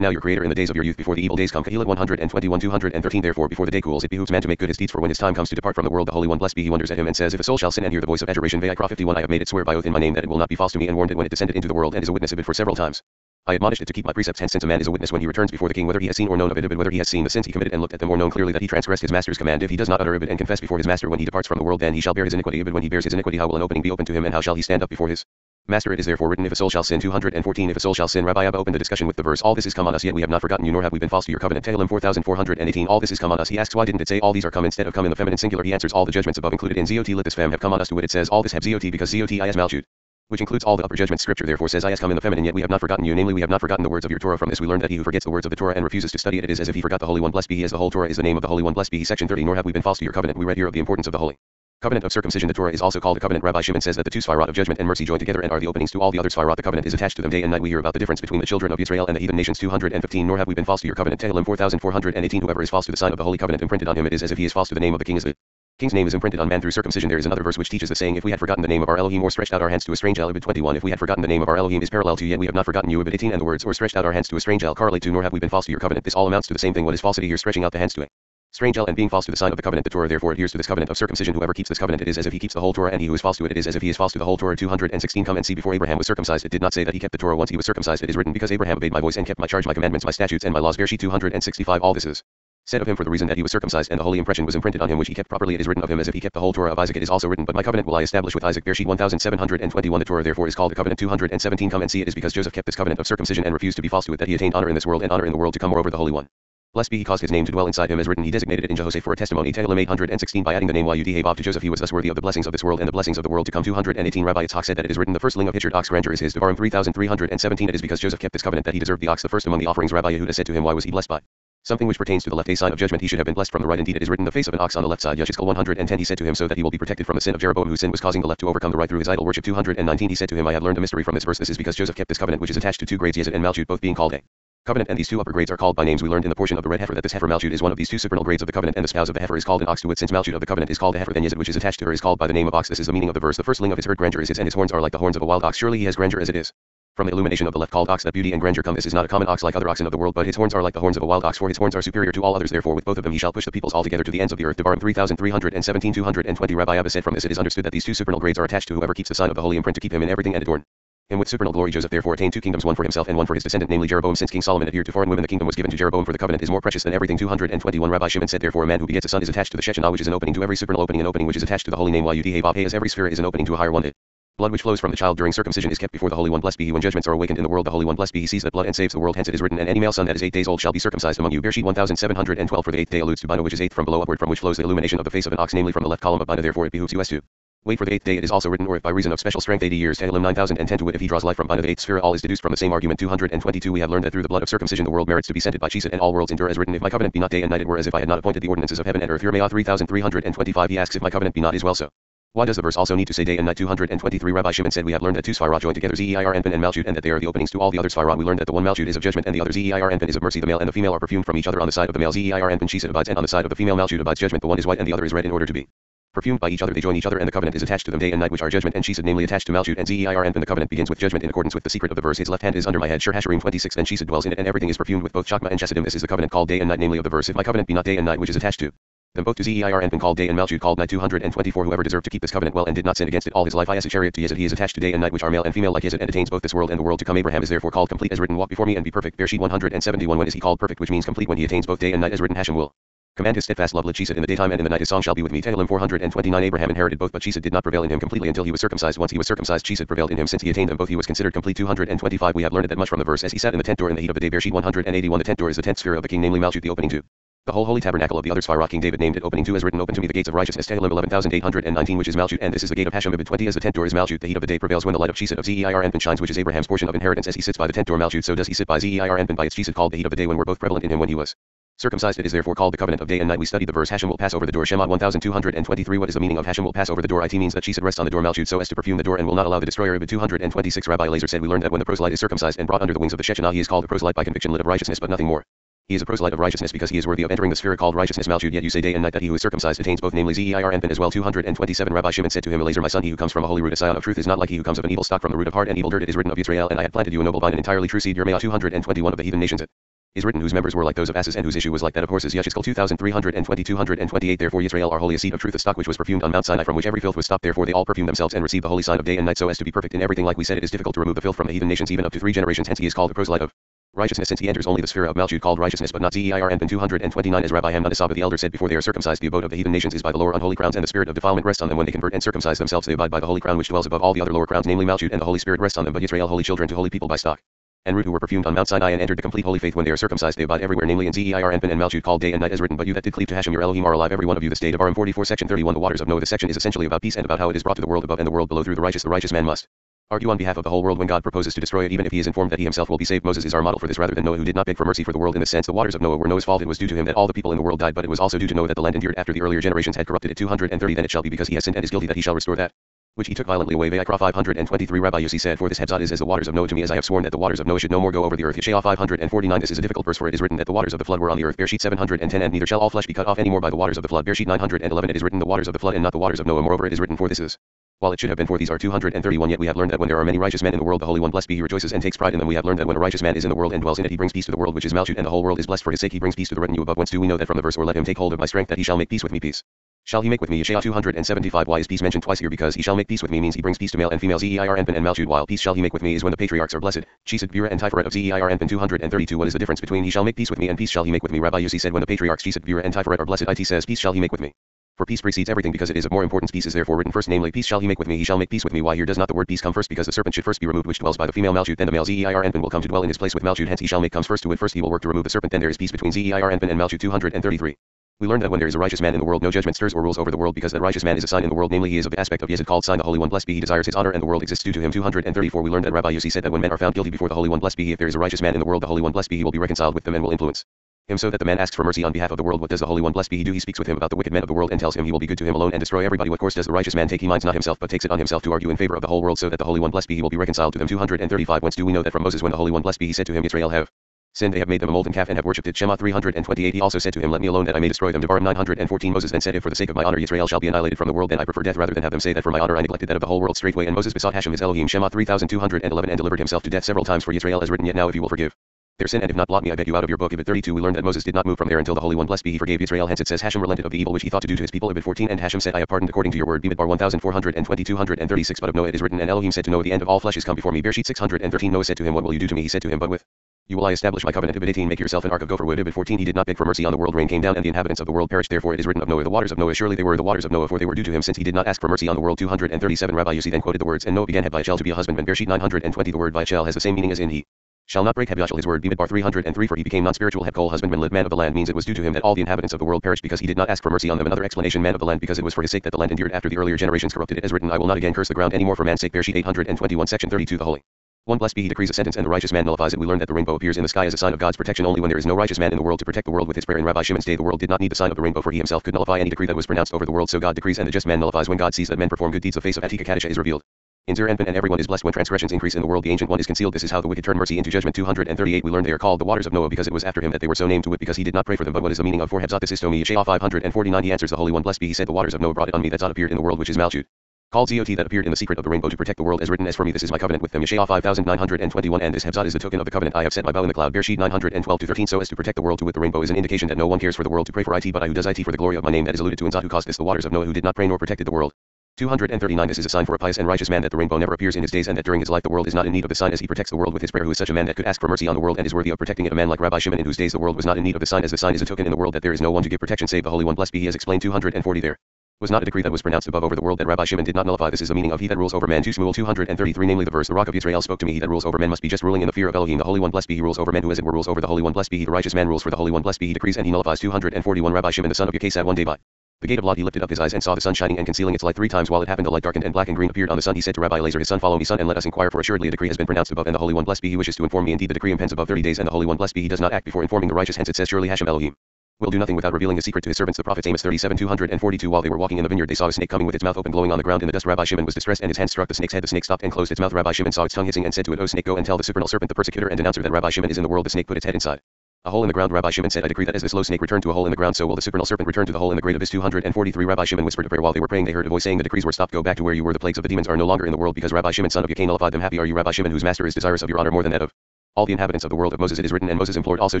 now your Creator in the days of your youth before the evil days come. Kohelet 121 213 Therefore before the day cools it behooves man to make good his deeds for when his time comes to depart from the world the Holy One blessed be he wonders at him and says if a soul shall sin and hear the voice of adjuration Vayikra 51 I have made it swear by oath in my name that it will not be false to me and warned it when it descended into the world and is a witness of it for several times. I admonished it to keep my precepts hence since a man is a witness when he returns before the king whether he has seen or known of it but whether he has seen the sins he committed and looked at them or known clearly that he transgressed his master's command if he does not utter it and confess before his master when he departs from the world then he shall bear his iniquity but when he bears his iniquity how will an opening be opened to him and how shall he stand up before his Master, it is therefore written, if a soul shall sin. 214 If a soul shall sin. Rabbi Abba opened the discussion with the verse, All this is come on us, yet we have not forgotten you, nor have we been false to your covenant. Tehillim 4418 All this is come on us. He asks, Why didn't it say, All these are come instead of come in the feminine singular? He answers, All the judgments above included in Zot let this fem have come on us to it. It says, All this have Zot because Zot is Malchut. Which includes all the upper judgment. Scripture therefore says, I come in the feminine, yet we have not forgotten you. Namely, we have not forgotten the words of your Torah. From this we learn that he who forgets the words of the Torah and refuses to study it, it is as if he forgot the Holy One. Blessed be he, as the whole Torah is the name of the Holy One. Blessed be he. Section 30 Nor have we been false to your covenant. We read here of the importance of the Holy. Covenant of circumcision The Torah is also called a covenant. Rabbi Shimon says that the two Sfirot of judgment and mercy join together and are the openings to all the other Sfirot. The covenant is attached to them day and night. We hear about the difference between the children of Israel and the heathen nations. 215 Nor have we been false to your covenant. Tehillim 4418 Whoever is false to the sign of the holy covenant imprinted on him, it is as if he is false to the name of the king. As the king's name is imprinted on man through circumcision. There is another verse which teaches the saying, If we had forgotten the name of our Elohim or stretched out our hands to a strange El 21 If we had forgotten the name of our Elohim is parallel to yet we have not forgotten you. Ibid 18 And the words or stretched out our hands to a strange El correlate to nor have we been false to your covenant. This all amounts to the same thing. What is falsity here? Stretching out the hands to a Strange El and being false to the sign of the covenant, the Torah therefore adheres to this covenant of circumcision. Whoever keeps this covenant, it is as if he keeps the whole Torah, and he who is false to it, it is as if he is false to the whole Torah. 216 Come and see before Abraham was circumcised. It did not say that he kept the Torah once he was circumcised. It is written because Abraham obeyed my voice and kept my charge, my commandments, my statutes, and my laws. Bereshit 265 All this is said of him for the reason that he was circumcised and the holy impression was imprinted on him which he kept properly. It is written of him as if he kept the whole Torah of Isaac. It is also written, but my covenant will I establish with Isaac. Bereshit 1721 The Torah therefore is called the covenant. 217 Come and see it is because Joseph kept this covenant of circumcision and refused to be false to it that he attained honor in this world and honor in the world to come. Moreover, the Holy One Blessed be he caused his name to dwell inside him as written he designated it in Yehosef for a testimony Tehillim 816 by adding the name Yudhabav to Joseph he was thus worthy of the blessings of this world and the blessings of the world to come 218 Rabbi Yitzhak said that it is written the firstling of Hitchard ox grandeur is his Devarim 3317 it is because Joseph kept this covenant that he deserved the ox the first among the offerings Rabbi Yehuda said to him why was he blessed by something which pertains to the left a sign of judgment he should have been blessed from the right. Indeed it is written the face of an ox on the left side Yechezkel 110 he said to him so that he will be protected from the sin of Jeroboam whose sin was causing the left to overcome the right through his idol worship. 219 he said to him I have learned a mystery from this verse. This is because Joseph kept this covenant which is attached to two grades. Yezid and Malchut both being called a Covenant and these two upper grades are called by names. We learned in the portion of the red heifer that this heifer Malchut is one of these two supernal grades of the covenant and the spouse of the heifer is called an ox to it since Malchut of the covenant is called a heifer then Yezid which is attached to her is called by the name of ox. This is the meaning of the verse. The firstling of his herd grandeur is his and his horns are like the horns of a wild ox. Surely he has grandeur as it is. From the illumination of the left called ox that beauty and grandeur come. This is not a common ox like other oxen of the world but his horns are like the horns of a wild ox for his horns are superior to all others. Therefore with both of them he shall push the peoples all together to the ends of the earth Devarim 3317 220 Rabbi Abba said from this. It is understood that these two supernal grades are attached to whoever keeps the sign of the holy imprint to keep him in everything and adorn and with supernal glory. Joseph therefore attained two kingdoms one for himself and one for his descendant namely Jeroboam. Since King Solomon adhered to foreign women the kingdom was given to Jeroboam for the covenant is more precious than everything. 221 Rabbi Shimon said therefore a man who begets a son is attached to the Shechinah which is an opening to every supernal opening an opening which is attached to the holy name. While Yudhabav as every sphere is an opening to a higher one. it. Blood which flows from the child during circumcision is kept before the Holy One. Blessed be he when judgments are awakened in the world. The Holy One. Blessed be he sees that blood and saves the world. Hence it is written, and any male son that is eight days old shall be circumcised among you. Bereshit 1712 for the eighth day alludes to Bina which is eighth from below upward from which flows the illumination of the face of an ox namely from the left column of Bina. Therefore it behooves us to Wait for the eighth day it is also written or if by reason of special strength 80 years Tehillim 9010 to wit if he draws life from Bina the eighth sphere all is deduced from the same argument 222 we have learned that through the blood of circumcision the world merits to be scented by Chesed and all worlds endure as written if my covenant be not day and night it were as if I had not appointed the ordinances of heaven and earth Yirmiyah 3325 he asks if my covenant be not is well so. Why does the verse also need to say day and night? 223 Rabbi Shimon said we have learned that two Sphirot join together Zeir Anpin and Malchut and that they are the openings to all the other Sphirot we learned that the one Malchut is of judgment and the other Zeir Anpin is of mercy. The male and the female are perfumed from each other on the side of the male. Zeir Anpin Chesed abides and on the side of the female Malchut abides judgment. The one is white and the other is red in order to be perfumed by each other. They join each other and the covenant is attached to them day and night which are judgment. And Chesed namely attached to Malchut and Zeir Anpin the covenant begins with judgment in accordance with the secret of the verse. His left hand is under my head Shir Hashirim 26 and Chesed dwells in it and everything is perfumed with both Chakma and Chesedim this is the covenant called day and night namely of the verse. If my covenant be not day and night which is attached to them both to Zeir Anpin called day and Malchut called night 224 whoever deserved to keep this covenant well and did not sin against it all his life. I as a chariot to Yezid he is attached to day and night which are male and female like Yezid and attains both this world and the world to come. Abraham is therefore called complete as written. Walk before me and be perfect. Bereshit 171 when is he called perfect? Which means complete when he attains both day and night as written. Hashem will Command his steadfast love. Let Chesed in the daytime and in the night. His song shall be with me. Tehillim 429 Abraham inherited both but Chesed did not prevail in him completely until he was circumcised. Once he was circumcised Chesed prevailed in him. Since he attained them both he was considered complete. 225 we have learned that much from the verse. As he sat in the tent door in the heat of the day Bereshit 181 the tent door is the tenth sphere of the king namely Malchut the opening to the whole holy tabernacle of the other Sphirot King David named it opening to as written open to me the gates of righteousness Tehillim 11819 which is Malchut and this is the gate of Hashem Ibid 20 as the tent door is Malchut the heat of the day prevails when the light of Chesed of Zeir Anpin shines which is Abraham's portion of inheritance as he sits by the tent door Malchut so does he sit by Zeir Anpin by its Chesed called the heat of the day when we're both prevalent in him when he was Circumcised it is therefore called the covenant of day and night. We study the verse Hashem will pass over the door. Shemot 1223 What is the meaning of Hashem will pass over the door? It means that Chesed rests on the door Malchut so as to perfume the door and will not allow the destroyer. Ibid 226 Rabbi Lazar said we learned that when the proselyte is circumcised and brought under the wings of the Shechinah he is called a proselyte by conviction lit of righteousness but nothing more. He is a proselyte of righteousness because he is worthy of entering the sphere called righteousness. Malchut yet you say day and night that he who is circumcised attains both namely Zeir and Anpin as well 227 Rabbi Shimon said to him Elazar my son he who comes from a holy root a scion of truth is not like he who comes of an evil stock from the root of heart and evil dirt it is written of Israel and I had planted you a noble vine an entirely true seed Yirmiyah 221 of the heathen nations it is written whose members were like those of asses and whose issue was like that of horses. Yechezkel 2320 228 Therefore Israel are holy a seed of truth a stock which was perfumed on Mount Sinai from which every filth was stopped. Therefore they all perfume themselves and receive the holy sign of day and night so as to be perfect in everything like we said it is difficult to remove the filth from the heathen nations even up to three generations. Hence he is called the proselyte of righteousness since he enters only the sphere of Malchut called righteousness but not Zeir Anpin 229 as Rabbi Hamnuna Saba the elder said before they are circumcised the abode of the heathen nations is by the lower unholy crowns and the spirit of defilement rests on them. When they convert and circumcise themselves they abide by the holy crown which dwells above all the other lower crowns namely Malchut and the Holy Spirit rests on them. But Israel holy children to holy people by stock and root who were perfumed on Mount Sinai and entered the complete holy faith when they are circumcised they abide everywhere namely in Zeir Anpin and Malchut called day and night as written but you that did cleave to Hashem your Elohim are alive every one of you the state of Aram 44 section 31 the waters of Noah. This section is essentially about peace and about how it is brought to the world above and the world below through the righteous. The righteous man must argue on behalf of the whole world when God proposes to destroy it even if he is informed that he himself will be saved Moses is our model for this rather than Noah who did not beg for mercy for the world in this sense the waters of Noah were Noah's fault it was due to him that all the people in the world died but it was also due to Noah that the land endured after the earlier generations had corrupted it 230 then it shall be because he has sinned and is guilty that he shall restore that which he took violently away. Vayikra 523 Rabbi Yossi said, For this Hebzad is as the waters of Noah to me as I have sworn that the waters of Noah should no more go over the earth. Yeshayah 549 This is a difficult verse for it is written that the waters of the flood were on the earth. Bereshit 710 And neither shall all flesh be cut off any more by the waters of the flood. Bereshit 911 It is written the waters of the flood and not the waters of Noah. Moreover it is written for this is. While it should have been for these are 231 yet we have learned that when there are many righteous men in the world the Holy One blessed be he rejoices and takes pride in them. We have learned that when a righteous man is in the world and dwells in it he brings peace to the world which is Malchut and the whole world is blessed for his sake. He brings peace to the retinue above. Whence do we know that from the verse or let him take hold of my strength that he shall make peace with me? Peace. Shall he make with me? Yeshayah 275 Why is peace mentioned twice here? Because he shall make peace with me means he brings peace to male and female. Zeir Anpin and Malchut. While peace shall he make with me is when the patriarchs are blessed. Chesed, Gvurah and Tiferet of Zeir Anpin 232 What is the difference between he shall make peace with me and peace shall he make with me? Rabbi Yossi said when the patriarchs Chesed, Gvurah and Tiferet are blessed it says peace shall he make with me. For peace precedes everything because it is of more importance. Peace is therefore written first, namely, peace shall he make with me, he shall make peace with me. Why here does not the word peace come first? Because the serpent should first be removed, which dwells by the female Malchut, then the male Zeir Anpin will come to dwell in his place with Malchut, hence he shall make comes first to it. First he will work to remove the serpent, then there is peace between Zeir Anpin and Malchut 233. We learn that when there is a righteous man in the world, no judgment stirs or rules over the world because that righteous man is a sign in the world, namely he is of the aspect of Yesod called sign the Holy One, blessed be he desires his honor and the world exists due to him. 234 We learn that Rabbi Yossi said that when men are found guilty before the Holy One, blessed be he, if there is a righteous man in the world, the Holy One, blessed be he will be reconciled with them and will influence him so that the man asks for mercy on behalf of the world. What does the Holy One, blessed be he, do? He speaks with him about the wicked men of the world and tells him he will be good to him alone and destroy everybody. What course does the righteous man take? He minds not himself but takes it on himself to argue in favor of the whole world so that the Holy One, blessed be he, will be reconciled to them. 235 Whence do we know that from Moses when the Holy One, blessed be he, said to him, Israel have sinned, they have made them a molten calf and have worshipped it. Shemot 328 He also said to him, Let me alone that I may destroy them. Devarim 914 Moses then said, If for the sake of my honor Israel shall be annihilated from the world, then I prefer death rather than have them say that for my honor I neglected that of the whole world straightway. And Moses besought Hashem his Elohim Shemot 3211 and delivered himself to death several times for Israel as written. Yet now if you will forgive their sin and if not blot me I beg you out of your book. Ibid 32 We learned that Moses did not move from there until the Holy One blessed be he forgave Israel. Hence it says Hashem relented of the evil which he thought to do to his people. Ibid 14 And Hashem said I have pardoned according to your word. Bamidbar 1420 236 But of Noah it is written and Elohim said to Noah the end of all flesh is come before me. Bereshit 613 Noah said to him What will you do to me? He said to him But with you will I establish my covenant. Ibid 18 Make yourself an ark of gopher wood. Ibid 14 He did not beg for mercy on the world. Rain came down and the inhabitants of the world perished. Therefore it is written of Noah the waters of Noah. Surely they were the waters of Noah for they were due to him since he did not ask for mercy on the world. 237 Rabbi Yossi then quoted the words and Noah began Hebyachel to be a husbandman. Bereshit 920 The word Vyachel has the same meaning as in he shall not break Hebyachel his word. Bamidbar 303 For he became non-spiritual Hebkol husbandman lived man of the land means it was due to him that all the inhabitants of the world perished because he did not ask for mercy on them. Another explanation man of the land because it was for his sake that the land endured after the earlier generations corrupted it as written I will not again curse the ground any more for man's sake. Bereshit 821 Section 32 The Holy one blessed be he decrees a sentence and the righteous man nullifies it. We learn that the rainbow appears in the sky as a sign of God's protection only when there is no righteous man in the world to protect the world with his prayer. In Rabbi Shimon's day the world did not need the sign of the rainbow for he himself could nullify any decree that was pronounced over the world so God decrees and the just man nullifies when God sees that men perform good deeds the face of Atika Kadisha is revealed. In Zeir Anpin and everyone is blessed when transgressions increase in the world. The ancient one is concealed. This is how the wicked turn mercy into judgment. 238 we learn they are called the waters of Noah because it was after him that they were so named to it because he did not pray for them but what is the meaning of for Hebzat this is Tomi Yeshayah 549 he answers the Holy One. Blessed be he said the waters of Noah brought it on me that Zot appeared in the world which is Malchut. Called Zot that appeared in the secret of the rainbow to protect the world as written as for me this is my covenant with them. Yeshayah 5921 and this Hebzat is the token of the covenant I have set my bow in the cloud. Bereshit 912 to 13 so as to protect the world to with the rainbow is an indication that no one cares for the world to pray for it but I who does it for the glory of my name that is alluded to in Zot who caused this the waters of Noah who did not pray nor protected the world 239 This is a sign for a pious and righteous man that the rainbow never appears in his days and that during his life the world is not in need of the sign as he protects the world with his prayer who is such a man that could ask for mercy on the world and is worthy of protecting it a man like Rabbi Shimon in whose days the world was not in need of the sign as the sign is a token in the world that there is no one to give protection save the Holy One. Blessed be he has explained 240 there. Was not a decree that was pronounced above over the world that Rabbi Shimon did not nullify. This is the meaning of he that rules over man. 2 Shmuel 233 namely the verse the rock of Israel spoke to me he that rules over men must be just ruling in the fear of Elohim the Holy One. Blessed be he rules over men who as it were rules over the Holy One. Blessed be he the righteous man rules for the Holy One. Blessed be he decrees and he nullifies 241 Rabbi Shimon the son of Yekesad one day by the gate of Lod he lifted up his eyes and saw the sun shining and concealing its light three times while it happened the light darkened and black and green appeared on the sun. He said to Rabbi Elazar his son follow me son and let us inquire for assuredly a decree has been pronounced above and the Holy One. Blessed be he wishes to inform me. Indeed the decree impends above 30 days and the Holy One. Blessed be he does not act before informing the righteous. Hence it says surely Hashem Elohim will do nothing without revealing a secret to his servants the prophets. Amos 37 242 while they were walking in the vineyard they saw a snake coming with its mouth open glowing on the ground in the dust. Rabbi Shimon was distressed and his hand struck the snake's head. The snake stopped and closed its mouth. Rabbi Shimon saw its tongue hissing and said to it O snake go and tell the supernal serpent the persecutor and announcer that Rabbi Shimon is in the world. The snake put its head inside a hole in the ground Rabbi Shimon said I decree that as the slow snake returned to a hole in the ground so will the supernal serpent return to the hole in the great abyss 243 Rabbi Shimon whispered a prayer while they were praying. They heard a voice saying the decrees were stopped. Go back to where you were. The plagues of the demons are no longer in the world because Rabbi Shimon son of Yochai nullified them. Happy are you Rabbi Shimon whose master is desirous of your honor more than that of all the inhabitants of the world. Of Moses it is written and Moses implored also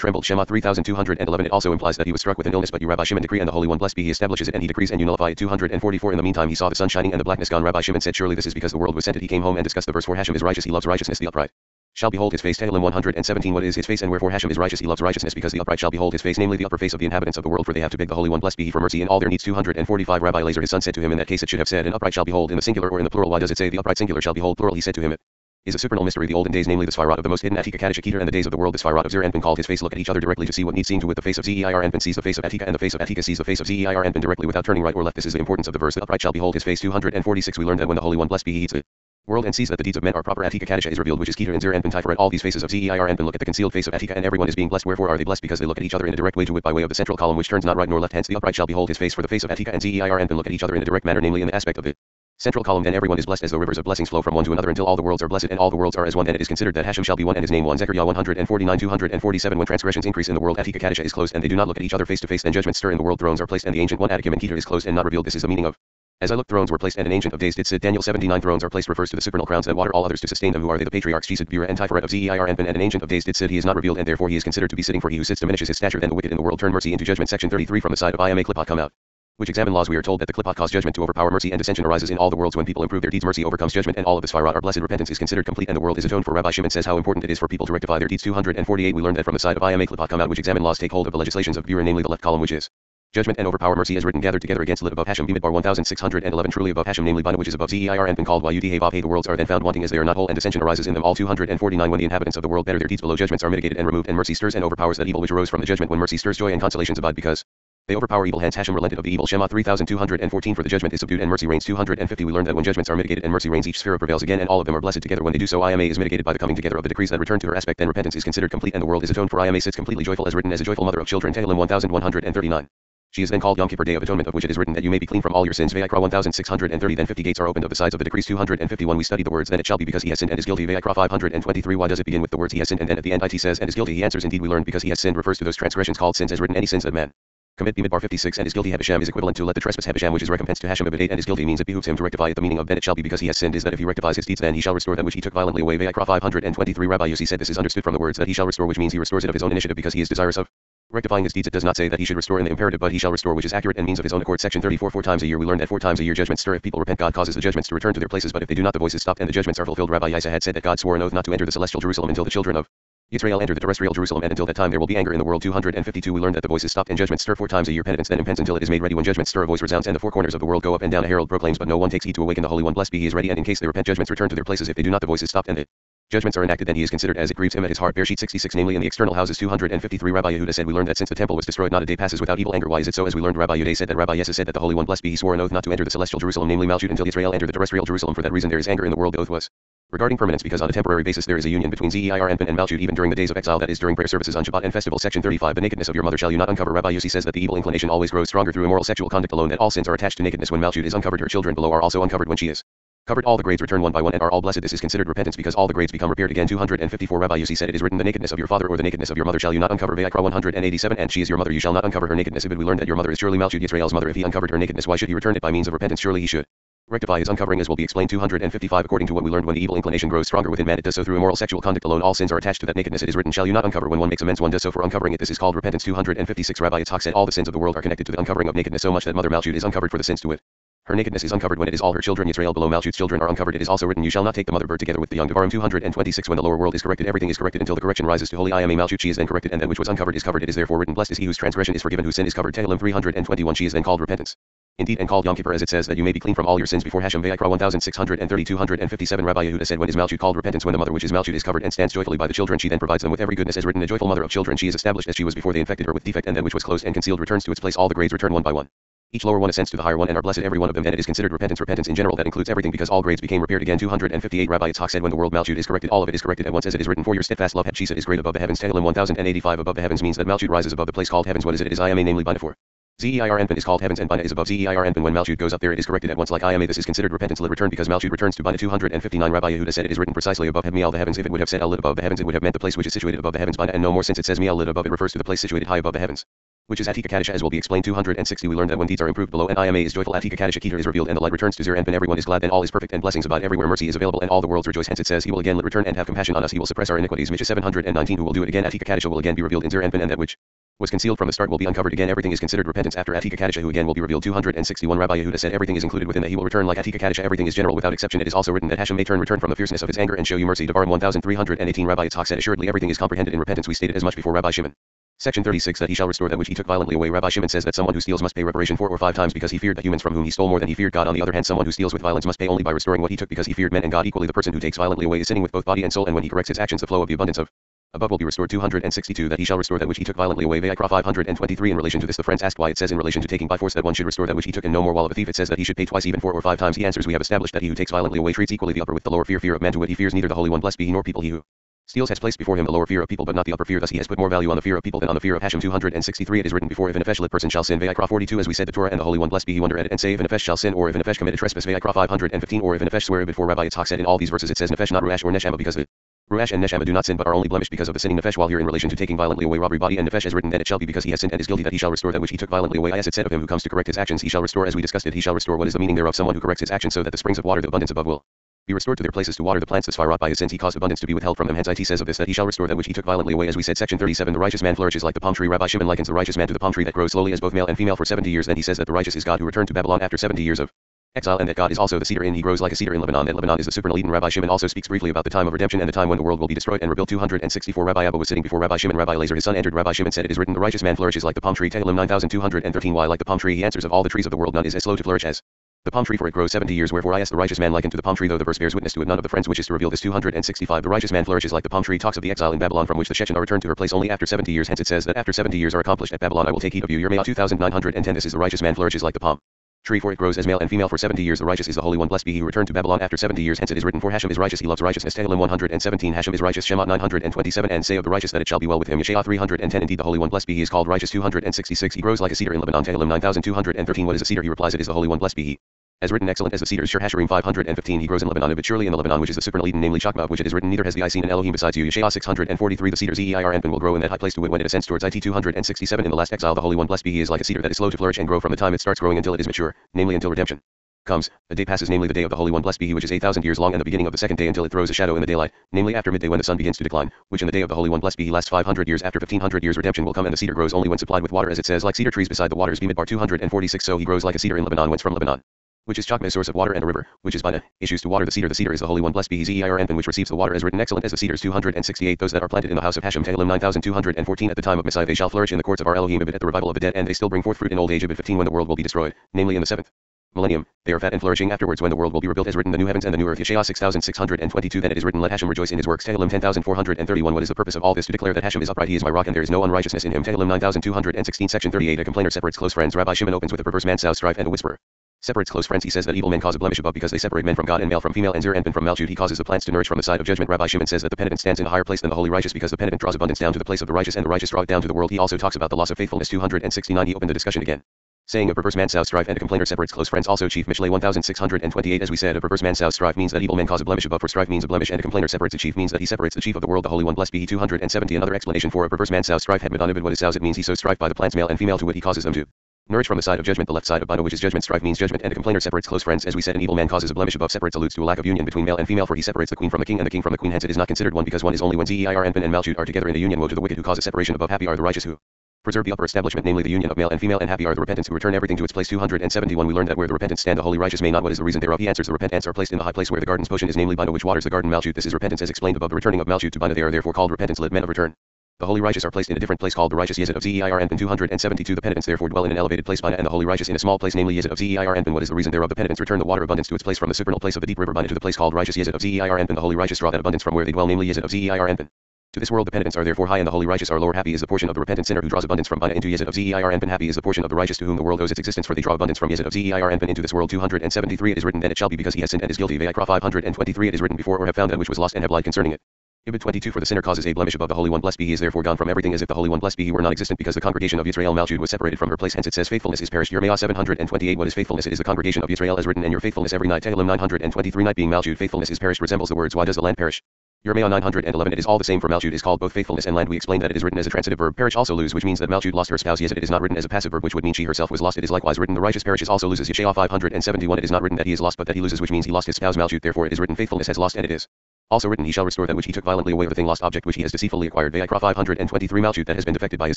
trembled. Shemot 3211 it also implies that he was struck with an illness but you Rabbi Shimon decree and the Holy One blessed be he establishes it and he decrees and you nullify it. 244 in the meantime he saw the sun shining and the blackness gone. Rabbi Shimon said surely this is because the world was scented he came home and discussed the verse for Hashem is righteous. He loves righteousness the upright shall behold his face Tehillim 117 What is his face and wherefore Hashem is righteous? He loves righteousness because the upright shall behold his face namely the upper face of the inhabitants of the world for they have to beg the Holy One blessed be he for mercy in all their needs. 245 Rabbi Elazar his son said to him in that case it should have said an upright shall behold in the singular or in the plural why does it say the upright singular shall behold plural? He said to him it is a supernal mystery. The olden days namely the Sphirot of the most hidden Atika Kaddish Keter and the days of the world the Sphirot of Zeir Anpin called his face. Look at each other directly to see what needs seen to with the face of Zeir Anpin sees the face of Atika and the face of Atika sees the face of Zeir Anpin directly without turning right or left. This is the importance of the verse. The upright shall behold his face. 246 we learned that when the Holy One blessed be he eats it world and sees that the deeds of men are proper. Atika Kadisha is revealed which is Keter and Zeir Anpin Tiferet all these faces of Zeir Anpin look at the concealed face of Atika and everyone is being blessed. Wherefore are they blessed? Because they look at each other in a direct way to it by way of the central column which turns not right nor left. Hence the upright shall behold his face for the face of Atika and Zeir Anpin look at each other in a direct manner namely in the aspect of it Central column. Then everyone is blessed as the rivers of blessings flow from one to another until all the worlds are blessed and all the worlds are as one. Then it is considered that Hashem shall be one and his name one. Zechariah 149 247 when transgressions increase in the world Atika Kadisha is closed and they do not look at each other face to face. Then judgment stir in the world thrones are placed and the ancient one Atikim and Keter is closed and not revealed. This is the meaning of as I looked, thrones were placed, and an ancient of days did sit. Daniel 79 thrones are placed refers to the supernal crowns that water all others to sustain them. Who are they? The patriarchs Chesed, Gvura, and Tiferet of Zeir Anpin, and an ancient of days did sit. He is not revealed, and therefore he is considered to be sitting. For he who sits diminishes his stature. Then the wicked in the world turn mercy into judgment. Section 33 from the side of IMA Klippot come out. Which examine laws we are told that the Klippot cause judgment to overpower mercy and dissension arises in all the worlds when people improve their deeds mercy overcomes judgment and all of the Sphirot are blessed repentance is considered complete and the world is atoned for Rabbi Shimon says how important it is for people to rectify their deeds 248 we learned that from the side of IMA Klippot come out which examine laws take hold of the legislations of Gvura namely the left column which is Judgment and overpower mercy is written gathered together against lit above Hashem Bimidbar 1611 truly above Hashem namely Bina which is above Zeir and been called Yud Hey Vav the worlds are then found wanting as they are not whole and dissension arises in them all. 249 when the inhabitants of the world better their deeds below judgments are mitigated and removed and mercy stirs and overpowers that evil which arose from the judgment. When mercy stirs joy and consolations abide because they overpower evil. Hence Hashem relented of the evil. Shemot 3214 for the judgment is subdued and mercy reigns. 250 we learn that when judgments are mitigated and mercy reigns each sphere prevails again and all of them are blessed together. When they do so IMA is mitigated by the coming together of the decrees that return to her aspect then repentance is considered complete and the world is atoned for. IMA sits completely joyful as written as a joyful mother of children. Tehillim 1139 she is then called Yom Kippur Day of Atonement of which it is written that you may be clean from all your sins. Vayikra 1630 Then 50 gates are opened of the sides of the decrees 251 We study the words then it shall be because he has sinned and is guilty. Vayikra 523 Why does it begin with the words he has sinned and then at the end it says and is guilty? He answers indeed we learned because he has sinned refers to those transgressions called sins as written any sins that man commit Bimidbar 56 and is guilty Habisham is equivalent to let the trespass Habisham which is recompense to Hashem Ibid and is guilty means it behooves him to rectify it. The meaning of then it shall be because he has sinned is that if he rectifies his deeds then he shall restore that which he took violently away. Vayikra 523 Rabbi Yossi said this is understood from the words that he shall restore which means he restores it of his own initiative because he is desirous of Rectifying his deeds it does not say that he should restore in the imperative but he shall restore which is accurate and means of his own accord. Section 34 Four times a year we learn that four times a year judgments stir. If people repent God causes the judgments to return to their places. But if they do not the voices stop and the judgments are fulfilled. Rabbi Isa had said that God swore an oath not to enter the celestial Jerusalem until the children of Israel enter the terrestrial Jerusalem. And until that time there will be anger in the world. 252 We learn that the voices stopped and judgments stir. Four times a year penitence then impends until it is made ready. When judgments stir a voice resounds and the four corners of the world go up and down. A herald proclaims but no one takes heed to awaken the Holy One. Blessed be he is ready and in case they repent judgments return to their places. If they do not the voices stopped and the Judgments are enacted then he is considered as it grieves him at his heart. Bereshit 66 namely in the external houses 253 Rabbi Yehuda said we learned that since the temple was destroyed not a day passes without evil anger. Why is it so as we learned Rabbi Yehuda said that Rabbi Yesa said that the Holy One blessed be he swore an oath not to enter the celestial Jerusalem namely Malchut until Israel entered the terrestrial Jerusalem for that reason there is anger in the world the oath was. Regarding permanence because on a temporary basis there is a union between Zeir Anpin and Malchut even during the days of exile that is during prayer services on Shabbat and festival section 35 the nakedness of your mother shall you not uncover Rabbi Yossi says that the evil inclination always grows stronger through immoral sexual conduct alone that all sins are attached to nakedness when Malchut is uncovered her children below are also uncovered when she is Covered all the grades return one by one and are all blessed. This is considered repentance because all the grades become repaired again. 254 Rabbi Yossi said it is written the nakedness of your father or the nakedness of your mother shall you not uncover. Vayikra 187 and she is your mother you shall not uncover her nakedness. If we learn that your mother is surely Malchut Yisrael's mother if he uncovered her nakedness why should he return it by means of repentance surely he should. Rectify his uncovering as will be explained 255 according to what we learned when the evil inclination grows stronger within man it does so through immoral sexual conduct alone all sins are attached to that nakedness it is written shall you not uncover when one makes amends one does so for uncovering it this is called repentance 256 Rabbi Yitzhak said all the sins of the world are connected to the uncovering of nakedness so much that mother Malchut is uncovered for the sins to it. Her nakedness is uncovered when it is all her children Israel below Malchut's children are uncovered. It is also written, You shall not take the mother bird together with the young Devarim 226 When the lower world is corrected, everything is corrected until the correction rises to holy Ima Malchut. She is then corrected, and that which was uncovered is covered. It is therefore written, Blessed is he whose transgression is forgiven, whose sin is covered. Tehillim 321 She is then called repentance. Indeed, and called Yom Kippur as it says that you may be clean from all your sins before Hashem. Vayikra 1630 257 Rabbi Yehuda said, When is Malchut called repentance? When the mother which is Malchut is covered and stands joyfully by the children, she then provides them with every goodness as written. A joyful mother of children, she is established as she was before they infected her with defect, and that which was closed and concealed returns to its place. All the grades return one by one. Each lower one ascends to the higher one and are blessed every one of them and it is considered repentance. Repentance in general that includes everything because all grades became repaired again. 258 Rabbi Yitzhak said when the world Malchut is corrected all of it is corrected at once as it is written for your steadfast love Hatshisa is great above the heavens. Tehillim 1085 above the heavens means that Malchut rises above the place called heavens. What is it? It is Ima namely Bina for. Zeir Anpin is called heavens and Bina is above Zeir Anpin. When Malchut goes up there it is corrected at once like Ima. This is considered repentance. Let return because Malchut returns to Bina 259 Rabbi Yehuda said it is written precisely above Mial the heavens. If it would have said Al above the heavens it would have meant the place which is situated above the heavens Bina and no more since it says Mial above it refers to the place situated high above the heavens which is Atika Kadisha as will be explained 260 we learned that when deeds are improved below and IMA is joyful Atika Kadisha Keter is revealed and the light returns to Zeir Anpin everyone is glad then all is perfect and blessings about everywhere mercy is available and all the worlds rejoice hence it says he will again let return and have compassion on us he will suppress our iniquities Michah 719 who will do it again Atika Kadisha will again be revealed in Zeir Anpin and that which was concealed from the start will be uncovered again. Everything is considered repentance. After Atika Kadisha who again will be revealed 261 Rabbi Yehuda said everything is included within that. He will return like Atika Kadisha everything is general without exception. It is also written that Hashem may turn return from the fierceness of his anger and show you mercy. Devarim 1318 Rabbi Yitzhak said assuredly everything is comprehended in repentance. We stated as much before Rabbi Shimon. Section 36 that he shall restore that which he took violently away. Rabbi Shimon says that someone who steals must pay reparation four or five times because he feared the humans from whom he stole more than he feared God. On the other hand, someone who steals with violence must pay only by restoring what he took because he feared men and God equally. The person who takes violently away is sinning with both body and soul, and when he corrects his actions, the flow of the abundance of above will be restored 262 that he shall restore that which he took violently away. Vayikra 523 in relation to this. The friends asked why it says in relation to taking by force that one should restore that which he took and no more while of a thief it says that he should pay twice even four or five times. He answers we have established that he who takes violently away treats equally the upper with the lower fear. Fear of man to wit he fears neither the holy one. Blessed be he nor people. He who Steals has placed before him the lower fear of people but not the upper fear. Thus he has put more value on the fear of people than on the fear of Hashem. 263 it is written before if an Nefesh person shall sin. Vayikra 42 as we said the Torah and the Holy One. Blessed be he wonder at it and say if an Nefesh shall sin or if an Nefesh commit a trespass. Vayikra 515 or if an Nefesh swear before Rabbi Yitzhak said in all these verses it says Nefesh not Ruach or Neshama because it. Ruach and Neshama do not sin but are only blemished because of the sinning Nefesh while here in relation to taking violently away robbery. Body and Nefesh as written then it shall be because he has sinned and is guilty that he shall restore that which he took violently away. As it said of him who comes to correct his actions he shall restore as we discussed it he shall restore what is the meaning thereof. Someone who corrects his actions so that the springs of water the abundance above will be restored to their places to water the plants that wrought by his sins. He caused abundance to be withheld from them. Hence it says of this that he shall restore that which he took violently away. As we said section 37 the righteous man flourishes like the palm tree. Rabbi Shimon likens the righteous man to the palm tree that grows slowly as both male and female for 70 years. Then he says that the righteous is God who returned to Babylon after 70 years of exile and that God is also the cedar in he grows like a cedar in Lebanon that Lebanon is the supernal Eden Rabbi Shimon also speaks briefly about the time of redemption and the time when the world will be destroyed and rebuilt. 264 Rabbi Abba was sitting before Rabbi Shimon. Rabbi Lazar his son entered. Rabbi Shimon said it is written the righteous man flourishes like the palm tree Tehillim 9213 why like the palm tree he answers of all the trees of the world none is as slow to flourish as the palm tree for it grows 70 years wherefore I ask the righteous man likened to the palm tree though the verse bears witness to it none of the friends wishes to reveal this 265 the righteous man flourishes like the palm tree talks of the exile in Babylon from which the Shechem are returned to her place only after 70 years. Hence it says that after 70 years are accomplished at Babylon I will take heed of you. Your Yirmiyah 2910 this is the righteous man flourishes like the palm tree for it grows as male and female for 70 years. The righteous is the holy one. Blessed be he returned to babylon after 70 years. Hence it is written for hashem is righteous. He loves righteousness. Tehillim 117 hashem is righteous. Shemot 927 and say of the righteous that it shall be well with him. Yeshayah 310 indeed the holy one. Blessed be he is called righteous. 266 he grows like a cedar in lebanon. Tehillim 9213 what is a cedar? He replies it is the holy one. Blessed be he as written excellent as the cedars Shir Hashirim 515 he grows in Lebanon but surely in the Lebanon which is the supernal Eden namely Chakma which it is written neither has the eye seen an Elohim besides you. Yeshayah 643 the cedars Zeir Anpin will grow in that high place to it when it ascends towards it 267 in the last exile the Holy One blessed be he is like a cedar that is slow to flourish and grow from the time it starts growing until it is mature namely until redemption comes, a day passes namely the day of the Holy One blessed be he which is 8,000 years long and the beginning of the second day until it throws a shadow in the daylight, namely after midday when the sun begins to decline, which in the day of the Holy One blessed be he lasts 500 years. After 1500 years redemption will come and the cedar grows only when supplied with water as it says like cedar trees beside the waters Bemidbar 246 so he grows like a cedar in Lebanon whence from Lebanon which is Chakma, source of water and a river, which is Bina, issues to water the cedar. The cedar is the holy one, blessed be he Zeir Anpin, which receives the water as written. Excellent as the cedars 268. Those that are planted in the house of Hashem, Tehillim 9214 at the time of Messiah, they shall flourish in the courts of our Elohim, but at the revival of the dead, and they still bring forth fruit in old age, but 15 when the world will be destroyed, namely in the seventh millennium, they are fat and flourishing afterwards when the world will be rebuilt as written the new heavens and the new earth. Yeshayah 6622 then it is written let Hashem rejoice in his works. Tehillim 10431 what is the purpose of all this? To declare that Hashem is upright he is my rock and there is no unrighteousness in him. Tehillim 9216 section 38 a complainer separates close friends. Rabbi Shimon opens with a perverse man's strife and a whisperer separates close friends. He says that evil men cause a blemish above because they separate men from God and male from female and Zeir Anpin from Malchut. He causes the plants to nourish from the side of judgment. Rabbi Shimon says that the penitent stands in a higher place than the holy righteous because the penitent draws abundance down to the place of the righteous and the righteous draw it down to the world. He also talks about the loss of faithfulness. 269 He opened the discussion again. Saying a perverse man sows strife and a complainer separates close friends. Also Chief Mishlei 1628 As we said, a perverse man sows strife means that evil men cause a blemish above for strife means a blemish and a complainer separates a chief means that he separates the chief of the world. The Holy One blessed be he 270 Another explanation for a perverse man sows strife. Hedmid what is sows it means he sows strife by the plants male and female to wit he causes them to Nourish from the side of judgment the left side of Bina which is judgment. Strife means judgment and a complainer separates close friends. As we said an evil man causes a blemish above separates alludes to a lack of union between male and female for he separates the queen from the king and the king from the queen. Hence it is not considered one because one is only when Zeir Anpin and Malchut are together in the union. Woe to the wicked who cause a separation above. Happy are the righteous who preserve the upper establishment namely the union of male and female and happy are the repentants who return everything to its place. 271 we learned that where the repentants stand the holy righteous may not. What is the reason thereof? He answers the repentants are placed in the high place where the garden's potion is namely Bina which waters the garden. Malchut this is repentance as explained above the returning of Malchut to Bina. They are therefore called repentance let men of return the holy righteous are placed in a different place called the righteous. Yezid of Zeir Anpin 272 the penitents therefore dwell in an elevated place Bina and the holy righteous in a small place namely Yezid of Zeir Anpin what is the reason thereof. The penitents return the water abundance to its place from the supernal place of the deep river Bina to the place called righteous. Yezid of Zeir the holy righteous draw that abundance from where they dwell namely Yezid of Zeir Anpin to this world the penitents are therefore high and the holy righteous are lower. Happy is the portion of the repentant sinner who draws abundance from Bina into Yezid of Zeir Anpin happy is the portion of the righteous to whom the world owes its existence for they draw abundance from Yezid of Zeir Anpin into this world. 273 it is written then it shall be because he has sinned and is guilty. Vayikra 523 it is written before or have found that which was lost and have lied concerning it Ibid 22 For the sinner causes a blemish above the Holy One. Blessed be he is therefore gone from everything as if the Holy One. Blessed be he were non-existent because the congregation of Israel Malchut was separated from her place. Hence it says faithfulness is perished. Yirmiyah 728 What is faithfulness? It is the congregation of Israel as written and your faithfulness every night. Tehillim 923 Night being Malchut faithfulness is perished. Resembles the words why does the land perish? Yirmiyah 911 It is all the same for Malchut is called both faithfulness and land. We explained that it is written as a transitive verb perish also lose which means that Malchut lost her spouse yes it is not written as a passive verb which would mean she herself was lost. It is likewise written the righteous perishes also loses. Yeshayah 571 It is not written that he is lost but that he loses which means he lost his spouse. Malchut therefore it is written faithfulness has lost and it is also written, he shall restore that which he took violently away, the thing lost object which he has deceitfully acquired. Vayikra 523 Malchut that has been defected by his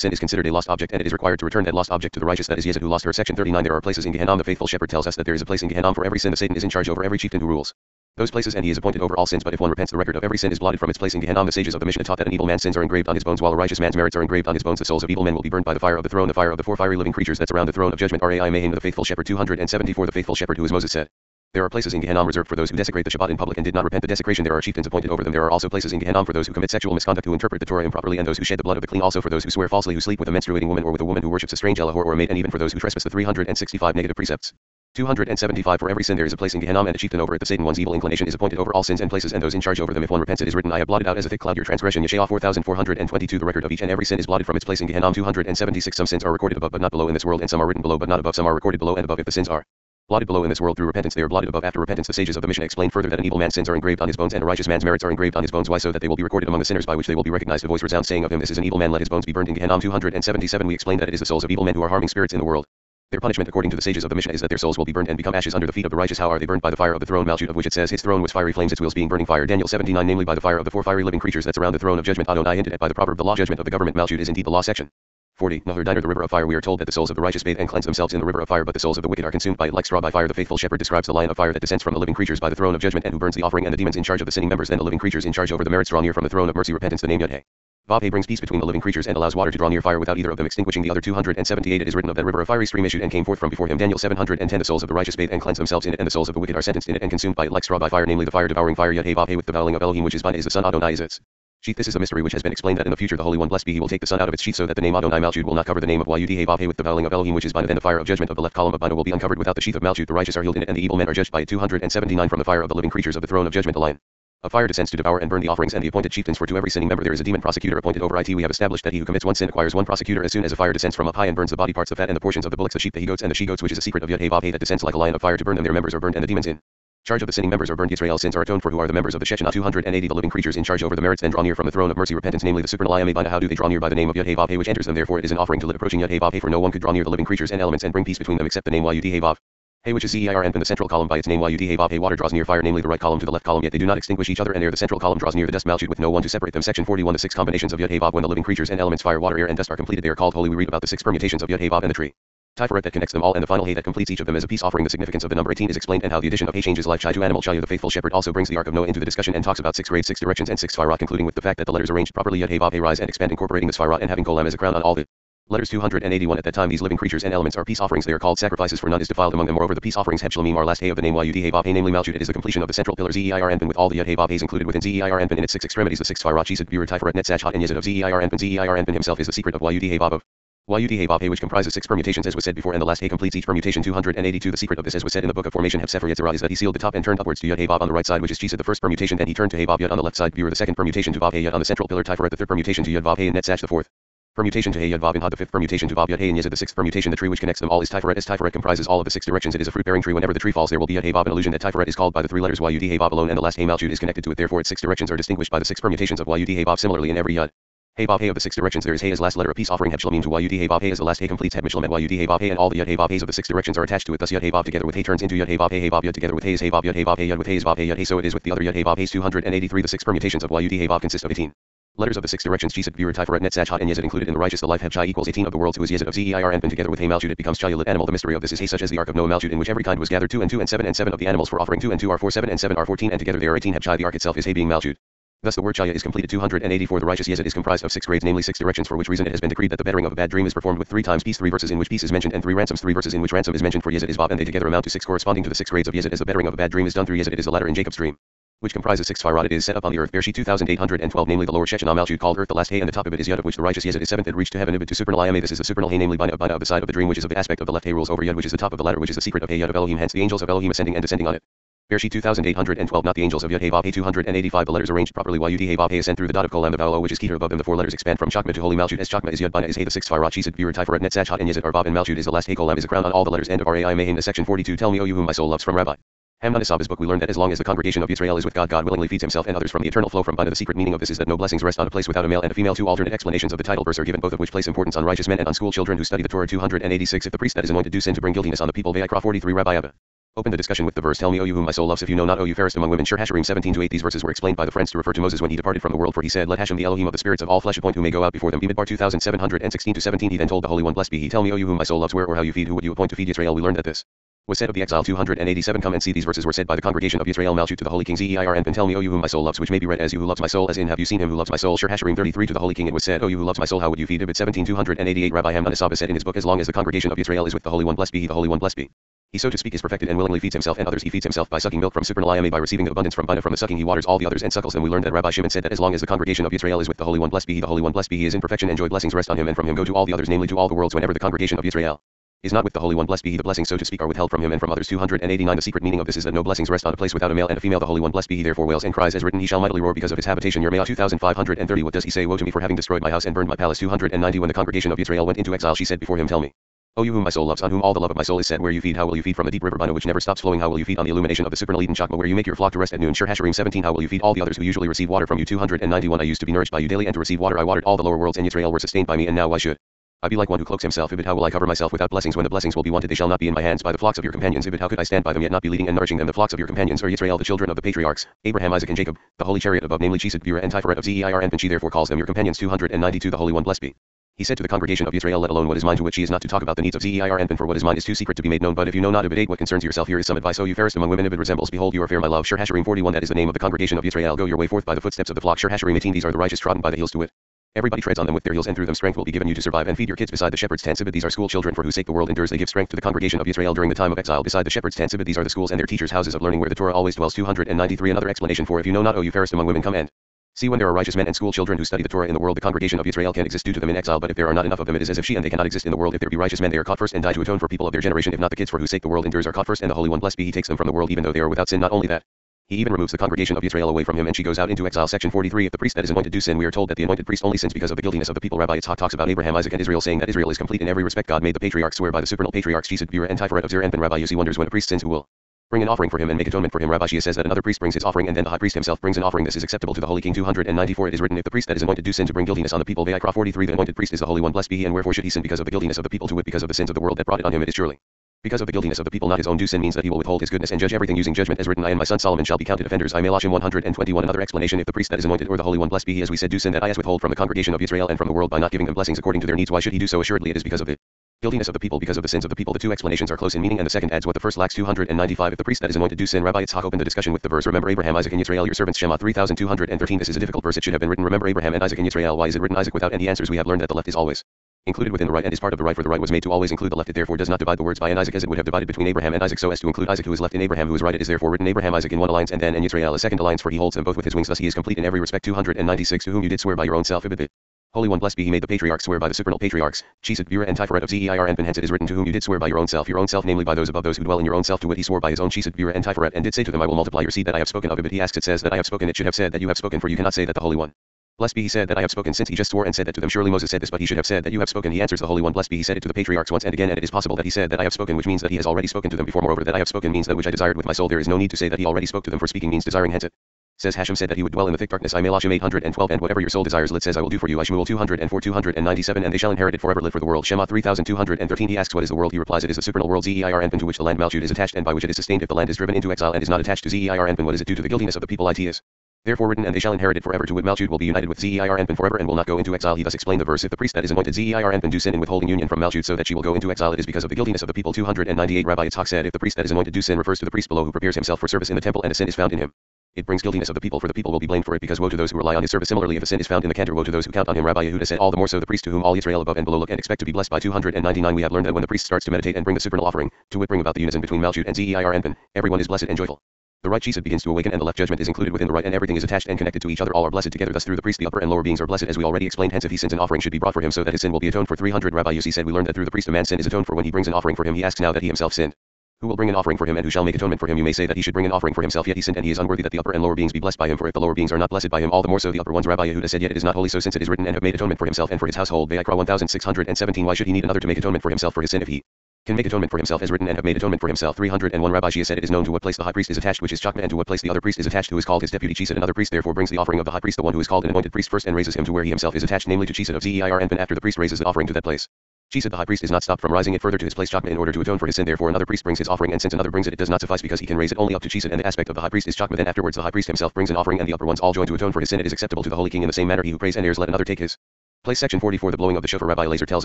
sin is considered a lost object, and it is required to return that lost object to the righteous. That is Yezid who lost her. Section 39. There are places in Gehenna. The faithful shepherd tells us that there is a place in Gehenna for every sin. The Satan is in charge over every chieftain who rules. Those places and he is appointed over all sins, but if one repents, the record of every sin is blotted from its place in Gehenna. The sages of the Mishnah taught that an evil man's sins are engraved on his bones, while a righteous man's merits are engraved on his bones. The souls of evil men will be burned by the fire of the throne, the fire of the four fiery living creatures that surround the throne of judgment. Raya Mehemna, the faithful shepherd 274. The faithful shepherd who is Moses said. There are places in Gehenna reserved for those who desecrate the Shabbat in public and did not repent the desecration. There are chieftains appointed over them. There are also places in Gehenna for those who commit sexual misconduct, who interpret the Torah improperly, and those who shed the blood of the clean. Also for those who swear falsely, who sleep with a menstruating woman or with a woman who worships a strange Elah or a maid, and even for those who trespass the 365 negative precepts. 275 For every sin there is a place in Gehenna and a chieftain over it. The Satan one's evil inclination is appointed over all sins and places and those in charge over them. If one repents it is written, I have blotted out as a thick cloud your transgression. Yeshayah 4422 The record of each and every sin is blotted from its place in Gehenna. 276 Some sins are recorded above but not below in this world and some are written below but not above. Some are recorded below and above if the sins are blotted below in this world through repentance they are blotted above after repentance. The sages of the Mishnah explain further that an evil man's sins are engraved on his bones and a righteous man's merits are engraved on his bones. Why? So that they will be recorded among the sinners by which they will be recognized. A voice resounds saying of him this is an evil man let his bones be burned in Gehenna. 277 we explain that it is the souls of evil men who are harming spirits in the world. Their punishment according to the sages of the Mishnah is that their souls will be burned and become ashes under the feet of the righteous. How are they burned? By the fire of the throne Malchut of which it says his throne was fiery flames its wheels being burning fire. Daniel 79 namely by the fire of the four fiery living creatures that surround the throne of judgment. Adonai hinted at by the proverb the law judgment of the government Malchut is indeed the law section 40. Nahar the river of fire. We are told that the souls of the righteous bathe and cleanse themselves in the river of fire but the souls of the wicked are consumed by it like straw by fire. The faithful shepherd describes the lion of fire that descends from the living creatures by the throne of judgment and who burns the offering and the demons in charge of the sinning members. Then the living creatures in charge over the merits draw near from the throne of mercy repentance the name Yud-He. Vav brings peace between the living creatures and allows water to draw near fire without either of them extinguishing the other 278 it is written of that river of fiery stream issued and came forth from before him. Daniel 710 the souls of the righteous bathe and cleanse themselves in it and the souls of the wicked are sentenced in it and consumed by it like straw by fire namely the fire devouring fire. Yud-He Vav with the vowling of Elohim which is Ban is the son Adonai is its sheath. This is a mystery which has been explained that in the future the Holy One blessed be he will take the sun out of its sheath so that the name Adonai Malchut will not cover the name of Yud Vav with the vowling of Elohim which is Bina then the fire of judgment of the left column of Bina will be uncovered without the sheath of Malchut the righteous are healed in it and the evil men are judged by it 279 from the fire of the living creatures of the throne of judgment the lion. A fire descends to devour and burn the offerings and the appointed chieftains for to every sinning member there is a demon prosecutor appointed over it we have established that he who commits one sin acquires one prosecutor as soon as a fire descends from up high and burns the body parts the fat and the portions of the bullocks the sheep the he goats and the she goats which is a secret of Yud Vav that descends like a lion of fire to burn them their members are burned and the demons in charge of the sinning members are burned. Israel sins are atoned for who are the members of the Shechinah. 280 the living creatures in charge over the merits then draw near from the throne of mercy repentance namely the supernal Ayamabina how do they draw near? By the name of Yud which enters them. Therefore it is an offering to lit approaching Yud for no one could draw near the living creatures and elements and bring peace between them except the name Yud Hey which is CEIR and the central column. By its name Yud Hey water draws near. Fire namely the right column to the left column. Yet they do not extinguish each other and air the central column draws near. The dust Malchut with no one to separate them. Section 41 the six combinations of Yud when the living creatures and elements fire water air and dust are completed they are called holy. We read about the six permutations of Yud and the tree. Tiferet that connects them all and the final hay that completes each of them as a peace offering. The significance of the number 18 is explained and how the addition of hay changes life. Chai to animal chai. The faithful shepherd also brings the ark of Noah into the discussion and talks about six grades, six directions, and six sphirot, concluding with the fact that the letters arranged properly yet hey vav hey rise and expand, incorporating the sphirot and having kolam as a crown on all the letters. 281 at that time these living creatures and elements are peace offerings. They are called sacrifices for none is defiled among them. Moreover the peace offerings have heb are last hay of the name yud hey vav hey namely malchut. It is the completion of the central pillar zeir anpin with all the yud hey vav heys included within zeir anpin in its six extremities. The six fire sphirot chesed gvura tiferet netzach hod and yezid of zeir anpin zeir anpin himself is the secret of yud hey vav of Hey Vav which comprises six permutations as was said before and the last Hey completes each permutation 282 the secret of this as was said in the book of formation Hep Sefer Yetzirah is that he sealed the top and turned upwards to Yud Vav on the right side which is Chesed the first permutation then he turned to Hey Vav Yud on the left side Viewer the second permutation to Vav Hey Yud on the central pillar Tiferet the third permutation to Yud Vav Hey and Netzach the fourth permutation to Hey Yud and Hod the fifth permutation to Vav Yud Hey and Yezid the sixth permutation. The tree which connects them all is Tiferet as Tiferet comprises all of the six directions it is a fruit bearing tree. Whenever the tree falls there will be Yud Hey Vav an illusion that Tiferet is called by the three letters Yud Hey alone and the last Hey Malchut is connected to it. Therefore its six directions are distinguished by the six permutations of Yud Hey similarly in every Yud Hey Vav Hey of the six directions there is Hey as last letter of peace offering Heb Shlamim to Yud Hey Vav Hey as the last Hey completes Heb Mishlam at Yud Hey Vav Hey and all the Yud Hey Vav Heys of the six directions are attached to it thus Yud Hey Vav together with Hey turns into Yud Hey Vav Hey Hey Vav Yud together with Hey is Hey Vav Yud Hey Vav Hey Yud with Hey is Vav Hey Yud Hey so it is with the other Yud Hey Vav Heys 283 the six permutations of Yud Hey Vav consist of 18. Letters of the six directions Chesed Gvura Tiferet Netzach and Yezid included in the righteous the life Heb Chai equals 18 of the worlds who is Yezid of Zeir and together with Hey Malchut it becomes Chayalit animal the mystery of this is Hey such as the ark of Noah Malchut in which every kind was gathered 2 and 2 and 7 and 7 of the animals for offering 2 and 2 are 4 7 and 7 are 14 and together they are 18 Heb Chai the ark itself is Hey being Malchut. Thus the word Chaya is completed 284 the righteous Yesod is comprised of six grades namely six directions for which reason it has been decreed that the bettering of a bad dream is performed with three times peace three verses in which peace is mentioned and three ransoms three verses in which ransom is mentioned for Yesod is Bob and they together amount to six corresponding to the six grades of Yesod as the bettering of a bad dream is done through Yesod it is a letter in Jacob's dream which comprises six Sphirot. It is set up on the earth. Bereshit 2812, namely the lower Shechinah Malchut called earth. The last hay and the top of it is Yud, of which the righteous Yesod is seventh. It reached to heaven. Ibid to supernal Ima. This is the supernal hay, namely Bina, Bina of the side of the dream, which is of the aspect of the left hay rules over Yud, which is the top of the ladder, which is the secret of hay Yud of Elohim. Hence the angels of Elohim ascending and descending on it. Bereshit 2812, not the angels of Yud Hey Vav Hey 285. The letters arranged properly. Yud Hey Vav Hey ascend through the dot of Kol the vowel O, which is Keter above them. The four letters expand from Chakma to Holy Malchut. As Chakma is Yud Bina is Hey. The sixth Sphirot Chesed Gvura Tiferet Netzach Hod and Yesod Arvav and Malchut is the last Hey Cholam is a crown on all the letters. End of Raya Mehemna. Section 42. Tell me, O you whom my soul loves from Rabbi. Hamnuna book we learn that as long as the congregation of Israel is with God, God willingly feeds himself and others from the eternal flow from Bina. The secret meaning of this is that no blessings rest on a place without a male and a female. Two alternate explanations of the title verse are given, both of which place importance on righteous men and on school children who study the Torah. 286 If the priest that is anointed do sin to bring guiltiness on the people, Vayikra 43 Rabbi Abba. Open the discussion with the verse, Tell me, O you whom my soul loves, if you know not, O you fairest among women. Shir Hashirim 17 to 8. These verses were explained by the friends to refer to Moses when he departed from the world, for he said, Let Hashem the Elohim of the spirits of all flesh appoint who may go out before them. Bamidbar 2716 to 17. He then told the Holy One, Blessed be he, Tell me, O you whom my soul loves, where or how you feed, who would you appoint to feed Israel? We learned that this was said of the exile 287 come and see these verses were said by the congregation of Israel Malchut to the holy king Zeir and tell me O you whom my soul loves which may be read as you who loves my soul as in have you seen him who loves my soul Shir Hashirim 33 to the holy king it was said O you who loves my soul how would you feed Ibid 17 288 Rabbi Hamnuna Saba said in his book as long as the congregation of Israel is with the holy one blessed be he the holy one blessed be he so to speak is perfected and willingly feeds himself and others. He feeds himself by sucking milk from supernal Ima by receiving abundance from Bina from the sucking. He waters all the others and suckles them. We learned that Rabbi Shimon said that as long as the congregation of Israel is with the Holy One blessed be he the Holy One blessed be he is in perfection enjoy blessings rest on him and from him go to all the others namely to all the worlds whenever the congregation of Israel is not with the Holy One blessed be he. The blessings so to speak are withheld from him and from others. 289 the secret meaning of this is that no blessings rest on a place without a male and a female. The Holy One blessed be he therefore wails and cries as written he shall mightily roar because of his habitation. Yermeh 2530 what does he say? Woe to me for having destroyed my house and burned my palace. 290 when the congregation of Israel went into exile she said before him tell me O you whom my soul loves, on whom all the love of my soul is set, where you feed, how will you feed from the deep river Bina which never stops flowing, how will you feed on the illumination of the supernal Eden Chakma, where you make your flock to rest at noon, Shir Hashirim 17, how will you feed all the others who usually receive water from you, 291, I used to be nourished by you daily and to receive water, I watered all the lower worlds, and Israel were sustained by me, and now why should. I be like one who cloaks himself, Ibid, how will I cover myself without blessings? When the blessings will be wanted, they shall not be in my hands. By the flocks of your companions, Ibid, how could I stand by them yet not be leading and nourishing them, the flocks of your companions are Israel, the children of the patriarchs, Abraham, Isaac, and Jacob, the holy chariot above, namely Chesed, Gvura, and Tiferet of Zeir, and she therefore calls them your companions, 292, the Holy One, blessed be. He said to the congregation of Israel, let alone what is mine to which he is not to talk about the needs of Zeir and for what is mine is too secret to be made known. But if you know not it, what concerns yourself, here is some advice. O you fairest among women, if it resembles, behold, you are fair, my love. Shir Hashirim 41, that is the name of the congregation of Israel. Go your way forth by the footsteps of the flock. Shir Hashirim 18, these are the righteous trodden by the heels to it. Everybody treads on them with their heels, and through them strength will be given you to survive and feed your kids beside the shepherd's tent. These are school children for whose sake the world endures. They give strength to the congregation of Israel during the time of exile. Beside the shepherd's tent. These are the schools and their teachers' houses of learning where the Torah always dwells. 293 Another explanation for if you know not, O you fairest among women, come and See when there are righteous men and school children who study the Torah in the world, the congregation of Israel can exist due to them in exile, but if there are not enough of them, it is as if she and they cannot exist in the world. If there be righteous men, they are caught first and die to atone for people of their generation. If not the kids for whose sake the world endures are caught first, and the Holy One blessed be he takes them from the world, even though they are without sin. Not only that, he even removes the congregation of Israel away from him, and she goes out into exile. Section 43. If the priest that is anointed do sin, we are told that the anointed priest only sins because of the guiltiness of the people. Rabbi Yitzhak talks about Abraham, Isaac, and Israel, saying that Israel is complete in every respect. God made the patriarchs swear by the supernal patriarchs Jesus, Gvura, and Tiferet of Zeir, and Ben Rabbi Yossi wonders when a priest sins, who will Bring an offering for him and make atonement for him. Rabbi Chiya says that another priest brings his offering and then the high priest himself brings an offering. This is acceptable to the holy king. 294 It is written, if the priest that is anointed do sin to bring guiltiness on the people. Vayikra 43 The anointed priest is the holy one. Blessed be he and wherefore should he sin because of the guiltiness of the people to wit because of the sins of the world that brought it on him. It is surely. Because of the guiltiness of the people not his own do sin means that he will withhold his goodness and judge everything using judgment as written I and my son Solomon shall be counted offenders I Melachim 121 Another explanation if the priest that is anointed or the holy one blessed be he as we said do sin that I as withhold from the congregation of Israel and from the world by not giving them blessings according to their needs why should he do so assuredly it is because of it guiltiness of the people because of the sins of the people. The two explanations are close in meaning and the second adds what the first lacks 295. If the priest that is anointed do sin, Rabbi Yitzhak opened the discussion with the verse, Remember Abraham, Isaac and Israel, your servants Shemot 3213. This is a difficult verse. It should have been written, Remember Abraham and Isaac and Israel. Why is it written Isaac without any answers? We have learned that the left is always included within the right and is part of the right for the right was made to always include the left. It therefore does not divide the words by and Isaac as it would have divided between Abraham and Isaac so as to include Isaac who is left in Abraham who is right. It is therefore written Abraham Isaac in one alliance and then and Israel a second alliance for he holds them both with his wings thus he is complete in every respect 296 to whom you did swear by your own self Ibid. Holy One blessed be he made the patriarchs swear by the supernal patriarchs, Chesed, Gvura and Tiferet of Zeir and hence it is written to whom you did swear by your own self, your own self namely by those above those who dwell in your own self to wit he swore by his own Chesed, Gvura and Tiferet and did say to them I will multiply your seed that I have spoken of it but he asks it says that I have spoken it should have said that you have spoken for you cannot say that the Holy One. Blessed be he said that I have spoken since he just swore and said that to them surely Moses said this but he should have said that you have spoken he answers the Holy One blessed be he said it to the patriarchs once and again and it is possible that he said that I have spoken which means that he has already spoken to them before moreover that I have spoken means that which I desired with my soul there is no need to say that he already spoke to them for speaking means desiring hence it. Says Hashem said that he would dwell in the thick darkness. I Melachim 812 and whatever your soul desires Lit says I will do for you. I Shmuel 204 297 and they shall inherit it forever live for the world. Shemot 3213 he asks what is the world he replies it is the supernal world Zeir Anpin to which the land Malchut is attached and by which it is sustained if the land is driven into exile and is not attached to Zeir Anpin what is it due to the guiltiness of the people it is. Therefore written and they shall inherit it forever to wit Malchut will be united with Zeir Anpin forever and will not go into exile. He thus explained the verse if the priest that is anointed Zeir Anpin do sin in withholding union from Malchut so that she will go into exile it is because of the guiltiness of the people 298 Rabbi Yitzhak said if the priest that is anointed do sin refers to the priest below who prepares himself for service in the temple and a sin is found in him. It brings guiltiness of the people for the people will be blamed for it because woe to those who rely on his service. Similarly if a sin is found in the cantor woe to those who count on him. Rabbi Yehuda said all the more so the priest to whom all Israel above and below look and expect to be blessed by 299 we have learned that when the priest starts to meditate and bring the supernal offering, to wit bring about the unison between Malchut and Zeir Anpin, everyone is blessed and joyful. The right chesed begins to awaken and the left judgment is included within the right and everything is attached and connected to each other all are blessed together thus through the priest the upper and lower beings are blessed as we already explained hence if he sins an offering should be brought for him so that his sin will be atoned for 300 Rabbi Yossi said we learned that through the priest a man's sin is atoned for when he brings an offering for him he asks now that he himself sinned. Who will bring an offering for him and who shall make atonement for him? You may say that he should bring an offering for himself, yet he sinned and he is unworthy that the upper and lower beings be blessed by him. For if the lower beings are not blessed by him, all the more so the upper ones. Rabbi Yehuda said, yet it is not holy so since it is written and have made atonement for himself and for his household. Vayikra 1617. Why should he need another to make atonement for himself for his sin if he can make atonement for himself as written and have made atonement for himself. 301 Rabbi Chiya said it is known to what place the high priest is attached which is Chakma and to what place the other priest is attached who is called his deputy Chesed. Another priest therefore brings the offering of the high priest the one who is called an anointed priest first and raises him to where he himself is attached namely to Chesed of Zeir and after the priest raises the offering to that place. Chesed the high priest is not stopped from rising it further to his place Chakma in order to atone for his sin. Therefore another priest brings his offering and since another brings it it does not suffice because he can raise it only up to Chesed and the aspect of the high priest is Chakma. Then afterwards the high priest himself brings an offering and the upper ones all join to atone for his sin. It is acceptable to the holy king in the same manner he who prays and heirs let another take his place. Section 44 The blowing of the shofar Rabbi Elazar tells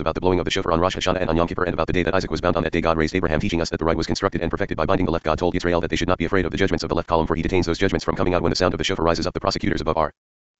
about the blowing of the shofar on Rosh Hashanah and on Yom Kippur and about the day that Isaac was bound on that day God raised Abraham teaching us that the right was constructed and perfected by binding the left God told Israel that they should not be afraid of the judgments of the left column for he detains those judgments from coming out when the sound of the shofar rises up the prosecutors above are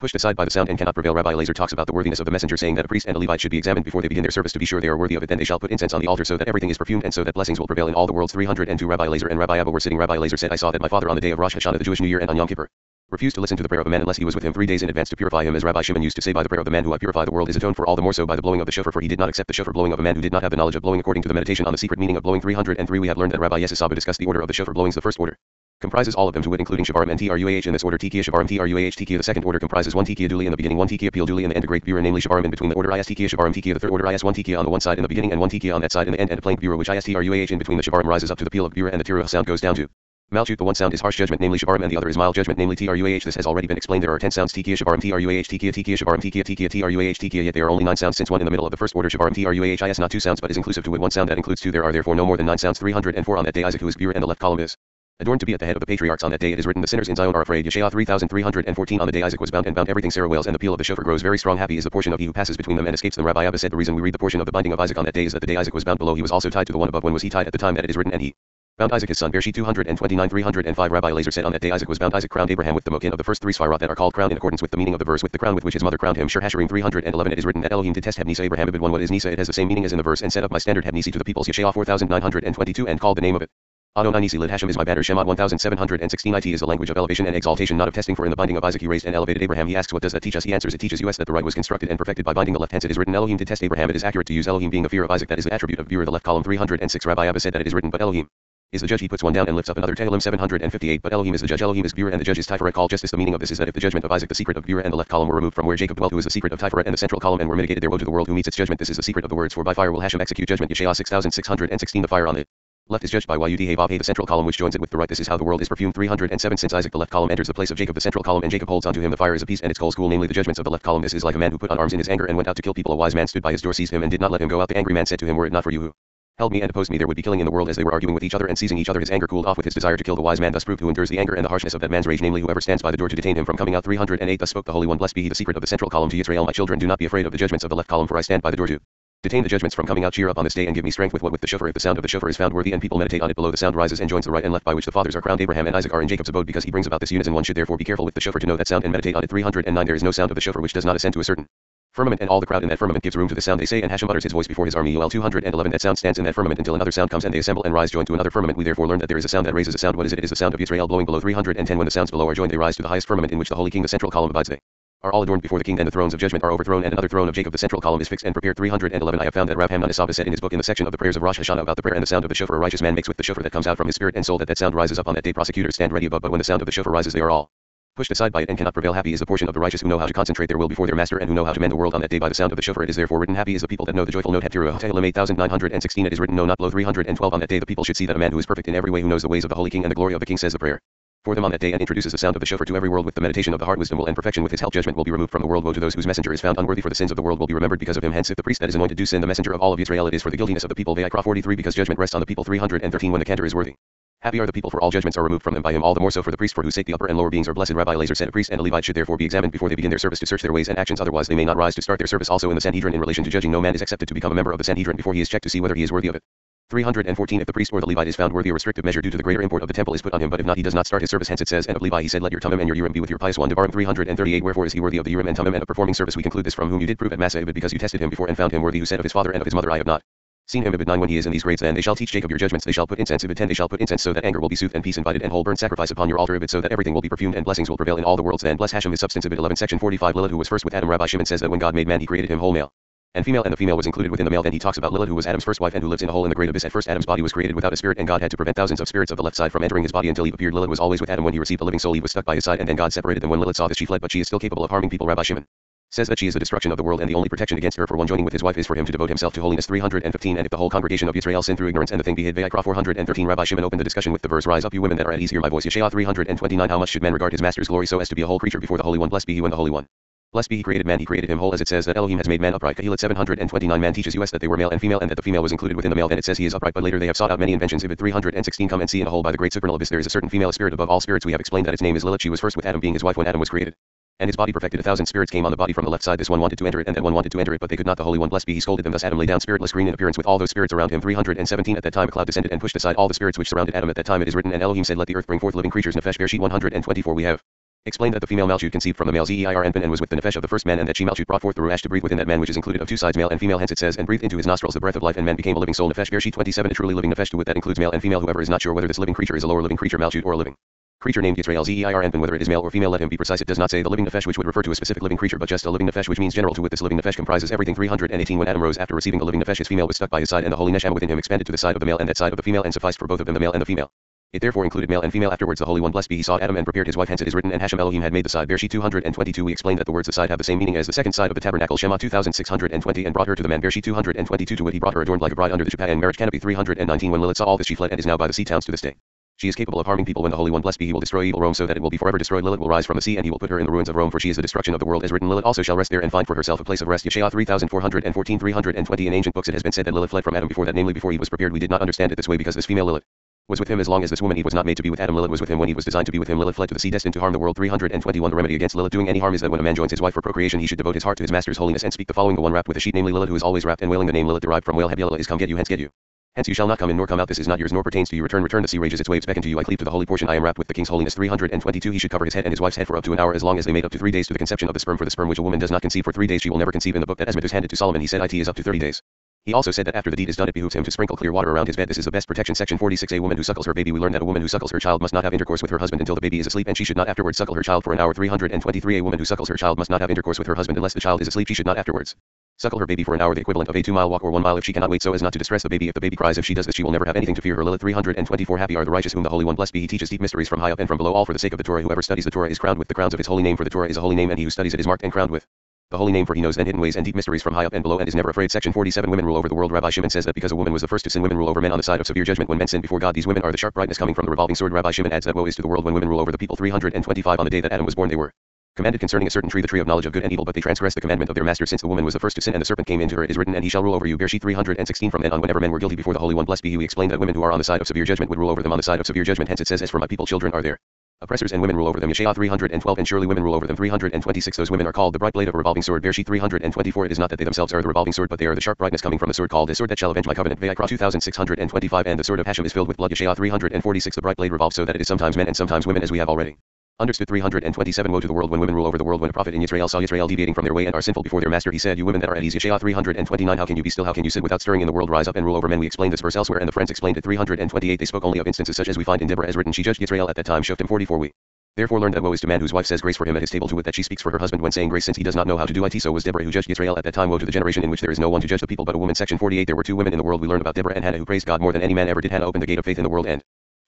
pushed aside by the sound and cannot prevail. Rabbi Elazar talks about the worthiness of the messenger, saying that a priest and a Levite should be examined before they begin their service to be sure they are worthy of it. Then they shall put incense on the altar so that everything is perfumed and so that blessings will prevail in all the worlds. 302 Rabbi Elazar and Rabbi Abba were sitting. Rabbi Elazar said, I saw that my father on the day of Rosh Hashanah, the Jewish New Year, and on Yom Kippur refused to listen to the prayer of a man unless he was with him three days in advance to purify him, as Rabbi Shimon used to say, by the prayer of the man who I purify the world is atoned for all the more so by the blowing of the shofar, for he did not accept the shofar blowing of a man who did not have the knowledge of blowing according to the meditation on the secret meaning of blowing. 303 We have learned that Rabbi Yesisaba discussed the order of the shofar blowings. The first order comprises all of them to wit including Shavarim and Truah in this order Tekiah Shavarim Truah Tekiah the second order comprises one Tekiah duly in the beginning one Tekiah Peel duly in the end a great Gvura namely Shavarim in between the order Is Tekiah Shavarim Tekiah the third order Is one Tekiah on the one side in the beginning and one Tekiah on that side in the end and a plank Gvura which Is Truah in between the Shavarim rises up to the Peel of Gvura and the Teruah sound goes down to Malchut the one sound is harsh judgment namely Shavarim and the other is mild judgment namely Truah this has already been explained there are 10 sounds Tekiah Shavarim Truah Tekiah Tekiah Shavarim Tekiah Tekiah Truah Tekiah yet there are only 9 sounds since one in the middle of the first order Shavarim Truah is not two sounds but is inclusive to wit one sound that includes two there are therefore no more than 9 sounds 304 on that day Isaac who is Gvura and the left column is Adorned to be at the head of the patriarchs on that day, it is written, The sinners in Zion are afraid. Yeshayah 3314 On the day Isaac was bound and bound everything Sarah wails and the peal of the shofar grows very strong. Happy is the portion of he who passes between them and escapes them. Rabbi Abba said, The reason we read the portion of the binding of Isaac on that day is that the day Isaac was bound below, he was also tied to the one above. When was he tied at the time that it is written, and he bound Isaac his son. Bereshit 229 305 Rabbi Elazar said on that day Isaac was bound. Isaac crowned Abraham with the Mochin of the first three Sphirot that are called crowned in accordance with the meaning of the verse with the crown with which his mother crowned him. Shir Hashirim 311 It is written that Elohim did test Hebnisa Abraham ibn 1 What is Nisa? It has the same meaning as in the verse and set up my standard Hebnisi to the peoples. Yeshayah 4922 and called the name of it. Adonai Nisi Lid Hashem is my banner. Shemot 1716 It is a language of elevation and exaltation, not of testing. For in the binding of Isaac he raised and elevated Abraham. He asks, What does that teach us? He answers, It teaches us that the right was constructed and perfected by binding the left. Hence it is written, Elohim to test Abraham. It is accurate to use Elohim being the fear of Isaac. That is the attribute of Gvura. The left column 306 Rabbi Abba said that it is written, But Elohim is the judge. He puts one down and lifts up another. Tehillim 758. But Elohim is the judge. Elohim is Gvura and the judge is Tiferet. Call justice. The meaning of this is that if the judgment of Isaac, the secret of Gvura and the left column were removed from where Jacob dwelt, who is the secret of Tiferet and the central column, and were mitigated, there woe to the world who meets its judgment. This is the secret of the words. For by fire will Hashem execute judgment. Yeshayah 6616. The fire on it. Left is judged by Yud Hey the central column which joins it with the right. This is how the world is perfumed. 307 Since Isaac the left column enters the place of Jacob the central column and Jacob holds onto him the fire is a peace and its coal school namely the judgments of the left column. This is like a man who put on arms in his anger and went out to kill people. A wise man stood by his door seized him and did not let him go out. The angry man said to him were it not for you who held me and opposed me there would be killing in the world as they were arguing with each other and seizing each other his anger cooled off with his desire to kill the wise man thus proved who endures the anger and the harshness of that man's rage namely whoever stands by the door to detain him from coming out 308 thus spoke the Holy One blessed be he the secret of the central column to Israel my children do not be afraid of the judgments of the left column for I stand by the door to Detain the judgments from coming out. Cheer up on this day and give me strength with what with the shofar. If the sound of the shofar is found worthy and people meditate on it below, the sound rises and joins the right and left by which the fathers are crowned. Abraham and Isaac are in Jacob's abode because he brings about this unison. One should therefore be careful with the shofar to know that sound and meditate on it. 309 There is no sound of the shofar which does not ascend to a certain firmament and all the crowd in that firmament gives room to the sound they say and Hashem utters his voice before his army. Yoel 211 That sound stands in that firmament until another sound comes and they assemble and rise joined to another firmament. We therefore learn that there is a sound that raises a sound. What is it? It is the sound of Israel blowing below 310 when the sounds below are joined they rise to the highest firmament in which the holy king the central column abides. They are all adorned before the king and the thrones of judgment are overthrown and another throne of Jacob the central column is fixed and prepared. 311 I have found that Rav Isaba said in his book in the section of the prayers of Rosh Hashanah about the prayer and the sound of the shofar. A righteous man makes with the shofar that comes out from his spirit and soul that that sound rises up on that day. Prosecutors stand ready above but when the sound of the shofar rises they are all pushed aside by it and cannot prevail. Happy is the portion of the righteous who know how to concentrate their will before their master and who know how to mend the world on that day by the sound of the shofar. It is therefore written happy is the people that know the joyful note. Heptirah Tehillim 8916 it is written no not below 312 on that day the people should see that a man who is perfect in every way who knows the ways of the holy king and the glory of the king says the prayer for them on that day and introduces the sound of the shofar to every world with the meditation of the heart wisdom will and perfection with his help. Judgment will be removed from the world. Woe to those whose messenger is found unworthy for the sins of the world will be remembered because of him. Hence if the priest that is anointed do sin the messenger of all of Israel it is for the guiltiness of the people. Vayikra 43 because judgment rests on the people. 313 when the cantor is worthy. Happy are the people for all judgments are removed from them by him. All the more so for the priest for whose sake the upper and lower beings are blessed. Rabbi Elazar said a priest and a Levite should therefore be examined before they begin their service to search their ways and actions. Otherwise they may not rise to start their service also in the Sanhedrin in relation to judging. No man is accepted to become a member of the Sanhedrin before he is checked to see whether he is worthy of it 314 If the priest or the Levite is found worthy a restrictive measure due to the greater import of the temple is put on him. But if not he does not start his service. Hence it says and of Levi he said let your tumim and your urim be with your pious one. Devarim 338 Wherefore is he worthy of the urim and tumim and of performing service? We conclude this from whom you did prove at Massah but because you tested him before and found him worthy who said of his father and of his mother I have not seen him. Ibid 9 when he is in these grades then they shall teach Jacob your judgments. They shall put incense. Ibid 10 they shall put incense so that anger will be soothed and peace invited and whole. Burnt sacrifice upon your altar. Ibid so that everything will be perfumed and blessings will prevail in all the worlds then bless Hashem his substance. Ibid 11 section 45 Lilith who was first with Adam. Rabbi Shimon says that when God made man he created him whole male and female and the female was included within the male. Then he talks about Lilith who was Adam's first wife and who lives in a hole in the great abyss. At first Adam's body was created without a spirit and God had to prevent thousands of spirits of the left side from entering his body until Eve appeared. Lilith was always with Adam when he received a living soul. Eve was stuck by his side and then God separated them when Lilith saw this she fled but she is still capable of harming people. Rabbi Shimon says that she is the destruction of the world and the only protection against her for one joining with his wife is for him to devote himself to holiness. 315 and if the whole congregation of Israel sin through ignorance and the thing be hid Vayikra 413 Rabbi Shimon opened the discussion with the verse rise up you women that are at ease hear my voice. Yeshayah 329 how much should man regard his master's glory so as to be a whole creature before the Holy One? Blessed be he when the Holy One Blessed be he created man he created him whole as it says that Elohim has made man upright. Kohelet 729 man teaches us that they were male and female and that the female was included within the male. Then it says he is upright but later they have sought out many inventions. Ibid 316 come and see in a hole by the great supernal abyss. There is a certain female spirit above all spirits. We have explained that its name is Lilith. She was first with Adam being his wife when Adam was created. And his body perfected a thousand spirits came on the body from the left side. This one wanted to enter it and that one wanted to enter it but they could not. The holy one blessed be he scolded them. Thus Adam lay down spiritless green in appearance with all those spirits around him. 317 at that time a cloud descended and pushed aside all the spirits which surrounded Adam. At that time it is written and Elohim said let the earth bring forth living creatures Nefesh Bereshit 124 we have explained that the female Malchut conceived from the male Zeir Anpin and was with the nefesh of the first man and that she Malchut brought forth the ruach to breathe within that man which is included of two sides male and female. Hence it says and breathed into his nostrils the breath of life and man became a living soul. Nefesh Bereshit 27 a truly living nefesh to wit that includes male and female. Whoever is not sure whether this living creature is a lower living creature Malchut or a living creature named Israel Zeir Anpin whether it is male or female let him be precise. It does not say the living nefesh which would refer to a specific living creature but just a living nefesh which means general to wit this living nefesh comprises everything 318 when Adam rose after receiving the living nefesh his female was stuck by his side and the holy neshama within him expanded to the side of the male and that side of the female and sufficed for both of them the male and the female it therefore included male and female afterwards the Holy One blessed be he sought Adam and prepared his wife hence it is written and Hashem Elohim had made the side Bereshit 222 we explained that the words the side have the same meaning as the second side of the tabernacle Shemot 2620 and brought her to the man Bereshit 222 to wit he brought her adorned like a bride under the chuppah and marriage canopy 319 when Lilith saw all this she fled and is now by the sea towns to this day. She is capable of harming people. When the Holy One blessed be he will destroy evil Rome so that it will be forever destroyed. Lilith will rise from the sea and he will put her in the ruins of Rome for she is the destruction of the world as written Lilith also shall rest there and find for herself a place of rest. Yeshayah 3414 320 in ancient books it has been said that Lilith fled from Adam before that namely before he was prepared. We did not understand it this way because this female Lilith was with him as long as this woman Eve was not made to be with Adam. Lilith was with him when he was designed to be with him. Lilith fled to the sea destined to harm the world. 321 The remedy against Lilith doing any harm is that when a man joins his wife for procreation he should devote his heart to his master's holiness and speak the following the one wrapped with a sheet namely Lilith who is always wrapped and wailing the name Lilith derived from whale Hebila is come get you hence get you. Hence you shall not come in nor come out this is not yours nor pertains to you return return the sea rages its waves beckon to you I cleave to the holy portion I am wrapped with the king's holiness 322 he should cover his head and his wife's head for up to an hour as long as they made up to three days to the conception of the sperm for the sperm which a woman does not conceive for three days she will never conceive in the book that Esmet handed to Solomon he said it is up to 30 days. He also said that after the deed is done it behooves him to sprinkle clear water around his bed. This is the best protection. Section 46 A woman who suckles her baby. We learn that a woman who suckles her child must not have intercourse with her husband until the baby is asleep and she should not afterwards suckle her child for an hour. 323 A woman who suckles her child must not have intercourse with her husband unless the child is asleep. She should not afterwards suckle her baby for an hour the equivalent of a two mile walk or one mile if she cannot wait so as not to distress the baby if the baby cries if she does this she will never have anything to fear her Lilith 324 happy are the righteous whom the Holy One blessed be he teaches deep mysteries from high up and from below all for the sake of the Torah whoever studies the Torah is crowned with the crowns of his holy name for the Torah is a holy name and he who studies it is marked and crowned with the holy name for he knows then hidden ways and deep mysteries from high up and below and is never afraid. Section 47 Women rule over the world. Rabbi Shimon says that because a woman was the first to sin, women rule over men on the side of severe judgment when men sin before God. These women are the sharp brightness coming from the revolving sword. Rabbi Shimon adds that woe is to the world when women rule over the people. 325 On the day that Adam was born, they were commanded concerning a certain tree, the tree of knowledge of good and evil, but they transgressed the commandment of their master since the woman was the first to sin and the serpent came into her. It is written, and he shall rule over you. Bereshit 316 From then on, whenever men were guilty before the Holy One, blessed be he, we explained that women who are on the side of severe judgment would rule over them on the side of severe judgment. Hence it says, as for my people, children are there. Oppressors and women rule over them. Yeshaya 312 and surely women rule over them. 326 Those women are called the bright blade of a revolving sword. Bereshit 324 It is not that they themselves are the revolving sword, but they are the sharp brightness coming from the sword called the sword that shall avenge my covenant. Vayikra 2625 And the sword of Hashem is filled with blood. Yeshaya 346 The bright blade revolves so that it is sometimes men and sometimes women as we have already. Understood 327 Woe to the world when women rule over the world when a prophet in Israel saw Israel deviating from their way and are sinful before their master. He said you women that are at ease Yeshaya 329 How can you be still? How can you sit without stirring in the world? Rise up and rule over men. We explained this verse elsewhere and the friends explained it 328 They spoke only of instances such as we find in Deborah as written she judged Israel at that time Shoftim 44 We Therefore learned that woe is to man whose wife says grace for him at his table to wit that she speaks for her husband when saying grace since he does not know how to do it. So was Deborah who judged Israel at that time. Woe to the generation in which there is no one to judge the people but a woman. Section 48 There were two women in the world. We learned about Deborah and Hannah who praised God more than any man ever did. Hannah opened the gate of faith in the world and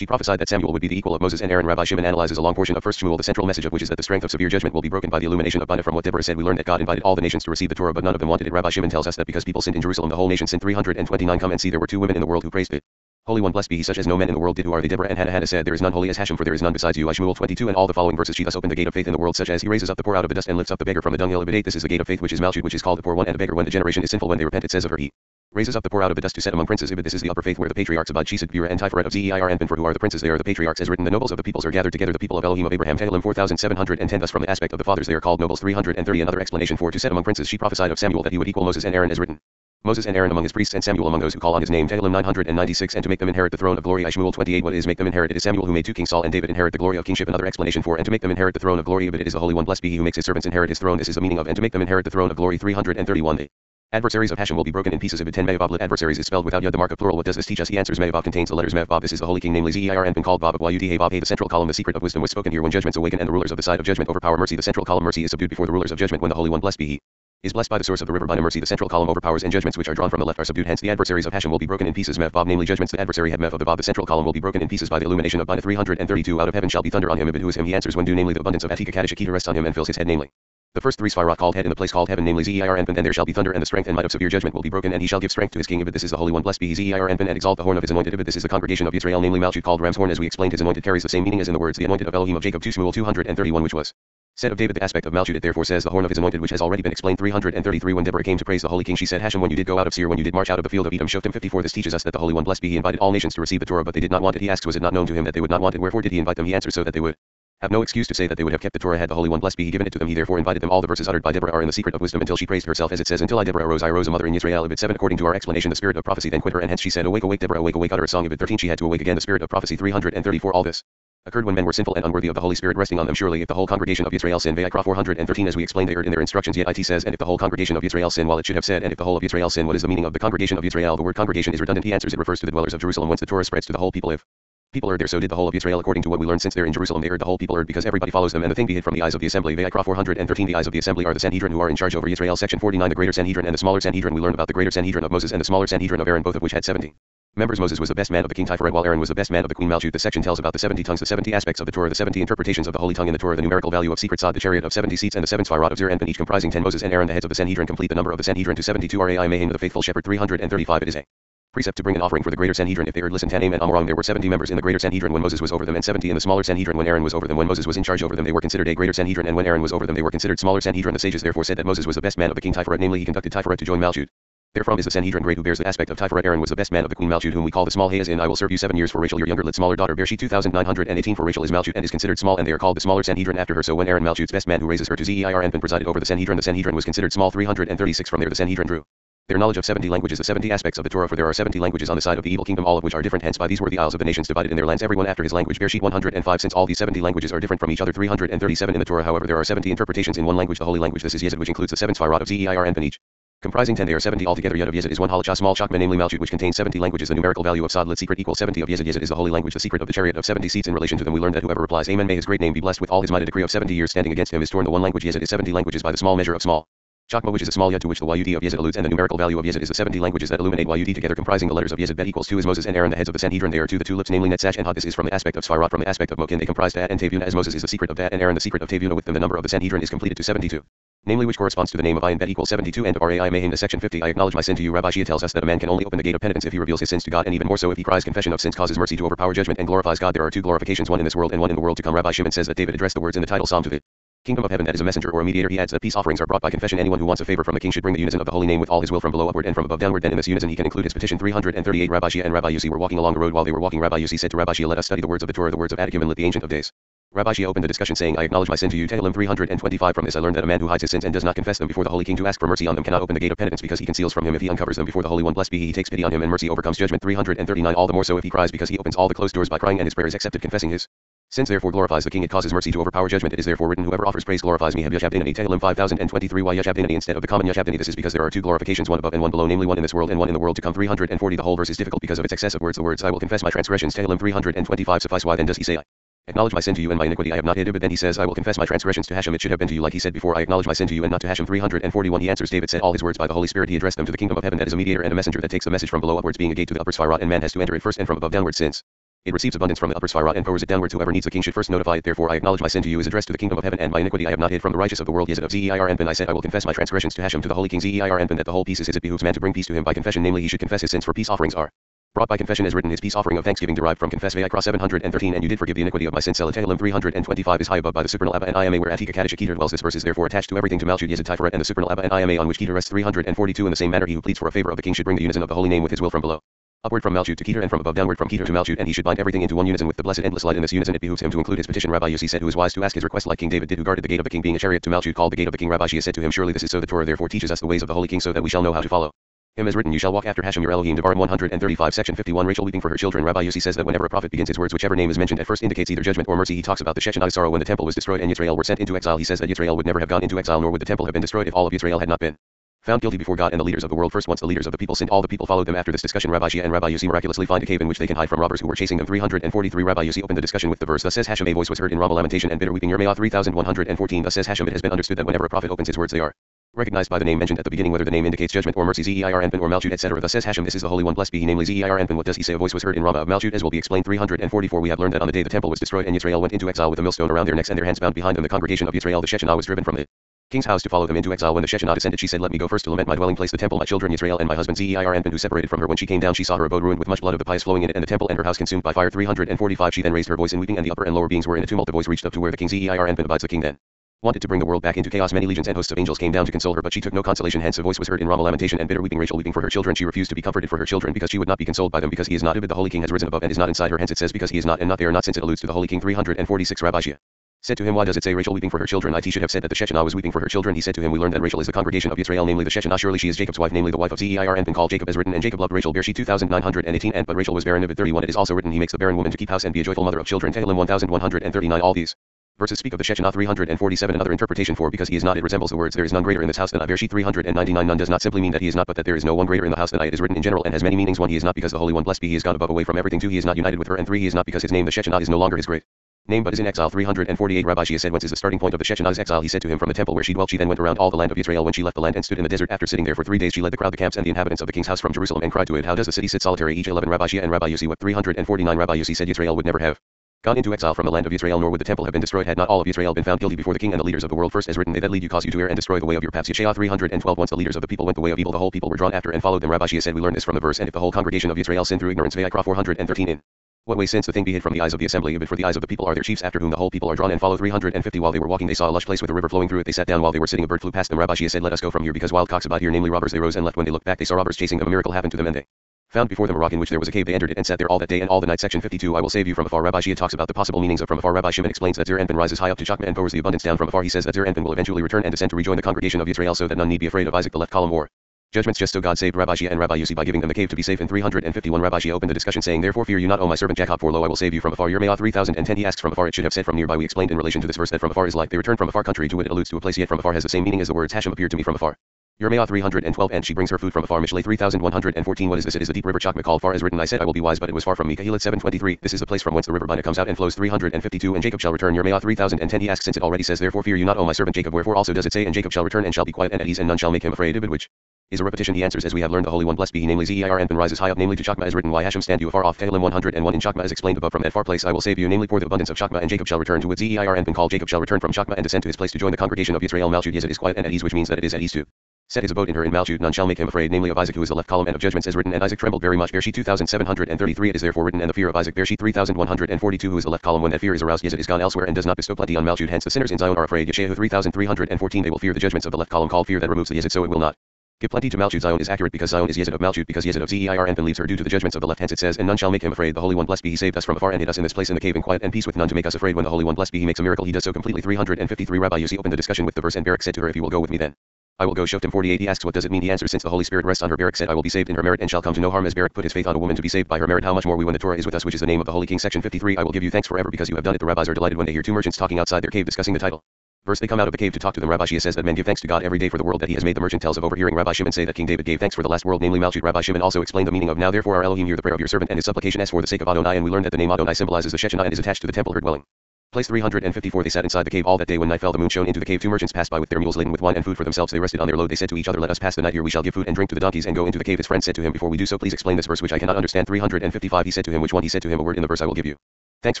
she prophesied that Samuel would be the equal of Moses and Aaron. Rabbi Shimon analyzes a long portion of 1 Shmuel, the central message of which is that the strength of severe judgment will be broken by the illumination of Bina. From what Deborah said, we learned that God invited all the nations to receive the Torah, but none of them wanted it. Rabbi Shimon tells us that because people sinned in Jerusalem, the whole nation sinned. 329 Come and see, there were two women in the world who praised it. Holy One, blessed be he, such as no men in the world did. Who are they? Deborah and Hannah. Hannah said, There is none holy as Hashem, for there is none besides you. I Shmuel 22 and all the following verses. She thus opened the gate of faith in the world, such as he raises up the poor out of the dust and lifts up the beggar from the dunghill. Ibid 8 This is the gate of faith, which is Malchut, which is called the poor one and the beggar when the generation is sinful. When they repent, it says of her, He raises up the poor out of the dust to set among princes. Ibid this is the upper faith where the patriarchs abide. Chesed, Gvurah, and Tiferet of Zeir and for who are the princes. They are the patriarchs as written. The nobles of the peoples are gathered together. The people of Elohim of Abraham. Tehillim 4710 Thus from the aspect of the fathers they are called nobles. 330 Another explanation for to set among princes. She prophesied of Samuel that he would equal Moses and Aaron as written. Moses and Aaron among his priests and Samuel among those who call on his name. Tehillim 996 And to make them inherit the throne of glory. I Shmuel 28 What is make them inherit? It is Samuel who made two kings Saul and David inherit the glory of kingship. Another explanation for and to make them inherit the throne of glory. But it is the Holy One. Blessed be he who makes his servants inherit his throne. This is the meaning of and to make them inherit the throne of glory. 331 The adversaries of Hashem will be broken in pieces. Ibid 10 Mevav adversaries is spelled without yud the mark of plural. What does this teach us? He answers Mevav contains the letters Mev. This is the holy king namely Zeir Anpin called Bob Yud He Bob The central column the secret of wisdom was spoken here when judgments awaken and the rulers of the side of judgment overpower mercy. The central column mercy is subdued before the rulers of judgment when the Holy One blessed be he is blessed by the source of the river Bina mercy. The central column overpowers and judgments which are drawn from the left are subdued. Hence the adversaries of Hashem will be broken in pieces. Mev namely judgments. The adversary have Mev of the. The central column will be broken in pieces by the illumination of Bina. 332 Out of heaven shall be thunder on him. Ibid who is him? He answers when do namely the abundance of Atika Kaddish rests on him and fills his head namely. The first three Sphirot called head in the place called heaven, namely Zeir and then there shall be thunder, and the strength and might of severe judgment will be broken, and he shall give strength to his king. Ibid this is the Holy One, blessed be he Zeir and and exalt the horn of his anointed. Ibid this is the congregation of Israel, namely Malchut called Ram's horn, as we explained. His anointed carries the same meaning as in the words the anointed of Elohim of Jacob 2 Shmuel 231, which was said of David the aspect of Malchut it therefore says the horn of his anointed which has already been explained 333 when Deborah came to praise the holy king she said Hashem when you did go out of Seir when you did march out of the field of Edom Shoftim 54 this teaches us that the holy one blessed be he invited all nations to receive the Torah but they did not want it he asks was it not known to him that they would not want it wherefore did he invite them he answers so that they would have no excuse to say that they would have kept the Torah had the Holy One blessed be he given it to them he therefore invited them all the verses uttered by Deborah are in the secret of wisdom until she praised herself as it says until I Deborah arose I arose a mother in Israel Ibid 7 according to our explanation the spirit of prophecy then quit her and hence she said awake awake Deborah awake awake utter a song Ibid 13 she had to awake again the spirit of prophecy 334 all this occurred when men were sinful and unworthy of the Holy Spirit resting on them. Surely, if the whole congregation of Israel sin, Vayikra 413, as we explained, they erred in their instructions. Yet it says, and if the whole congregation of Israel sin, while it should have said, and if the whole of Israel sin, what is the meaning of the congregation of Israel? The word congregation is redundant. He answers, it refers to the dwellers of Jerusalem, whence the Torah spreads to the whole people. If people erred there, so did the whole of Israel, according to what we learned. Since they're in Jerusalem, they erred. The whole people erred because everybody follows them, and the thing be hid from the eyes of the assembly. Vayikra 413. The eyes of the assembly are the Sanhedrin, who are in charge over Israel. Section 49. The greater Sanhedrin and the smaller Sanhedrin. We learn about the greater Sanhedrin of Moses and the smaller Sanhedrin of Aaron, both of which had 70. Members Moses was the best man of the king Tiferet while Aaron was the best man of the queen Malchut. The section tells about the 70 tongues, the 70 aspects of the Torah, the 70 interpretations of the holy tongue in the Torah, the numerical value of secret sod, the chariot of 70 seats, and the seven Sphirot of Zeir and each comprising 10 Moses and Aaron, the heads of the Sanhedrin, complete the number of the Sanhedrin to 72 Raya Mehemna the faithful shepherd 335. It is a precept to bring an offering for the greater Sanhedrin. If they heard listen Tannaim and Amoraim there were 70 members in the greater Sanhedrin when Moses was over them and 70 in the smaller Sanhedrin when Aaron was over them. When Moses was in charge over them they were considered a greater Sanhedrin and when Aaron was over them they were considered smaller Sanhedrin. The sages therefore said that Moses was the best man of the king Tiferet namely he conducted Tiferet to join Malchut. Therefrom is the Sanhedrin great who bears the aspect of Tiferet Aaron was the best man of the queen Malchut whom we call the small Hayas in I will serve you seven years for Rachel your younger lit smaller daughter Bereshit 2918 for Rachel is Malchut and is considered small and they are called the smaller Sanhedrin after her. So when Aaron Malchut's best man who raises her to Zeir Anpin presided over the Sanhedrin the Sanhedrin was considered small 336 from there the Sanhedrin drew. Their knowledge of 70 languages the 70 aspects of the Torah for there are 70 languages on the side of the evil kingdom all of which are different. Hence by these were the isles of the nations divided in their lands everyone after his language. Bereshit 105 since all these 70 languages are different from each other. 337 in the Torah however there are 70 interpretations in one language the holy language. This is Yesod which includes the seven Sphirot of Zeir and each. Comprising 10 there are 70 altogether. Yud of Yesod is one Halacha small Chakma namely Malchut which contains 70 languages. The numerical value of Sadlit secret equals 70 of Yesod. Yesod is the holy language the secret of the chariot of 70 seats. In relation to them we learn that whoever replies Amen may his great name be blessed with all his might a decree of 70 years standing against him is torn. The one language Yesod is 70 languages by the small measure of small. Chakma which is a small yud to which the yud of Yesod alludes and the numerical value of Yesod is the 70 languages that illuminate yud together comprising the letters of Yesod bet equals 2 is Moses and Aaron the heads of the Sanhedrin. They are two the two lips namely Netzach and Hod this is from the aspect of Sphirot from the aspect of Mochin they comprise Dat and Tavuna as Moses is the secret of Dat and Aaron the secret of Tavuna with them the number of the Sanhedrin is completed to 72 namely which corresponds to the name of I and Bet equals 72 and of Raya Mehemna the section 50 I acknowledge my sin to you Rabbi Chiya tells us that a man can only open the gate of penitence if he reveals his sins to God and even more so if he cries confession of sins causes mercy to overpower judgment and glorifies God. There are two glorifications one in this world and one in the world to come. Rabbi Shimon says that David addressed the words in the title Psalm to the kingdom of heaven that is a messenger or a mediator. He adds that peace offerings are brought by confession. Anyone who wants a favor from the king should bring the unison of the holy name with all his will from below upward and from above downward. Then in this unison he can include his petition 338 Rabbi Chiya and Rabbi Yossi were walking along the road while they were walking. Rabbi Yossi said to Rabbi Chiya let us study the words of the Torah the words of Adakim and lit the ancient of days. Rabbi Chiya opened the discussion saying, I acknowledge my sin to you. Tehillim 325 From this. I learned that a man who hides his sins and does not confess them before the Holy King to ask for mercy on them cannot open the gate of penitence because he conceals from him. If he uncovers them before the Holy One. Blessed be he, he takes pity on him and mercy overcomes judgment. 339 All the more so if he cries because he opens all the closed doors by crying and his prayer is accepted confessing his sins therefore glorifies the king it causes mercy to overpower judgment. It is therefore written whoever offers praise glorifies me. Have Yashabdinani Tehillim 5023 Why Yashabdinani instead of the common Yashabdini this is because there are two glorifications one above and one below namely one in this world and one in the world to come. 340 the whole verse is difficult because of its excess of words. The words I will confess my transgressions Tehillim 325 suffice why then does he say I Acknowledge my sin to you and my iniquity I have not hid but then he says I will confess my transgressions to Hashem. It should have been to you like he said before I acknowledge my sin to you and not to Hashem. 341 he answers David said all his words by the Holy Spirit he addressed them to the kingdom of heaven that is a mediator and a messenger that takes the message from below upwards being a gate to the upper Sphirot and man has to enter it first and from above downward since it receives abundance from the upper Sphirot and forwards it downwards. Whoever needs the king should first notify it. Therefore I acknowledge my sin to you is addressed to the kingdom of heaven and my iniquity. I have not hid from the righteous of the world. Yesod of Zeir Anpin I said I will confess my transgressions to Hashem to the holy king Zeir Anpin that the whole piece is his. It behooves man to bring peace to him by confession. Namely he should confess his sins for peace offerings are Brought by confession is written. His peace offering of thanksgiving derived from confess. Cross 713 and you did forgive the iniquity of my sin. Tehillim 325 is high above by the supernal Abba and Ima where Atika Kaddish Keter dwells this verse is therefore attached to everything to Malchut Yesod Tiferet and the supernal Abba and Ima on which Keter rests 342 in the same manner. He who pleads for a favor of the king should bring the unison of the holy name with his will from below. Upward from Malchut to Keter and from above downward from Keter to Malchut and he should bind everything into one unison with the blessed endless light in this unison it behooves him to include his petition Rabbi Yossi said who is wise to ask his request like King David did who guarded the gate of the king being a chariot to Malchut called the gate of the king Rabbi Chiya said to him surely this is so the Torah therefore teaches us the ways of the holy king so that we shall know how to follow. Him as written, you shall walk after Hashem your Elohim. Devarim 135, section 51. Rachel weeping for her children. Rabbi Yossi says that whenever a prophet begins his words, whichever name is mentioned at first indicates either judgment or mercy. He talks about the Shechinah sorrow when the temple was destroyed and Yisrael were sent into exile. He says that Yisrael would never have gone into exile, nor would the temple have been destroyed if all of Yisrael had not been found guilty before God and the leaders of the world. First, once the leaders of the people sinned, all the people followed them. After this discussion, Rabbi Chiya and Rabbi Yossi miraculously find a cave in which they can hide from robbers who were chasing them. 343. Rabbi Yossi opened the discussion with the verse, Thus says Hashem, a voice was heard in Ramah lamentation and bitter weeping. Yirmiyah 3114. Thus says Hashem, it has been understood that whenever a prophet opens his words, they are recognized by the name mentioned at the beginning whether the name indicates judgment or mercy Zeir Anpin or Malchut etc. Thus says Hashem this is the Holy One blessed be he namely Zeir Anpin what does he say a voice was heard in Ramah of Malchut as will be explained 344 we have learned that on the day the temple was destroyed and Yisrael went into exile with a millstone around their necks and their hands bound behind them the congregation of Yisrael the Shechinah was driven from the king's house to follow them into exile when the Shechinah descended she said let me go first to lament my dwelling place the temple my children Israel and my husband Zeir Anpin who separated from her when she came down she saw her abode ruined with much blood of the pious flowing in it and the temple and her house consumed by fire 345 she then raised her voice in weeping and the upper and lower beings were in a tumult the voice reached up to where the king Zeir Anpin abides the king then wanted to bring the world back into chaos. Many legions and hosts of angels came down to console her, but she took no consolation. Hence a voice was heard in Ramah lamentation and bitter weeping. Rachel weeping for her children. She refused to be comforted for her children because she would not be consoled by them because he is not Ibid. The holy king has risen above and is not inside her. Hence it says because he is not and not they are not since it alludes to the holy king. 346 Rabbi Chiya said to him, Why does it say Rachel weeping for her children? It should have said that the Shechinah was weeping for her children. He said to him, We learned that Rachel is the congregation of Israel, namely the Shechinah. Surely she is Jacob's wife, namely the wife of Zeir Anpin called Jacob as written, and Jacob loved Rachel. Bereshit 2918 and but Rachel was barren of 31. It is also written, He makes the barren woman to keep house and be a joyful mother of children. Tehillim 1139 All these verses speak of the Shechinah 347 another interpretation for because he is not it resembles the words there is none greater in this house than I Bereshit 399 none does not simply mean that he is not but that there is no one greater in the house than I it is written in general and has many meanings one he is not because the Holy One blessed be he is gone above away from everything two he is not united with her and three he is not because his name the Shechinah is no longer his great name but is in exile. 348 Rabbi Chiya said whence is the starting point of the Shechinah's exile. He said to him from the temple where she dwelt she then went around all the land of Israel. When she left the land and stood in the desert after sitting there for three days she led the crowd the camps and the inhabitants of the king's house from Jerusalem and cried to it how does the city sit solitary? Eicha 11 Rabbi Chiya and Rabbi Yossi what 349 Rabbi Yossi said Israel would never have gone into exile from the land of Israel nor would the temple have been destroyed had not all of Israel been found guilty before the king and the leaders of the world. First as written they that lead you cause you to err and destroy the way of your paths Yeshaya 312 once the leaders of the people went the way of evil the whole people were drawn after and followed them. Rabbi Chiya said we learn this from the verse and if the whole congregation of Israel sinned through ignorance Vayikra 413 in What way since the thing be hid from the eyes of the assembly, but for the eyes of the people are their chiefs after whom the whole people are drawn and follow 350 while they were walking. They saw a lush place with a river flowing through it. They sat down while they were sitting. A bird flew past them. Rabbi Chiya said let us go from here because wild cocks about here namely robbers. They rose and left. When they looked back they saw robbers chasing them a miracle happened to them and they found before them a rock in which there was a cave. They entered it and sat there all that day and all the night. Section 52 I will save you from afar. Rabbi Chiya talks about the possible meanings of from afar. Rabbi Shimon explains that Zeir Anpin rises high up to Chakma and forwards the abundance down from afar. He says that Zeir Anpin will eventually return and descend to rejoin the congregation of Israel so that none need be afraid of Isaac the left column war Judgments just so God saved Rabbi Chiya and Rabbi Yossi by giving them the cave to be safe in 351 Rabbi Chiya opened the discussion saying therefore fear you not O my servant Jacob for lo I will save you from afar. Your Yirmiyah 3010 he asks from afar it should have said from nearby. We explained in relation to this verse that from afar is like they return from a far country to it. It alludes to a place yet from afar has the same meaning as the words Hashem appeared to me from afar. Yirmiyah 312 and she brings her food from afar Mishlei 3114 what is this? It is the deep river Chakma called far as written I said I will be wise but it was far from me. Kohelet 723 this is the place from whence the river Bina comes out and flows 352 and Jacob shall return. Yirmiyah 3010 he asks since it already says therefore fear you not O my servant Jacob wherefore also does it say and Jacob shall return and shall be quiet and at ease and none shall make him afraid Ibid which is a repetition. He answers as we have learned the Holy One blessed be he namely Zeir Anpin rises high up namely to Chakma is written why Hashem stand you afar off Tehillim 101 in Chakma is explained above from that far place I will save you namely for the abundance of Chakma and Jacob shall return to it Zeir Anpin called Jacob shall return from Chakma and descend to his place to join the congregation of Israel Malchut yes it is quiet and at ease which means that it is at ease too. Set his abode in her in Malchut none shall make him afraid namely of Isaac who is the left column and of judgments as written and Isaac trembled very much Bereshit 2733 it is therefore written and the fear of Isaac Bereshit 3142 who is the left column when that fear is aroused yes it is gone elsewhere and does not bestow plenty on Malchut hence the sinners in Zion are afraid Yeshayahu 3314 they will fear the judgments of the left column called fear that removes the Yesod so it will not. Give plenty to Malchut Zion is accurate because Zion is Yesod of Malchut because Yesod of Zeir Anpin leaves her due to the judgments of the left. Hence it says and none shall make him afraid. The Holy One blessed be he saved us from afar and hid us in this place in the cave in quiet and peace with none to make us afraid. When the Holy One blessed be he makes a miracle he does so completely. 353 Rabbi Yossi opened the discussion with the verse and Barak said to her if you will go with me then. I will go Shoftim 48 he asks what does it mean? He answers since the Holy Spirit rests on her Barak said I will be saved in her merit and shall come to no harm as Barak put his faith on a woman to be saved by her merit. How much more we when the Torah is with us which is the name of the Holy King section 53 I will give you thanks forever because you have done it. The rabbis are delighted when they hear two merchants talking outside their cave discussing the title. Verse they come out of the cave to talk to them. Rabbi Chiya says that men give thanks to God every day for the world that he has made. The merchant tells of overhearing Rabbi Shimon say that King David gave thanks for the last world namely Malchut. Rabbi Shimon also explained the meaning of now therefore our Elohim hear the prayer of your servant and his supplication. As for the sake of Adonai and we learned that the name Adonai symbolizes the Shechinah and is attached to the temple her dwelling. Place 354 They sat inside the cave all that day when night fell the moon shone into the cave two merchants passed by with their mules laden with wine and food for themselves they rested on their load they said to each other let us pass the night here we shall give food and drink to the donkeys and go into the cave his friend said to him before we do so please explain this verse which I cannot understand 355 he said to him which one he said to him a word in the verse I will give you. Thanks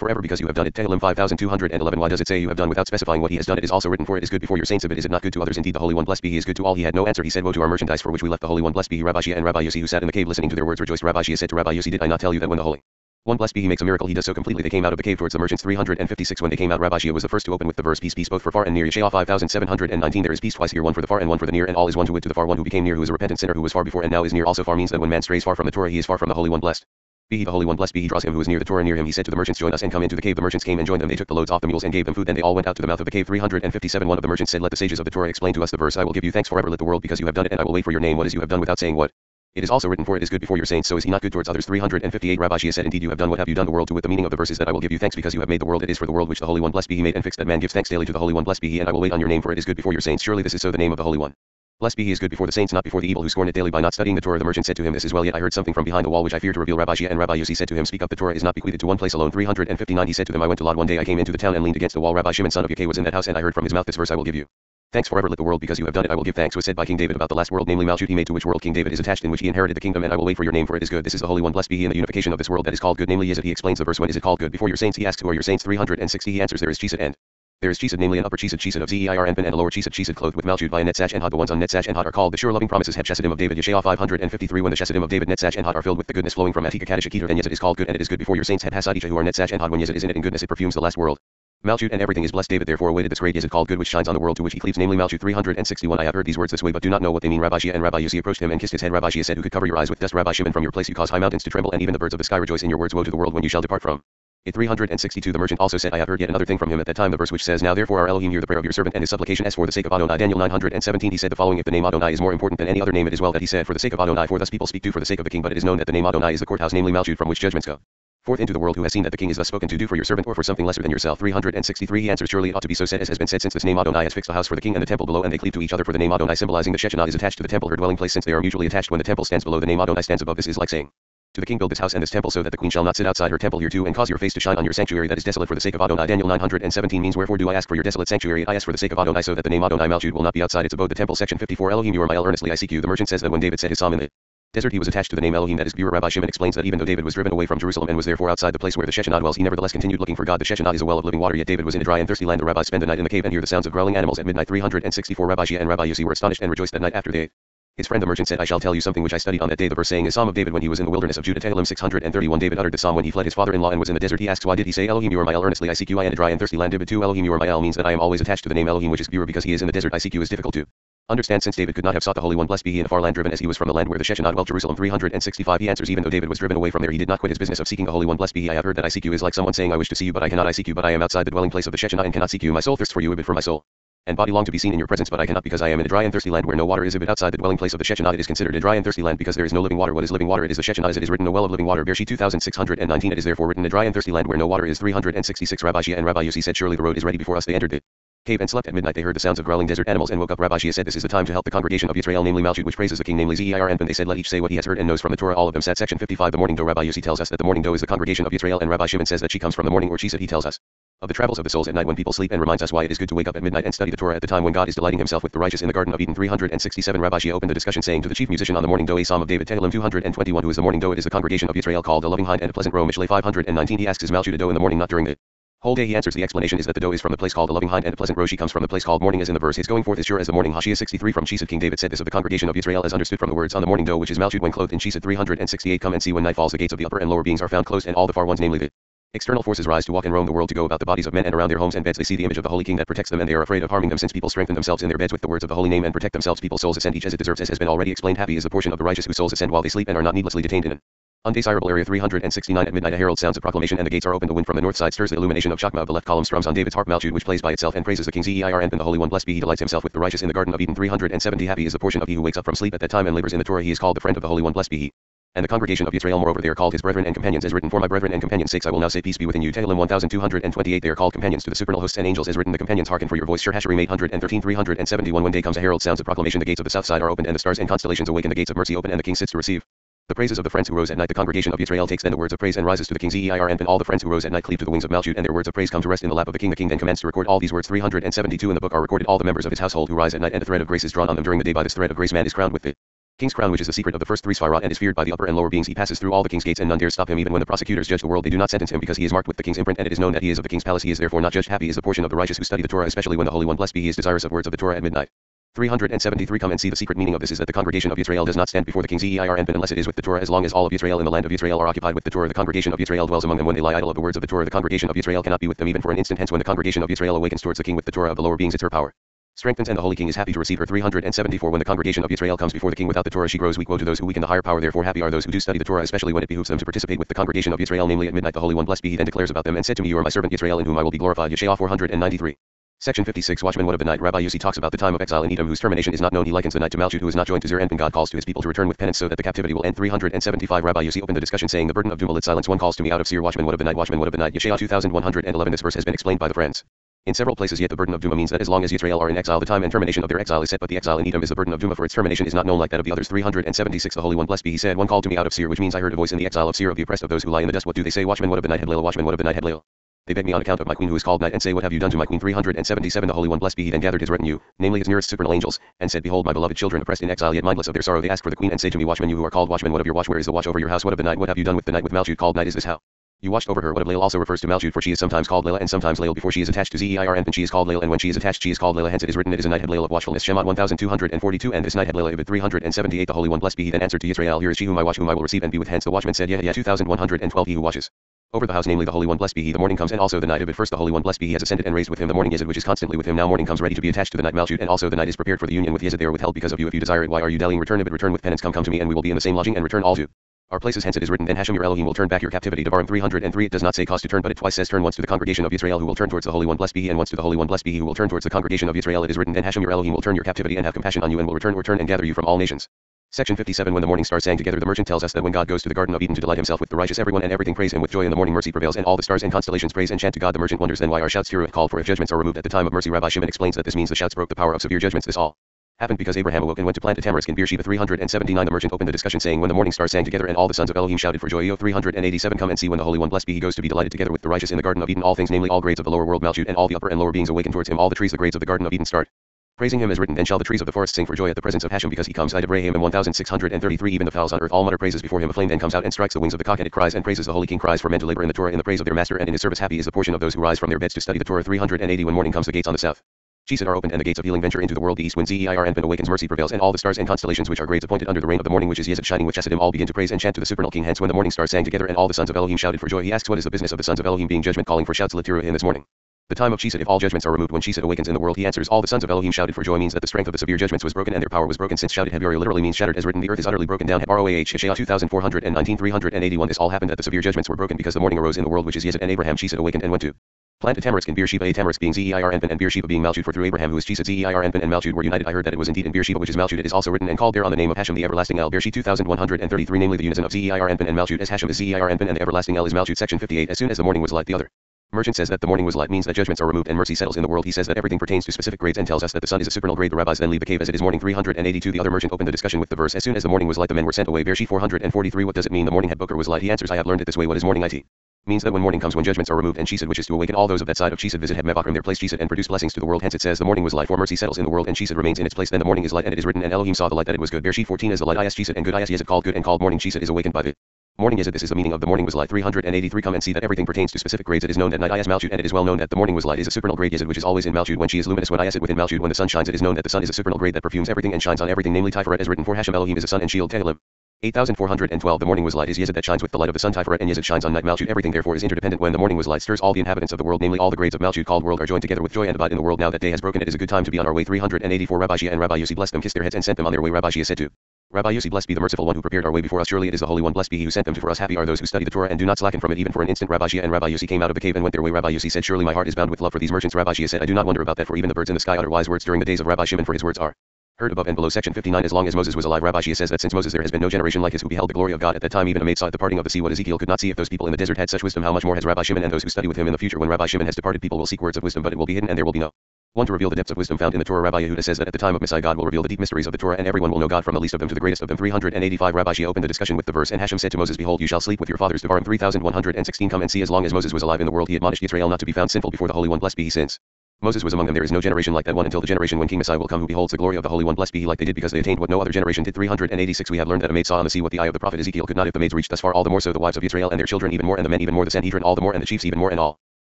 forever because you have done it. Tehillim 5211 Why does it say you have done without specifying what he has done? It is also written for it is good before your saints of it is it not good to others? Indeed the Holy One blessed be he is good to all. He had no answer. He said woe to our merchandise for which we left the Holy One blessed be he Rabbi Chiya and Rabbi Yossi who sat in the cave listening to their words rejoiced. Rabbi Chiya said to Rabbi Yossi did I not tell you that when the Holy one blessed be he makes a miracle. He does so completely. They came out of the cave towards the merchants 356 when they came out. Rabbi Chiya was the first to open with the verse peace peace both for far and near. Yeshayah 5719 there is peace twice here one for the far and one for the near and all is one to it to the far one who became near who is a repentant sinner who was far before and now is near also far means that when man strays far from the Torah he is far from the Holy One blessed. Be he the Holy One blessed be he draws him who is near the Torah near him he said to the merchants join us and come into the cave. The merchants came and joined them. They took the loads off the mules and gave them food. Then they all went out to the mouth of the cave. 357 one of the merchants said let the sages of the Torah explain to us the verse. I will give you thanks forever. Let the world because you have done it and I will wait for your name. What is you have done without saying what it is also written for it is good before your saints. So is he not good towards others? 358 Rabbi Chiya said indeed you have done what have you done? The world to with the meaning of the verse is that I will give you. Thanks because you have made the world. It is for the world which the Holy One blessed be he made and fixed that man gives thanks daily to the Holy One. Blessed be he and I will wait on your name for it is good before your saints. Surely this is so the name of the Holy One. Blessed be he is good before the saints not before the evil who scorn it daily by not studying the Torah. The merchant said to him this is well yet I heard something from behind the wall which I fear to reveal. Rabbi Chiya and Rabbi Yossi said to him speak up the Torah is not bequeathed to one place alone. 359 he said to them I went to Lod one day. I came into the town and leaned against the wall. Rabbi Shimon son of Yochai was in that house and I heard from his mouth this verse I will give you Thanks forever let the world because you have done it. I will give thanks was said by King David about the last world namely Malchut he made to which world King David is attached in which he inherited the kingdom and I will wait for your name for it is good. This is the Holy One. Blessed be he in the unification of this world that is called good. Namely is it he explains the verse when is it called good? Before your saints he asks who are your saints? 360 he answers there is Chesed and there is Chesed namely an upper Chesed Chesed of Zeir Anpin and a lower Chesed Chesed clothed with Malchut by a Netzach and Hod. The ones on Netzach and Hod are called the sure loving promises. Het Chesedim of David Yeshayah 553 when the Chesedim of David Netzach and Hod are filled with the goodness flowing from Atika Kaddish Akita then yes it is called good and it is good before your saints. Het Hasadisha who are Netzach and Hod when yes it is in it in goodness it perfumes the last world. Malchut and everything is blessed David therefore awaited this great is it called good which shines on the world to which he cleaves namely Malchut 361 I have heard these words this way but do not know what they mean. Rabbi Chiya and Rabbi Yossi approached him and kissed his head. Rabbi Chiya said who could cover your eyes with dust? Rabbi Shimon from your place you cause high mountains to tremble and even the birds of the sky rejoice in your words. Woe to the world when you shall depart from it. 362 The merchant also said I have heard yet another thing from him at that time the verse which says now therefore our Elohim hear the prayer of your servant and his supplication. As for the sake of Adonai Daniel 917 he said the following if the name Adonai is more important than any other name it is well that he said for the sake of Adonai for thus people speak do for the sake of the king but it is known that the name Adonai is the courthouse namely Malchut from which judgments go forth into the world who has seen that the king is thus spoken to do for your servant or for something lesser than yourself. 363 he answers. Surely it ought to be so said as has been said since this name Adonai has fixed a house for the king and the temple below and they cleave to each other for the name Adonai symbolizing the Shechinah is attached to the temple. Her dwelling place since they are mutually attached when the temple stands below the name Adonai stands above. This is like saying to the king build this house and this temple so that the queen shall not sit outside her temple here too and cause your face to shine on your sanctuary that is desolate for the sake of Adonai. Daniel 917 means wherefore do I ask for your desolate sanctuary? I ask for the sake of Adonai so that the name Adonai Malchut will not be outside. Its abode the temple. Section 54 Elohim you are my El earnestly. I seek you. The merchant says that when David said his psalm in the desert he was attached to the name Elohim that is pure Rabbi Shimon explains that even though David was driven away from Jerusalem and was therefore outside the place where the Shechinah dwells he nevertheless continued looking for God the Shechinah is a well of living water yet David was in a dry and thirsty land the rabbis spend the night in the cave and hear the sounds of growling animals at midnight 364 Rabbi Chiya and Rabbi Yossi were astonished and rejoiced that night after they His friend the merchant said, I shall tell you something which I studied on that day. The verse saying is Psalm of David when he was in the wilderness of Judah. Tehillim 631 David uttered the psalm when he fled his father-in-law and was in the desert. He asks, why did he say, Elohim, you are my El, earnestly I seek you, I in a dry and thirsty land. David 2 Elohim, you are my El means that I am always attached to the name Elohim which is pure because he is in the desert. I seek you is difficult to understand since David could not have sought the Holy One blessed be he in a far land driven as he was from the land where the Shechinah dwelt Jerusalem 365 he answers even though David was driven away from there he did not quit his business of seeking the Holy One blessed be he I have heard that I seek you is like someone saying I wish to see you but I cannot I seek you but I am outside the dwelling place of the Shechinah and cannot seek you my soul thirsts for you a for my soul and body long to be seen in your presence, but I cannot because I am in a dry and thirsty land where no water is. If it outside the dwelling place of the Shechinah, it is considered a dry and thirsty land because there is no living water. What is living water? It is the Shechinah as it is written, a well of living water. Bereshit 2619. It is therefore written, a dry and thirsty land where no water is. 366. Rabbi Chiya and Rabbi Yossi said, Surely the road is ready before us. They entered the cave and slept at midnight. They heard the sounds of growling desert animals and woke up. Rabbi Chiya said, This is the time to help the congregation of Israel, namely Malchut, which praises the king, namely Zeir and they said, Let each say what he has heard and knows from the Torah. All of them sat. Section 55. The morning doe. Rabbi Yossi tells us that the morning doe is the congregation of Israel, and Rabbi Shimon says that she comes from the morning, or she said he tells us of the travels of the souls at night when people sleep and reminds us why it is good to wake up at midnight and study the Torah at the time when God is delighting himself with the righteous in the Garden of Eden 367 Rabbi Chiya opened the discussion saying to the chief musician on the morning doe a psalm of David Tehillim 221 who is the morning doe it is the congregation of Israel called a loving hind and a pleasant roe Mishlei 519 he asks is Malchut a doe in the morning not during the whole day he answers the explanation is that the doe is from the place called the loving hind and a pleasant roe she comes from the place called morning as in the verse his going forth is sure as the morning Hoshea 63 from Chesed King David said this of the congregation of Israel as understood from the words on the morning doe which is Malchut when clothed in Chesed 368 come and see when night falls the gates of the upper and lower beings are found closed and all the far ones namely the External forces rise to walk and roam the world to go about the bodies of men and around their homes and beds. They see the image of the Holy King that protects them and they are afraid of harming them since people strengthen themselves in their beds with the words of the holy name and protect themselves. People's souls ascend each as it deserves as has been already explained. Happy is the portion of the righteous whose souls ascend while they sleep and are not needlessly detained in an undesirable area 369 at midnight a herald sounds a proclamation and the gates are opened. The wind from the north side stirs the illumination of Chakma. Of the left column strums on David's harp Malchut which plays by itself and praises the King. Zeir and the Holy One blessed be he delights himself with the righteous in the Garden of Eden 370 happy is the portion of he who wakes up from sleep at that time and labors in the Torah. He is called the friend of the Holy One blessed be he. And the congregation of Israel moreover they are called his brethren and companions as written for my brethren and companions sakes I will now say peace be within you. Tehillim 1228 they are called companions to the supernal hosts and angels as written the companions hearken for your voice. Shir Hashirim 813 371 when day comes a herald sounds a proclamation. The gates of the south side are opened and the stars and constellations awaken. The gates of mercy open and the king sits to receive the praises of the friends who rose at night the congregation of Israel takes then the words of praise and rises to the king Zeir and all the friends who rose at night cleave to the wings of Malchut and their words of praise come to rest in the lap of the king. The king then commands to record all these words. 372 in the book are recorded. All the members of his household who rise at night and the thread of grace is drawn on them during the day. By this thread of grace man is crowned with it King's crown which is the secret of the first three Sphirot and is feared by the upper and lower beings. He passes through all the king's gates and none dares stop him even when the prosecutors judge the world. They do not sentence him because he is marked with the king's imprint and it is known that he is of the king's palace. He is therefore not judged. Happy is the portion of the righteous who study the Torah especially when the Holy One blessed be he is desirous of words of the Torah at midnight. 373 Come and see the secret meaning of this is that the congregation of Israel does not stand before the king Zeir unless it is with the Torah as long as all of Israel in the land of Israel are occupied with the Torah the congregation of Israel dwells among them when they lie idle. Of the words of the Torah the congregation of Israel cannot be with them even for an instant. Hence when the congregation of Israel awakens towards the king with the Torah of the lower beings it's her power. Strengthens and the holy king is happy to receive her. 374 when the congregation of Israel comes before the king without the Torah she grows weak. Woe to those who weaken the higher power. Therefore happy are those who do study the Torah especially when it behooves them to participate with the congregation of Israel namely at midnight. The holy one blessed be he then declares about them and said to me you are my servant Israel in whom I will be glorified. Yeshayah 493 Section 56 Watchman What of the night. Rabbi Yossi talks about the time of exile in Edom whose termination is not known. He likens the night to Malchut who is not joined to Zeir Anpin God calls to his people to return with penance so that the captivity will end. 375 Rabbi Yossi opened the discussion saying the burden of Duma lit silence. One calls to me out of Seir Watchman What of the night. Watchman What of the night. Yeshayah 2111 This verse has been explained by the friends. In several places yet the burden of Duma means that as long as Israel are in exile the time and termination of their exile is set but the exile in Edom is the burden of Duma for its termination is not known like that of the others. 376 The Holy One blessed be he said one called to me out of Seir which means I heard a voice in the exile of Seir of the oppressed of those who lie in the dust. What do they say? Watchman what of the night Watchman what of the night Heblael they beg me on account of my queen who is called night and say what have you done to my queen 377 The Holy One blessed be he then gathered his retinue namely his nearest supernal angels and said behold my beloved children oppressed in exile yet mindless of their sorrow they ask for the queen and say to me watchmen you who are called watchmen what of your watch where is the watch over your house what of the night what have you done with the night with Malchut called night is this how you watched over her. What of Lael also refers to Malchut, for she is sometimes called Layla and sometimes Lael before she is attached to Zeir and she is called Lael and when she is attached she is called Layla. Hence it is written it is a night Lael of watchfulness. Shemot 1242 and this night had Lael Ibid 378 The Holy One blessed be he then answered to Israel Here is she whom I watch whom I will receive and be with. Hence the watchman said Yeah 2112 He who watches over the house namely the Holy One blessed be he. The morning comes and also the night of it. First the Holy One blessed be he has ascended and raised with him. The morning Yesod which is constantly with him. Now morning comes ready to be attached to the night. Malchut and also the night is prepared for the union with Yesod they are withheld because of you if you desire it. Why are you dallying return? Ibid return with penance come come to me and we will be in the same lodging and return all to our places hence it is written then Hashem your Elohim will turn back your captivity to Devarim 303 it does not say cause to turn but it twice says turn once to the congregation of Israel who will turn towards the Holy One. Blessed be he and once to the Holy One. Blessed be he who will turn towards the congregation of Israel. It is written then Hashem your Elohim will turn your captivity and have compassion on you and will return or turn and gather you from all nations. Section 57 When the morning stars sang together the merchant tells us that when God goes to the Garden of Eden to delight himself with the righteous everyone and everything praise him with joy in the morning. Mercy prevails and all the stars and constellations praise and chant to God the merchant wonders. Then why our shouts here call for if judgments are removed at the time of mercy? Rabbi Shimon explains that this means the shouts broke the power of severe judgments. This all happened because Abraham awoke and went to plant a tamarisk in Beersheba. 379 The merchant opened the discussion saying when the morning stars sang together and all the sons of Elohim shouted for joy Iyov 387 Come and see when the Holy One blessed be. He goes to be delighted together with the righteous in the Garden of Eden. All things namely all grades of the lower world Malchut and all the upper and lower beings awaken towards him. All the trees the grades of the Garden of Eden start. Praising him as written then shall the trees of the forest sing for joy at the presence of Hashem because he comes I Abraham and 1633 even the fowls on earth. All mutter praises before him a flame then comes out and strikes the wings of the cock and it cries and praises the holy king cries for men to labor in the Torah in the praise of their master and in his service happy is the portion of those who rise from their beds to study the Torah 380 when morning comes the gates on the south Chesed are opened and the gates of healing venture into the world. The east wind Zeir Anpin awakens, mercy prevails, and all the stars and constellations which are grades appointed under the reign of the morning, which is Yesod shining with Chesedim, all begin to praise and chant to the supernal king. Hence, when the morning stars sang together and all the sons of Elohim shouted for joy, he asks, What is the business of the sons of Elohim being judgment calling for shouts Latiru in this morning? The time of Chesed, if all judgments are removed when Chesed awakens in the world, he answers, All the sons of Elohim shouted for joy means that the strength of the severe judgments was broken and their power was broken, since shouted Hebari literally means shattered, as written, the earth is utterly broken down. Hebroah Hishayah 2419 381. This all happened that the severe judgments were broken because the morning arose in the world, which is Yesod, and Abraham Chesed awakened and went to Plant a tamarisk in Beersheba, a tamarisk being Zeir Anpin and Beersheba being Malchut, for through Abraham who is Chesed Zeir Anpin and Malchut were united. I heard that it was indeed in Beersheba, which is Malchut. It is also written and called there on the name of Hashem, the everlasting El. Beersheba 2133, namely the unison of Zeir Anpin and Malchut, as Hashem is Anpin and the everlasting El is Malchut. Section 58. As soon as the morning was light, the other. Merchant says that the morning was light means that judgments are removed and mercy settles in the world. He says that everything pertains to specific grades and tells us that the sun is a supernal grade. The rabbis then leave the cave as it is morning 382. The other merchant opened the discussion with the verse. As soon as the morning was light, the men were sent away. Bereshit 443. What does it mean? The morning had Booker was light. He answers, I have learned it this way. What is morning it? Means that when morning comes when judgments are removed and Chesed wishes to awaken all those of that side of Chesed visit Heb Mevakrim their place. Chesed and produce blessings to the world. Hence it says the morning was light for mercy settles in the world and Chesed remains in its place. Then the morning is light and it is written and Elohim saw the light that it was good Bereshit 14 is the light. Is Chesed and good? Is Yesod called good? And called morning Chesed is awakened by the morning is it? This is the meaning of the morning was light. 383 come and see that everything pertains to specific grades. It is known that night. Is Malchut and it is well known that the morning was light is a supernal grade. Yesod which is always in Malchut when she is luminous. When Yesod within Malchut when the sun shines it is known that the sun is a supernal grade that perfumes everything and shines on everything namely Tiferet as written for Hashem Elohim is a sun and shield. Tehillim 8412 The morning was light. Is Yesod that shines with the light of the sun Tiferet and Yesod shines on night. Malchut everything therefore is interdependent. When the morning was light stirs all the inhabitants of the world namely all the grades of Malchut called world are joined together with joy and abide in the world. Now that day has broken it is a good time to be on our way. 384 Rabbi Chiya and Rabbi Yossi blessed them kissed their heads and sent them on their way Rabbi Chiya said to Rabbi Yossi blessed be the merciful one who prepared our way before us. Surely it is the holy one. Blessed be he who sent them to for us. Happy are those who study the Torah and do not slacken from it even for an instant. Rabbi Chiya and Rabbi Yossi came out of the cave and went their way. Rabbi Yossi said surely my heart is bound with love for these merchants. Rabbi Chiya said I do not wonder about that for even the birds in the sky utter wise words during the days of Rabbi Shimon for his words are Heard above and below section 59 As long as Moses was alive Rabbi Chiya says that since Moses there has been no generation like his who beheld the glory of God at that time even a maid saw at the parting of the sea what Ezekiel could not see if those people in the desert had such wisdom how much more has Rabbi Shimon and those who study with him in the future? When Rabbi Shimon has departed people will seek words of wisdom but it will be hidden and there will be no one to reveal the depths of wisdom found in the Torah. Rabbi Yehuda says that at the time of Messiah God will reveal the deep mysteries of the Torah and everyone will know God from the least of them to the greatest of them. 385 Rabbi Chiya opened the discussion with the verse and Hashem said to Moses behold you shall sleep with your fathers Devarim 3116 come and see as long as Moses was alive in the world. He admonished Israel not to be found sinful before the Holy One. Blessed be he since Moses was among them. There is no generation like that one until the generation when King Messiah will come who beholds the glory of the Holy One. Blessed be he like they did because they attained what no other generation did. 386 We have learned that a maid saw on the sea what the eye of the prophet Ezekiel could not if the maids reached thus far all the more so the wives of Israel and their children even more and the men even more the Sanhedrin all the more and the chiefs even more and all.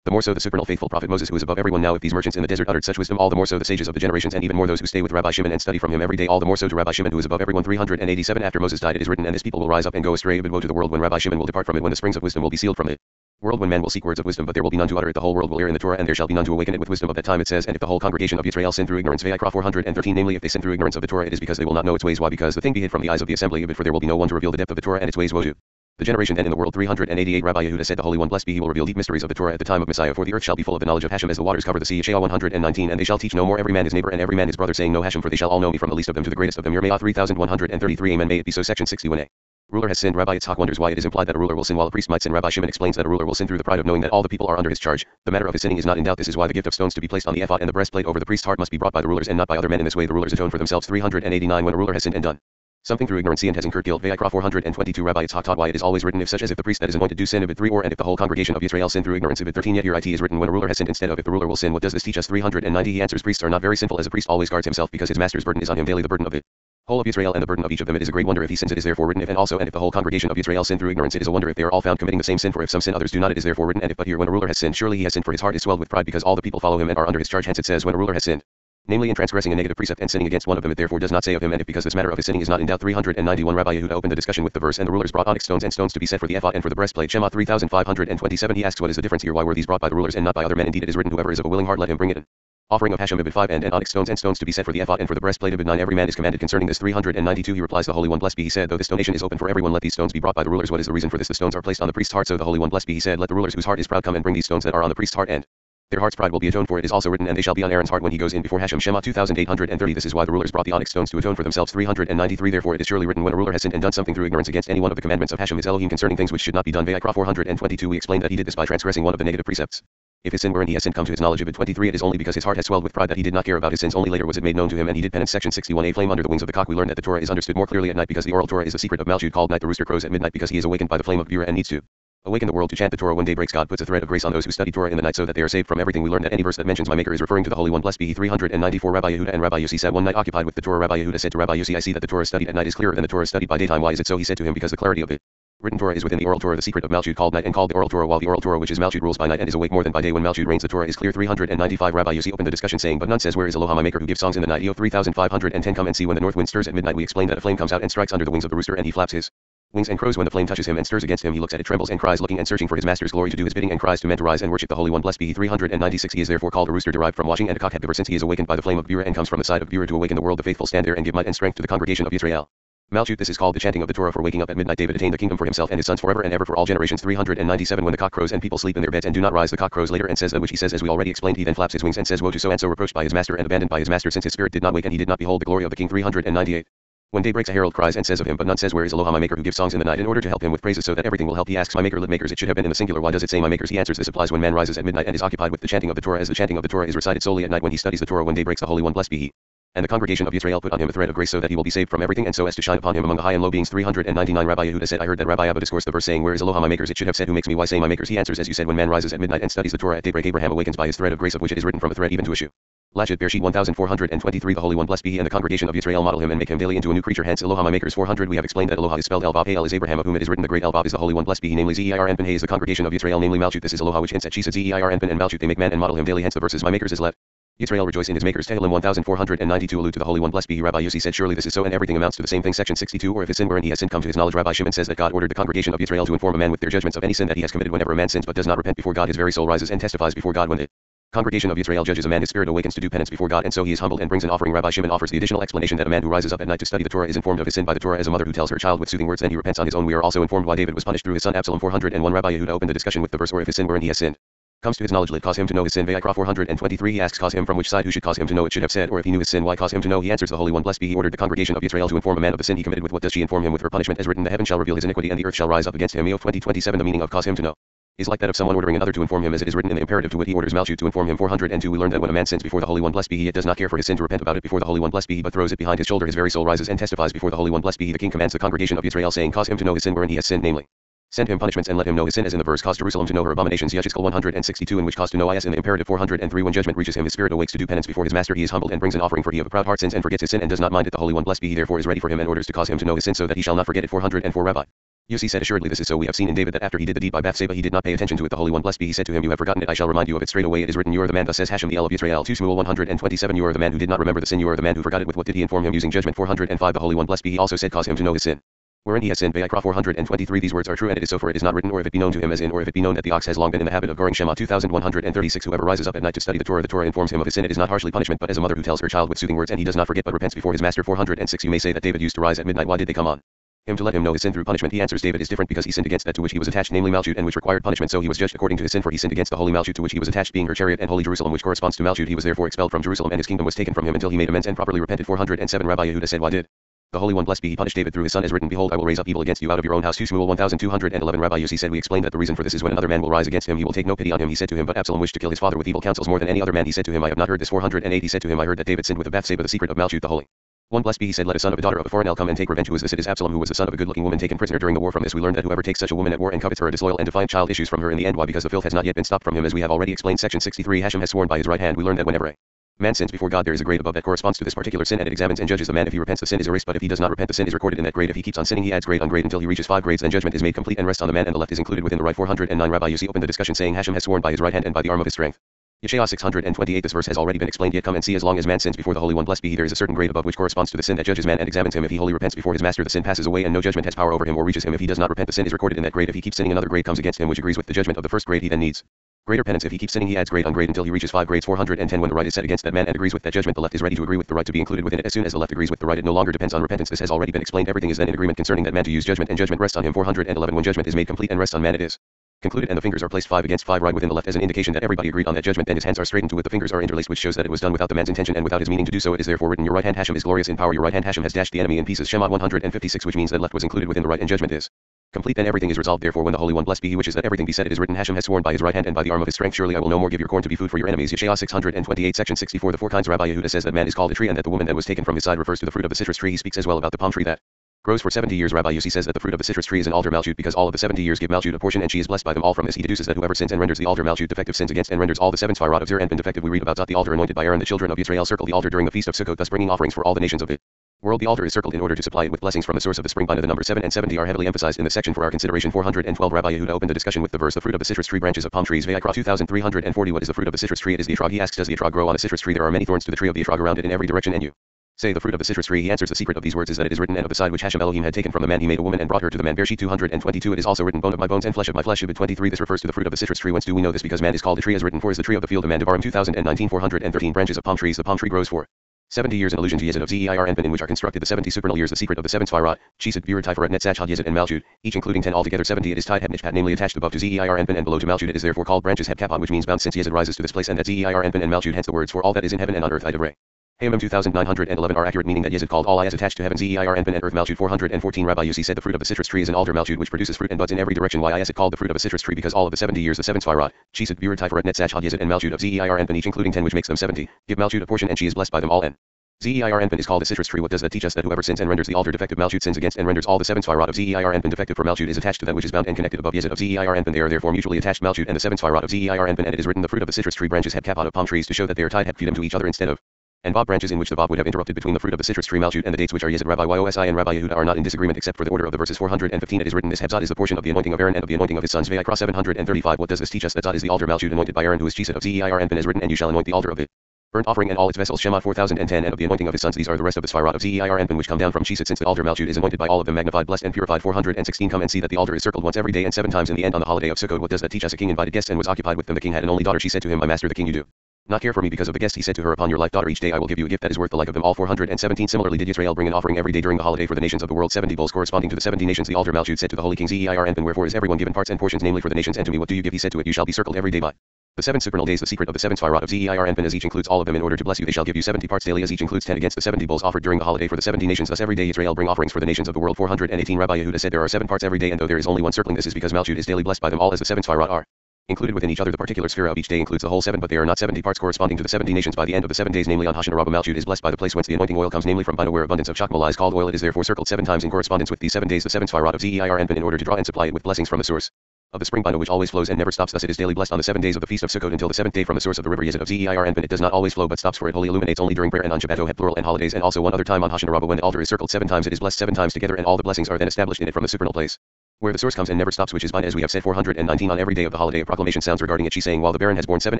The more so the supernal faithful prophet Moses who is above everyone now if these merchants in the desert uttered such wisdom all the more so the sages of the generations and even more those who stay with Rabbi Shimon and study from him every day all the more so to Rabbi Shimon who is above everyone 387 After Moses died it is written and this people will rise up and go astray but woe to the world when Rabbi Shimon will depart from it when the springs of wisdom will be sealed from it world when men will seek words of wisdom but there will be none to utter it. The whole world will hear in the Torah and there shall be none to awaken it with wisdom of that time it says. And if the whole congregation of Israel sin through ignorance Vayikra 413 namely if they sin through ignorance of the Torah it is because they will not know its ways. Why? Because the thing be hid from the eyes of the assembly of it for there will be no one to reveal the depth of the Torah and its ways. Woe to the generation then in the world 388 Rabbi Yehuda said the Holy One blessed be he will reveal deep mysteries of the Torah at the time of Messiah for the earth shall be full of the knowledge of Hashem as the waters cover the sea. Yeshayah 119 and they shall teach no more every man his neighbor and every man his brother saying no Hashem for they shall all know me from the least of them to the greatest of them Yirmiyah 3133 Amen. May it be so. Section 61a Ruler has sinned. Rabbi Yitzhak wonders why it is implied that a ruler will sin while a priest might sin. Rabbi Shimon explains that a ruler will sin through the pride of knowing that all the people are under his charge. The matter of his sinning is not in doubt. This is why the gift of stones to be placed on the ephod and the breastplate over the priest's heart must be brought by the rulers and not by other men. In this way, the rulers atone for themselves. 389 When a ruler has sinned and done something through ignorance and has incurred guilt. Vayikra 422 Rabbi Yitzhak taught why it is always written if such as if the priest that is anointed do sin of it 3 or and if the whole congregation of Israel sin through ignorance of it 13 yet here it is written when a ruler has sinned instead of if the ruler will sin what does this teach us 390 he answers priests are not very sinful as a priest always guards himself because his master's burden is on him daily the burden of it whole of Israel and the burden of each of them it is a great wonder if he sins it is therefore written if and also and if the whole congregation of Israel sin through ignorance it is a wonder if they are all found committing the same sin for if some sin others do not it is therefore written and if but here when a ruler has sinned surely he has sinned for his heart is swelled with pride because all the people follow him and are under his charge. Hence it says when a ruler has sinned namely in transgressing a negative precept and sinning against one of them it therefore does not say of him and if because this matter of his sinning is not in doubt 391 Rabbi Yehuda opened the discussion with the verse and the rulers brought onyx stones and stones to be set for the ephod and for the breastplate. Shemot 3527 he asks what is the difference here? Why were these brought by the rulers and not by other men? Indeed it is written whoever is of a willing heart let him bring it in offering of Hashem Ibid 5 and, and onyx stones and stones to be set for the ephod and for the breastplate Ibid 9 every man is commanded concerning this 392 he replies the Holy One blessed be he said though this donation is open for everyone let these stones be brought by the rulers. What is the reason for this? The stones are placed on the priest's heart so the Holy One blessed be he said let the rulers whose heart is proud come and bring these stones that are on the priest's heart and their heart's pride will be atoned for. It is also written and they shall be on Aaron's heart when he goes in before Hashem. Shemot 2830 this is why the rulers brought the onyx stones to atone for themselves 393 therefore it is surely written when a ruler has sinned and done something through ignorance against any one of the commandments of Hashem is Elohim concerning things which should not be done Vayikra 422 we explained that he did this by transgressing one of the negative precepts if his sin were and he has sinned come to his knowledge of it. 23 it is only because his heart has swelled with pride that he did not care about his sins. Only later was it made known to him and he did penance. Section 61 a flame under the wings of the cock. We learned that the Torah is understood more clearly at night because the oral Torah is the secret of Malchut called night. The rooster crows at midnight because he is awakened by the flame of Gvura and needs to awaken the world to chant the Torah. When day breaks God puts a thread of grace on those who study Torah in the night so that they are saved from everything. We learned that any verse that mentions my maker is referring to the Holy One. Blessed be he. 394 Rabbi Yehuda and Rabbi Yossi sat one night occupied with the Torah. Rabbi Yehuda said to Rabbi Yossi I see that the Torah studied at night is clearer than the Torah studied by daytime. Why is it so? He said to him because the clarity of it Written Torah is within the oral Torah, the secret of Malchut called night and called the oral Torah, while the oral Torah which is Malchut rules by night and is awake more than by day. When Malchut reigns, the Torah is clear. 395 Rabbi Yossi opened the discussion saying, But none says, Where is Eloha my maker who gives songs in the night? Iyov 3510 Come and see when the north wind stirs at midnight. We explain that a flame comes out and strikes under the wings of the rooster and he flaps his wings and crows when the flame touches him and stirs against him. He looks at it, trembles and cries, looking and searching for his master's glory to do his bidding and cries to men to rise and worship the Holy One. Blessed be he. 396 He is therefore called a rooster derived from watching and a cock ever since he is awakened by the flame of Gvura and comes from the side of Gvura to awaken the world. The faithful stand there and give might and strength to the congregation of Israel. Malchut this is called the chanting of the Torah for waking up at midnight. David attained the kingdom for himself and his sons forever and ever for all generations. 397 when the cock crows and people sleep in their beds and do not rise the cock crows later and says that which he says as we already explained he then flaps his wings and says woe to so and so reproached by his master and abandoned by his master since his spirit did not wake and he did not behold the glory of the king. 398 when day breaks a herald cries and says of him but none says where is Eloha my maker who gives songs in the night in order to help him with praises so that everything will help? He asks my maker let makers it should have been in the singular. Why does it say my makers? He answers this applies when man rises at midnight and is occupied with the chanting of the Torah as the chanting of the Torah is recited solely at night when he studies the Torah. When day breaks the Holy One blessed be he and the congregation of Israel put on him a thread of grace so that he will be saved from everything and so as to shine upon him among the high and low beings 399 Rabbi Yehuda said I heard that Rabbi Abba discoursed the verse saying where is Eloha my makers? It should have said who makes me why say my makers he answers as you said when man rises at midnight and studies the Torah at daybreak Abraham awakens by his thread of grace of which it is written from a thread even to a shoe. Lashit Bereshit 1423 The Holy One blessed be he and the congregation of Israel model him and make him daily into a new creature. Hence Eloha my makers 400 We have explained that Eloha is spelled Elvav El is Abraham of whom it is written the great Elvav is the Holy One blessed be he namely Zeir and Anpin is the congregation of Israel namely Malchut. This is Eloha which hints at Shisa Zeir Anpin and Malchut. They make man and model him daily hence the verses my makers is let Israel rejoice in his makers. Tehillim 1492 allude to the Holy One. Blessed be he. Rabbi Yossi said, Surely this is so, and everything amounts to the same thing. Section 62 Or if his sin were and he has sinned come to his knowledge. Rabbi Shimon says that God ordered the congregation of Israel to inform a man with their judgments of any sin that he has committed whenever a man sins but does not repent before God. His very soul rises and testifies before God when the congregation of Israel judges a man. His spirit awakens to do penance before God, and so he is humbled and brings an offering. Rabbi Shimon offers the additional explanation that a man who rises up at night to study the Torah is informed of his sin by the Torah as a mother who tells her child with soothing words, and he repents on his own. We are also informed why David was punished through his son Absalom. 401 Rabbi Yehuda opened the discussion with the verse, or if his sin were and he has sinned comes to his knowledge let cause him to know his sin. Vayikra 423 he asks cause him from which side who should cause him to know it should have said or if he knew his sin why cause him to know? He answers the Holy One blessed be he ordered the congregation of Israel to inform a man of the sin he committed. With what does she inform him? With her punishment as written the heaven shall reveal his iniquity and the earth shall rise up against him. Iyov 2027 the meaning of cause him to know. Is like that of someone ordering another to inform him as it is written in the imperative to wit he orders Malchut to inform him. 402 we learn that when a man sins before the Holy One blessed be he it does not care for his sin to repent about it before the Holy One blessed be he but throws it behind his shoulder. His very soul rises and testifies before the Holy One blessed be he. The king commands the congregation of Israel saying cause him to know his sin wherein he has sinned namely Send him punishments and let him know his sin as in the verse cause Jerusalem to know her abominations. Yechezkel 162 in which cause to know is in the imperative 403 when judgment reaches him his spirit awakes to do penance before his master. He is humbled and brings an offering for he of a proud heart sins and forgets his sin and does not mind it the Holy One blessed be he therefore is ready for him and orders to cause him to know his sin so that he shall not forget it. 404 Rabbi. Yossi said assuredly this is so. We have seen in David that after he did the deed by Bathsheba he did not pay attention to it. The Holy One blessed be he said to him you have forgotten it. I shall remind you of it straight away it is written you are the man thus says Hashem the El of Israel 2 Shmuel 127 you are the man who did not remember the sin. You are the man who forgot it with what did he inform him? Using judgment 405 the Holy One blessed be he also said cause him to know his sin wherein he has sinned. Vayikra 423 These words are true and it is so for it is not written or if it be known to him as in or if it be known that the ox has long been in the habit of goring Shemot 2136 Whoever rises up at night to study the Torah the Torah informs him of his sin. It is not harshly punishment but as a mother who tells her child with soothing words and he does not forget but repents before his master 406 You may say that David used to rise at midnight. Why did they come on? Him to let him know his sin through punishment. He answers David is different because he sinned against that to which he was attached namely Malchut and which required punishment. So he was judged according to his sin for he sinned against the holy Malchut to which he was attached being her chariot and holy Jerusalem which corresponds to Malchut. He was therefore expelled from Jerusalem and his kingdom was taken from him until he made amends and properly repented. 407 Rabbi Yehuda said why did the Holy One blessed be he punished David through his son as written Behold I will raise up evil against you out of your own house. 2 Shmuel 1211 Rabbi Yossi said we explained that the reason for this is when another man will rise against him he will take no pity on him. He said to him but Absalom wished to kill his father with evil counsels more than any other man. He said to him I have not heard this 408 he said to him I heard that David sinned with the Bathsheba the secret of Malchut the Holy one blessed be he said let a son of a daughter of a foreign el come and take revenge who is this it is Absalom who was the son of a good looking woman taken prisoner during the war from this. We learned that whoever takes such a woman at war and covets her a disloyal and defiant child issues from her in the end. Why? Because the filth has not yet been stopped from him. As we have already explained section 63 Hashem has sworn by his right hand. We learned that whenever a Man sins before God there is a grade above that corresponds to this particular sin and it examines and judges the man if he repents the sin is erased. But if he does not repent the sin is recorded in that grade if he keeps on sinning he adds grade on grade until he reaches five grades then judgment is made complete and rests on the man and the left is included within the right 409 Rabbi Yossi opened the discussion saying Hashem has sworn by his right hand and by the arm of his strength. Yeshayah 628 This verse has already been explained. Yet come and see as long as man sins before the Holy One blessed be he there is a certain grade above which corresponds to the sin that judges man and examines him. If he wholly repents before his master the sin passes away and no judgment has power over him or reaches him. If he does not repent the sin is recorded in that grade if he keeps sinning another grade comes against him which agrees with the judgment of the first grade he then needs. Greater penance. If he keeps sinning he adds grade on grade until he reaches 5 grades. 410 when the right is set against that man and agrees with that judgment the left is ready to agree with the right to be included within it. As soon as the left agrees with the right it no longer depends on repentance. This has already been explained. Everything is then in agreement concerning that man to use judgment and judgment rests on him. 411 when judgment is made complete and rests on man it is concluded and the fingers are placed 5 against 5 right within the left as an indication that everybody agreed on that judgment. Then his hands are straightened to it the fingers are interlaced which shows that it was done without the man's intention and without his meaning to do so. It is therefore written your right hand Hashem is glorious in power. Your right hand Hashem has dashed the enemy in pieces. Shemot 156 which means that left was included within the right and judgment is complete then everything is resolved. Therefore when the Holy One blessed be he wishes that everything be said it is written Hashem has sworn by his right hand and by the arm of his strength. Surely I will no more give your corn to be food for your enemies. Yeshayah 628 section 64 the four kinds Rabbi Yehuda says that man is called a tree and that the woman that was taken from his side refers to the fruit of the citrus tree. He speaks as well about the palm tree that grows for 70 years. Rabbi Yossi says that the fruit of the citrus tree is an altar malchut because all of the 70 years give malchut a portion and she is blessed by them all from this. He deduces that whoever sins and renders the altar malchut defective sins against and renders all the seven Sfirot of Zer and defective. We read about the altar anointed by Aaron the children of Israel circle the altar during the feast of Sukkot thus bringing offerings for all the nations of it World the altar is circled in order to supply it with blessings from the source of the spring bind the number 7 and 70 are heavily emphasized in the section for our consideration. 412 Rabbi Yehuda opened the discussion with the verse the fruit of the citrus tree branches of palm trees. Vayikra 2340 what is the fruit of the citrus tree? It is the etrog he asks does the etrog grow on a citrus tree? There are many thorns to the tree of the etrog around it in every direction and you say the fruit of the citrus tree. He answers the secret of these words is that it is written and of the side which Hashem Elohim had taken from the man he made a woman and brought her to the man. Bereshit 222 it is also written bone of my bones and flesh of my flesh. Ibid 23 this refers to the fruit of the citrus tree. Whence do we know this? Because man is called a tree as written for is the tree of the field of man Devarim 2019 413 branches of palm trees. The palm tree grows for 70 years in allusion to Yesod of Zeir Anpin in which are constructed the 70 supernal years the secret of the seven Sfirot, Chesed, Gvura, Tiferet, Netzach, Hod Yesod and Malchut, each including 10 altogether 70 it is tied Heb namely attached above to Zeir Anpin and below to Malchut it is therefore called branches Heb Kapon which means bound since Yesod rises to this place and at Zeir Anpin and Malchut hence the words for all that is in heaven and on earth Idavre. Hammam 2911 are accurate meaning that Yesod called all ayahs attached to heaven Zeir Anpin and earth Malchut 414 Rabbi Yossi said the fruit of the citrus tree is an alder Malchut which produces fruit and buds in every direction why called the fruit of a citrus tree because all of the 70 years the seven Sfirot, Chesed, Gvura, Tiferet, Netzach, Hod Yesod and Malchut of Zeir Anpin each including 10 which makes them 70, give Malchut a portion and she is blessed by them all and Zeir Anpin is called a citrus tree. What does that teach us? That whoever sins and renders the altar defective Malchut sins against and renders all the seven Sfirot of Zeir Anpin defective for Malchut is attached to that which is bound and connected above Yesod of Zeir Anpin. They are therefore mutually attached Malchut and the seven Sfirot of Zeir Anpin and it is written the fruit of the citrus tree branches have kapot of palm trees to show that they are tied hepfidim to each other instead of and Bob branches in which the Bob would have interrupted between the fruit of the citrus tree Malchut and the dates which are Yesod Rabbi Yosi and Rabbi Yehuda are not in disagreement except for the order of the verses 415 it is written this Hebzad is the portion of the anointing of Aaron and of the anointing of his sons. Vayikra 735 what does this teach us? That Zad is the altar Malchut anointed by Aaron who is Chesed of Zeir Anpin is written and you shall anoint the altar of it. Burnt offering and all its vessels Shemot 4010 and of the anointing of his sons these are the rest of the Sfirot of Zeir Anpin which come down from Chesed since the altar Malchut is anointed by all of them magnified blessed and purified 416 come and see that the altar is circled once every day and seven times in the end on the holiday of Sukkot. What does that teach us? A king invited guests and was occupied with them. The king had an only daughter. She said to him my master the king you do not care for me because of the guest he said to her upon your life daughter each day I will give you a gift that is worth the like of them all 417 similarly did Israel bring an offering every day during the holiday for the nations of the world? 70 bulls corresponding to the 70 nations. The altar Malchut said to the holy king Zeir Anpin wherefore is everyone given parts and portions namely for the nations. And to me what do you give? He said to it you shall be circled every day by the seven supernal days. The secret of the seven Sfirot of Zeir Anpin as each includes all of them. In order to bless you they shall give you 70 parts daily as each includes 10 against the 70 bulls offered during the holiday for the 70 nations. Thus every day Israel bring offerings for the nations of the world. 418 Rabbi Yehuda said there are seven parts every day and though there is only one circling this is because Malchut is daily blessed by them all as the seven Sfirot are included within each other. The particular sphere of each day includes the whole seven but they are not 70 parts corresponding to the 70 nations. By the end of the seven days namely on Hoshana Rabbah Malchut is blessed by the place whence the anointing oil comes namely from Bina where abundance of Shakmala is called oil it is therefore circled seven times in correspondence with these seven days. The seven Sfirot of Zeir Anpin in order to draw and supply it with blessings from the source of the spring Bina which always flows and never stops thus it is daily blessed on the seven days of the feast of Sukkot until the seventh day from the source of the river Yesod of Zeir Anpin it does not always flow but stops for it wholly illuminates only during prayer and on Shabbat have plural and holidays and also one other time on Hoshana Rabbah when the altar is circled seven times it is blessed seven times together and all the blessings are then established in it from the supernal place where the source comes and never stops which is Bina as we have said 419 on every day of the holiday a proclamation sounds regarding it she saying while the barren has borne seven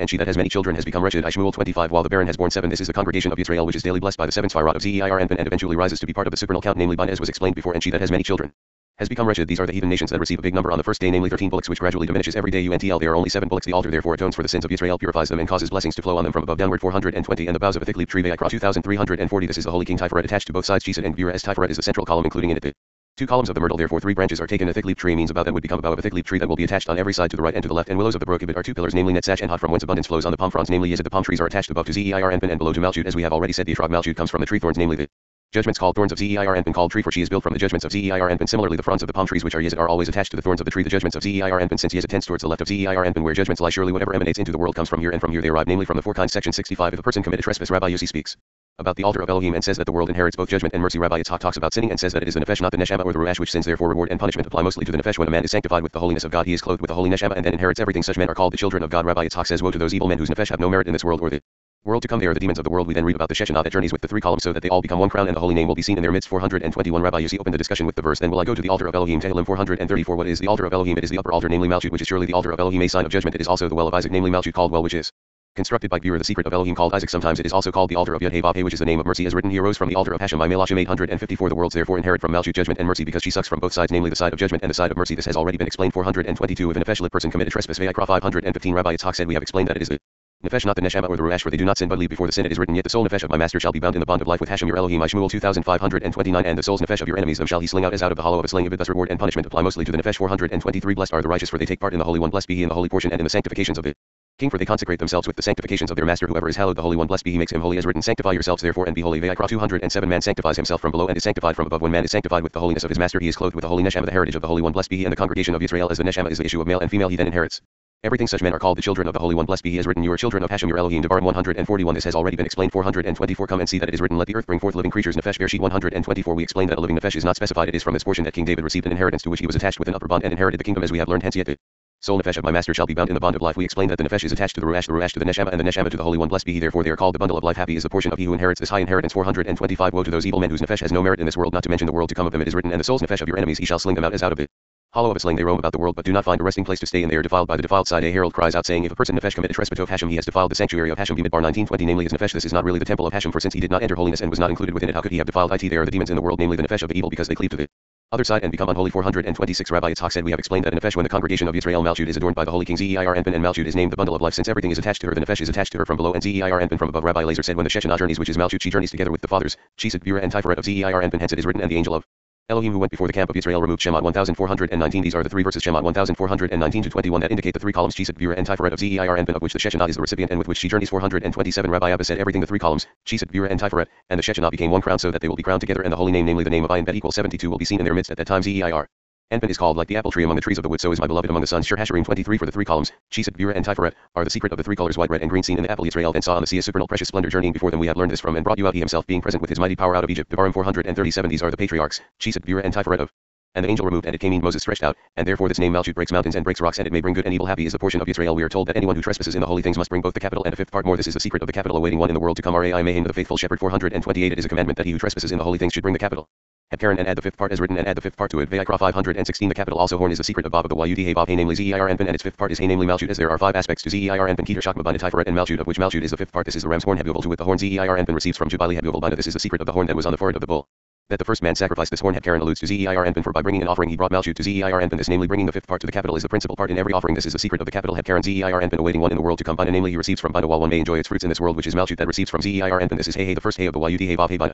and she that has many children has become wretched I Shmuel 25 while the barren has borne seven this is the congregation of Israel which is daily blessed by the seven Sfirot of Zeir Anpin and eventually rises to be part of the supernal count namely Bina as was explained before and she that has many children has become wretched. These are the heathen nations that receive a big number on the first day, namely 13 bullocks, which gradually diminishes every day. UNTL, there are only seven bullocks. The altar therefore atones for the sins of Israel, purifies them, and causes blessings to flow on them from above downward. 420 and the boughs of a thick leaf tree. Vayikra 2340. This is the holy king Tiferet attached to both sides. Chesed and Gvura as Tiferet is the central column, including in it the Two columns of the myrtle, therefore three branches are taken. A thick leaf tree means about that would become a bough of a thick leaf tree that will be attached on every side to the right and to the left. And willows of the brook are two pillars, namely Netzach and Hod from whence abundance flows on the palm fronds, namely Yesod. The palm trees are attached above to Zeir Anpin and below to Malchut. As we have already said, the Etrog Malchut comes from the tree thorns, namely the Judgments called thorns of Zeir Anpin called tree for she is built from the judgments of Zeir Anpin. Similarly, the fronds of the palm trees which are Yesod are always attached to the thorns of the tree. The judgments of Zeir Anpin since Yesod tends towards the left of Zeir Anpin where judgments lie. Surely whatever emanates into the world comes from here and from here they arrive, namely from the four kinds. Section 65. If a person commit a trespass, Rabbi Yossi speaks about the altar of Elohim and says that the world inherits both judgment and mercy. Rabbi Yitzhak talks about sinning and says that it is the nefesh, not the neshama or the ruach, which sins. Therefore, reward and punishment apply mostly to the nefesh. When a man is sanctified with the holiness of God, he is clothed with the holy neshama and then inherits everything. Such men are called the children of God. Rabbi Yitzhak says, Woe to those evil men whose nefesh have no merit in this world or the world to come. They are the demons of the world. We then read about the Shechinah that journeys with the three columns so that they all become one crown and the holy name will be seen in their midst. 421 Rabbi Yossi opened the discussion with the verse. Then will I go to the altar of Elohim. Tehillim 434 What is the altar of Elohim? It is the upper altar, namely Malchut, which is surely the altar of Elohim, a sign of judgment. It is also the well of Isaac, namely Malchut, called well, which is constructed by Gvura, the secret of Elohim called Isaac. Sometimes it is also called the altar of Yud Vav which is the name of mercy, as written. He arose from the altar of Hashem by Melachim 854. The worlds therefore inherit from Malchut judgment and mercy because she sucks from both sides, namely the side of judgment and the side of mercy. This has already been explained. 422. If an Nefesh person committed trespass, Vayikra 515. Rabbi Yitzhak said we have explained that it is the Nefesh not the Neshama or the Ruach for they do not sin but leave before the sin it is written yet the soul Nefesh of my master shall be bound in the bond of life with Hashem your Elohim I Shmuel 2529 and the soul's Nefesh of your enemies them shall he sling out as out of the hollow of a sling of it thus reward and punishment apply mostly to the Nefesh 423 blessed are the righteous for they take part in the Holy One blessed be he in the holy portion and in the sanctifications of it. King for they consecrate themselves with the sanctifications of their master whoever is hallowed the Holy One blessed be he makes him holy as written sanctify yourselves therefore and be holy Vayikra 207 man sanctifies himself from below and is sanctified from above when man is sanctified with the holiness of his master he is clothed with the holy Neshama the heritage of the Holy One blessed be he and the congregation of Israel as the Neshama is the issue of male and female he then inherits. Everything such men are called the children of the Holy One. Blessed be He as written, You are children of Hashem, your Elohim. Devarim 141. This has already been explained. 424. Come and see that it is written, Let the earth bring forth living creatures. Nefesh Bereshit 124. We explained that a living Nefesh is not specified. It is from this portion that King David received an inheritance to which he was attached with an upper bond and inherited the kingdom as we have learned. Hence yet the Soul Nefesh of my master shall be bound in the bond of life. We explain that the Nefesh is attached to the Ruach, the Ruach to the Neshama, and the Neshama to the Holy One. Blessed be he, therefore they are called the bundle of life. Happy is the portion of he who inherits this high inheritance. 425 Woe to those evil men whose Nefesh has no merit in this world, not to mention the world to come of them. It is written, and the soul's Nefesh of your enemies he shall sling them out as out of it. Hollow of a sling they roam about the world but do not find a resting place to stay and they are defiled by the defiled side. A herald cries out saying if a person Nefesh commit a trespass of Hashem he has defiled the sanctuary of Hashem. Bamidbar 1920 namely his Nefesh this is not really the temple of Hashem for since he did not enter holiness and was not included within it how could he have defiled it? there are the demons in the world namely the Nefesh of the evil because they cleave to the other side and become unholy. 426 Rabbi Yitzhak said we have explained that in Nefesh when the congregation of Israel Malchut is adorned by the holy king Zeir Anpin and Malchut is named the bundle of life. Since everything is attached to her the Nefesh is attached to her from below and Zeir Anpin from above. Rabbi Elazar said when the Shechinah journeys which is Malchut she journeys together with the fathers. Chesed Gvura and Tiferet of Zeir Anpin hence it is written and the angel of Elohim who went before the camp of Israel removed Shemot 1419 these are the three verses Shemot 1419 to 21 that indicate the three columns Chesed Gvura and Tiferet of Zeir Anpin of which the Shechinah is the recipient and with which she journeys 427 Rabbi Abba said everything the three columns Chesed Gvura and Tiferet and the Shechinah became one crown so that they will be crowned together and the holy name namely the name of Ayin Bet equals 72 will be seen in their midst at that time Zeir. Anpin is called like the apple tree among the trees of the wood, so is my beloved among the sons. Shir Hasharim 23 for the three columns, Chesed, Gvura, and Tiferet, are the secret of the three colors white, red, and green seen in the apple Israel then saw on the sea a supernal precious splendor journeying before them. We have learned this from and brought you out he himself being present with his mighty power out of Egypt. Devarim 437 These are the patriarchs, Chesed, Gvura, and Tiferet of. And the angel removed and it came in Moses stretched out, and therefore this name Malchut breaks mountains and breaks rocks and it may bring good and evil. Happy is the portion of Israel. We are told that anyone who trespasses in the holy things must bring both the capital and a fifth part more. This is the secret of the capital awaiting one in the world to come. Raya Mehemna the faithful shepherd 428 It is a commandment that he who trespasses in the holy things should bring the capital. At Karen and add the fifth part as written and add the fifth part to it. Vayikra 516 The capital also horn is the secret of of the Yud Vav Hey namely Zeir Anpin and its fifth part is Hey namely Malchut as there are five aspects to Zeir Anpin Keter Chakma Bina Tiferet and Malchut of which Malchut is the fifth part. This is the ram's horn Hebuval to with the horn Zeir Anpin receives from Jubali Hebuval. This is the secret of the horn that was on the forehead of the bull. That the first man sacrificed this horn had Karen alludes to Zeir Anpin for by bringing an offering he brought Malchut to Zeir Anpin this namely bringing the fifth part to the capital is the principal part in every offering this is the secret of the capital had Karen Zeir Anpin awaiting one in the world to come Bina namely he receives from Bina while one may enjoy its fruits in this world which is Malchut that receives from Zeir Anpin this is Hey Hey the first Hey of the Yud Hey Vav Hey.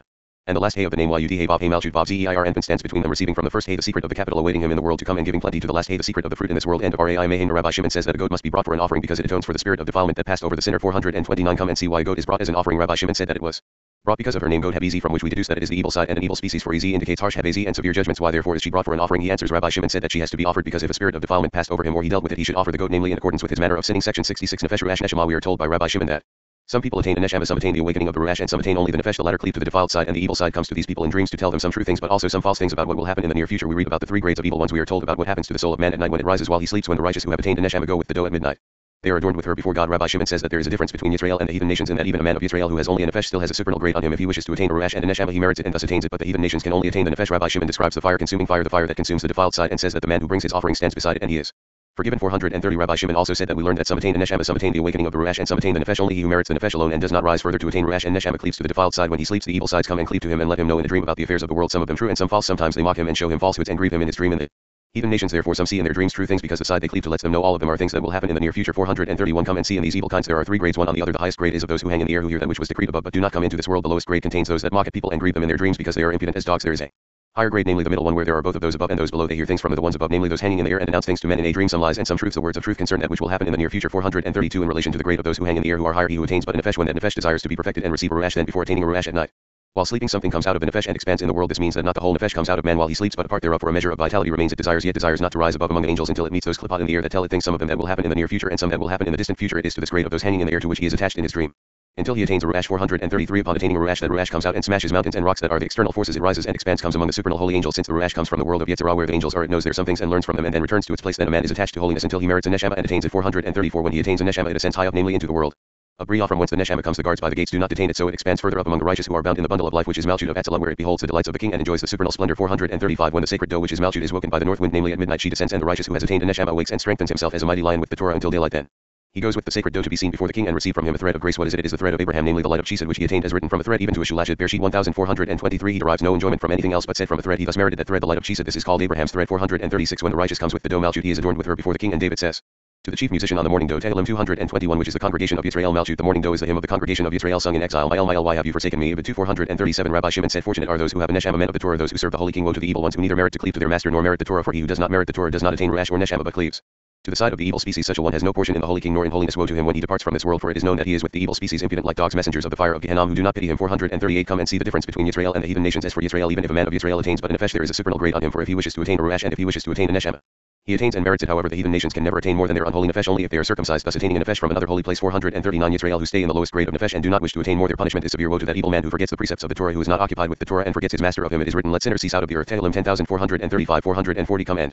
And the last hay of the name Yud Hey Vav Hey Malchut Vav Zeir Anpin stands between them receiving from the first hay the secret of the capital awaiting him in the world to come and giving plenty to the last hay the secret of the fruit in this world. And of Raya Mehemna Rabbi Shimon says that a goat must be brought for an offering because it atones for the spirit of defilement that passed over the sinner. 429 come and see why goat is brought as an offering. Rabbi Shimon said that it was brought because of her name. Goat Hebezi from which we deduce that it is the evil side and an evil species for Ezi indicates harsh Hebezi and severe judgments. Why therefore is she brought for an offering? He answers Rabbi Shimon said that she has to be offered because if a spirit of defilement passed over him or he dealt with it he should offer the goat namely in accordance with his manner of sinning. Section 66 Nefesh Ruach Neshama. We are told by Rabbi Shimon that some people attain the Neshama, some attain the awakening of the Ruach, and some attain only the Nefesh. The latter cleave to the defiled side, and the evil side comes to these people in dreams to tell them some true things, but also some false things about what will happen in the near future. We read about the three grades of evil ones. We are told about what happens to the soul of man at night when it rises while he sleeps. When the righteous who have attained the Neshama go with the dough at midnight, they are adorned with her before God. Rabbi Shimon says that there is a difference between Israel and the heathen nations, and that even a man of Israel who has only a Nefesh still has a supernal grade on him if he wishes to attain a Ruach and a Neshama. He merits it and thus attains it, but the heathen nations can only attain the Nefesh. Rabbi Shimon describes the fire-consuming fire, the fire that consumes the defiled side, and says that the man who brings his offering stands beside it, and he is Forgiven 430 Rabbi Shimon also said that we learned that some attain the Neshama, some attain the awakening of the Ruach, and some attain the Nefesh. Only he who merits the Nefesh alone and does not rise further to attain Ruach and Neshama cleaves to the defiled side. When he sleeps, the evil sides come and cleave to him and let him know in a dream about the affairs of the world, some of them true and some false. Sometimes they mock him and show him falsehoods and grieve him in his dream. And the heathen nations therefore some see in their dreams true things because the side they cleave to lets them know all of them are things that will happen in the near future. 431 Come and see in these evil kinds there are three grades. One on the other, the highest grade is of those who hang in the air who hear that which was decreed above but do not come into this world. The lowest grade contains those that mock at people and grieve them in their dreams because they are impudent as dogs. There is a Higher grade namely the middle one where there are both of those above and those below. They hear things from the ones above namely those hanging in the air and announce things to men in a dream. Some lies and some truths. The words of truth concern that which will happen in the near future. 432 in relation to the grade of those who hang in the air who are higher he who attains but nefesh when that nefesh desires to be perfected and receive ruach then before attaining a ruach at night. While sleeping something comes out of the nefesh and expands in the world. This means that not the whole nefesh comes out of man while he sleeps but a part thereof for a measure of vitality remains. It desires yet desires not to rise above among angels until it meets those clipot in the air that tell it things some of them that will happen in the near future and some that will happen in the distant future. It is to this grade of those hanging in the air to which he is attached in his dream until he attains a Ruach 433 upon attaining a Ruach that Ruach comes out and smashes mountains and rocks that are the external forces it rises and expands comes among the supernal holy angels. Since the Ruach comes from the world of Yetzirah where the angels are it knows there some things and learns from them and then returns to its place then a man is attached to holiness until he merits a Neshama and attains it 434 when he attains a Neshama it ascends high up namely into the world. A Briah from whence the Neshama comes the guards by the gates do not detain it so it expands further up among the righteous who are bound in the bundle of life which is Malchut of Atzilah where it beholds the delights of the king and enjoys the supernal splendor. 435 when the sacred dough which is Malchut is woken by the north wind namely at midnight she descends and the righteous who has attained a Neshama wakes and strengthens himself as a mighty lion with the Torah until daylight then. He goes with the sacred dough to be seen before the king and receive from him a thread of grace. What is it? It is the thread of Abraham, namely the light of Chesed, which he attained as written from a thread, even to a Shulashit Bereshit 1423. He derives no enjoyment from anything else but said from a thread. He thus merited that thread, the light of Chesed. This is called Abraham's thread 436. When the righteous comes with the dough Malchut, he is adorned with her before the king, and David says. To the chief musician on the morning dough, Tehillim 221, which is the congregation of Yisrael Malchut. The morning dough is the hymn of the congregation of Yisrael sung in exile. Mile, mile, why have you forsaken me? Ibid 2 437. Rabbi Shimon said, Fortunate are those who have a Neshama men of the Torah, those who serve the holy king. Woe to the evil ones who neither merit to cleave to their master nor merit the Torah, for he who does not merit the Torah does not attain Ruach or Neshama but cleaves. To the side of the evil species such a one has no portion in the holy king nor in holiness. Woe to him when he departs from this world for it is known that he is with the evil species impudent like dogs messengers of the fire of Gehenna who do not pity him. 438 come and see the difference between Israel and the heathen nations. As for Israel even if a man of Israel attains but a nefesh there is a supernal grade on him for if he wishes to attain a ruach and if he wishes to attain a neshama. He attains and merits it. However the heathen nations can never attain more than their unholy nefesh. Only if they are circumcised thus attaining a nefesh from another holy place. 439 Israel who stay in the lowest grade of nefesh and do not wish to attain more their punishment is severe. Woe to that evil man who forgets the precepts of the Torah who is not occupied with the Torah and forgets his master of him. It is written let sinners cease out of the earth. Tehillim 10435 440 come and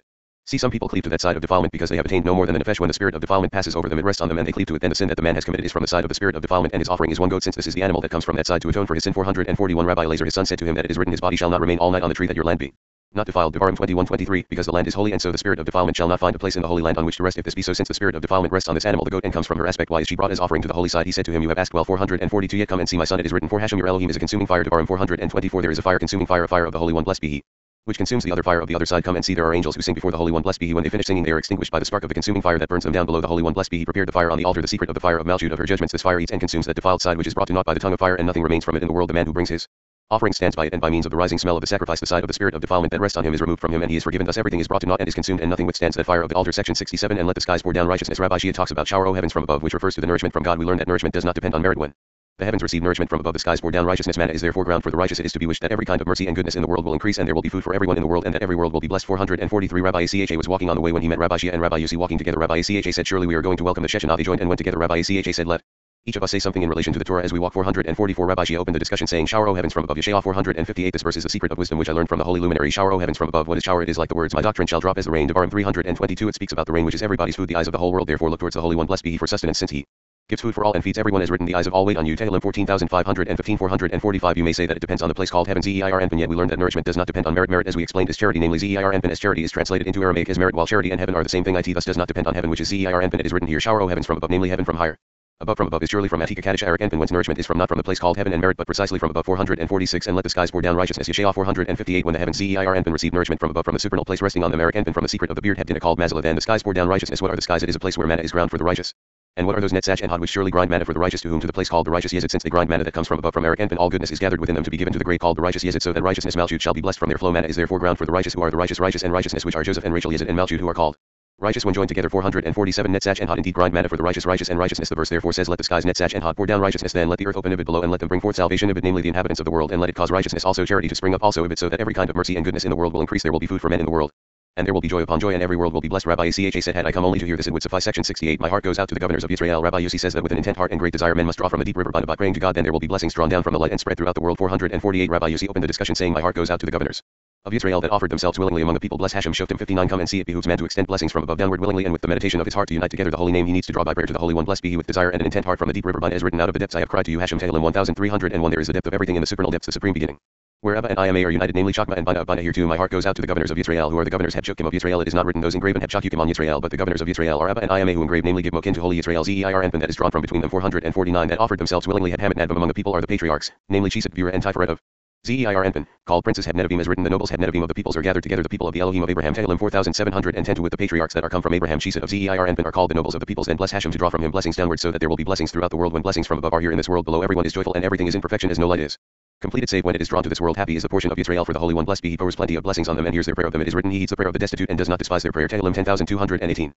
See some people cleave to that side of defilement because they have attained no more than the nefesh when the spirit of defilement passes over them it rests on them and they cleave to it. Then the sin that the man has committed is from the side of the spirit of defilement and his offering is one goat since this is the animal that comes from that side to atone for his sin. 441 Rabbi Elazar his son said to him that it is written his body shall not remain all night on the tree that your land be not defiled. Devarim 21:23 because the land is holy and so the spirit of defilement shall not find a place in the holy land on which to rest if this be so since the spirit of defilement rests on this animal the goat and comes from her aspect. Why is she brought as offering to the holy side? He said to him you have asked well 442 yet come and see my son. It is written for Hashem your Elohim is a consuming fire Devarim 424 there is a fire consuming fire a fire of the holy one. Blessed be he which consumes the other fire of the other side. Come and see there are angels who sing before the Holy One. Blessed be he. When they finish singing, they are extinguished by the spark of the consuming fire that burns them down below the Holy One. Blessed be he. Prepared the fire on the altar, the secret of the fire of Malchut of her judgments. This fire eats and consumes that defiled side which is brought to naught by the tongue of fire, and nothing remains from it in the world. The man who brings his offering stands by it, and by means of the rising smell of the sacrifice, the side of the spirit of defilement that rests on him is removed from him, and he is forgiven. Thus everything is brought to naught and is consumed, and nothing withstands that fire of the altar. Section 67. And let the skies pour down righteousness. Rabbi Chiya talks about shower, O heavens from above, which refers to the nourishment from God. We learn that nourishment does not depend on merit when the heavens receive nourishment from above the skies pour down righteousness. Manna is therefore ground for the righteous. It is to be wished that every kind of mercy and goodness in the world will increase and there will be food for everyone in the world and that every world will be blessed. 443 Rabbi Acha was walking on the way when he met Rabbi Chiya and Rabbi Yossi walking together. Rabbi Acha said surely we are going to welcome the Shechinah. They joined and went together. Rabbi Acha said let each of us say something in relation to the Torah as we walk. 444 Rabbi Chiya opened the discussion saying shower O heavens from above. Yeshayah 458 this verse is the secret of wisdom which I learned from the holy luminary. Shower O heavens from above. What is shower? It is like the words my doctrine shall drop as the rain Devarim 322 it speaks about the rain which is everybody's food the eyes of the whole world. Therefore look towards the holy one. Blessed be he for sustenance since he gives food for all and feeds everyone as written the eyes of all wait on you. Tehillim 14515 445 you may say that it depends on the place called heaven. Anpin yet we learned that nourishment does not depend on merit. Merit as we explained is charity. Namely Zeir Anpin as charity is translated into Aramaic as merit while charity and heaven are the same thing. It thus does not depend on heaven which is Zeir Anpin it is written here. Shower O heavens from above namely heaven from higher. Above from above is surely from Atika Kaddish Arik Enpin whence nourishment is from not from the place called heaven and merit but precisely from above. 446 and let the skies pour down righteousness. Yeshayah 458 when the heavens Zeir Anpin received nourishment from above from the supernal place resting on them Arik Enpin from the secret of the beard head dinner called Mazalith and the skies pour down righteousness. What are the skies? It is a place where manna is ground for the righteous and what are those netzach and hod? Which surely grind manna for the righteous to whom to the place called the righteous Yesod since they grind manna that comes from above from Eric and all goodness is gathered within them to be given to the great called the righteous Yesod so that righteousness Malchut shall be blessed from their flow. Manna is therefore ground for the righteous who are the righteous righteous and righteousness which are Joseph and Rachel Yesod and Malchut who are called righteous. When joined together 447 netzach and hod indeed grind manna for the righteous righteous and righteousness. The verse therefore says let the skies netzach and hod pour down righteousness then. Let the earth open ibid below and let them bring forth salvation ibid namely the inhabitants of the world. And let it cause righteousness also charity to spring up also ibid so that every kind of mercy and goodness in the world will increase. There will be food for men in the world and there will be joy upon joy and every world will be blessed. Rabbi Acha said, had I come only to hear this it would suffice. Section 68 My heart goes out to the governors of Israel. Rabbi Yossi says that with an intent heart and great desire men must draw from a deep river by praying to God then there will be blessings drawn down from the light and spread throughout the world. 448 Rabbi Yossi opened the discussion saying my heart goes out to the governors of Israel that offered themselves willingly among the people. Bless Hashem Shoftim 59 Come and see it behooves man to extend blessings from above downward willingly and with the meditation of his heart to unite together the holy name he needs to draw by prayer to the Holy One. Blessed be he with desire and an intent heart from a deep river. as written out of the depths I have cried to you Hashem Tehillim 1301 There is the depth of everything in the supernal depths the supreme beginning. Where Abba and Ima are united, namely Chakma and Bina. Bina here too, my heart goes out to the governors of Israel, who are the governors Hebshukim of Israel. It is not written those engraven Hebshukim on Israel, but the governors of Israel are Abba and Ima who engrave, namely give Mochin to holy Israel. Zeir Anpin that is drawn from between them 449 that offered themselves willingly had Hamid Nadvam among the people are the patriarchs, namely Chesed, Vera and Tiferet of Zeir Anpin, called princes had Nedavim as written the nobles had Nedavim of the peoples are gathered together the people of the Elohim of Abraham Tehillim 4710 to with the patriarchs that are come from Abraham Chesed of Zeir Anpin are called the nobles of the peoples and bless Hashem to draw from him blessings downward so that there will be blessings throughout the world when blessings from above are here in this world below everyone is joyful and everything is in perfection as no light is completed save when it is drawn to this world. Happy is the portion of Israel for the Holy One blessed be. He pours plenty of blessings on them and hears their prayer of them it is written he heeds the prayer of the destitute and does not despise their prayer. Tehillim 10218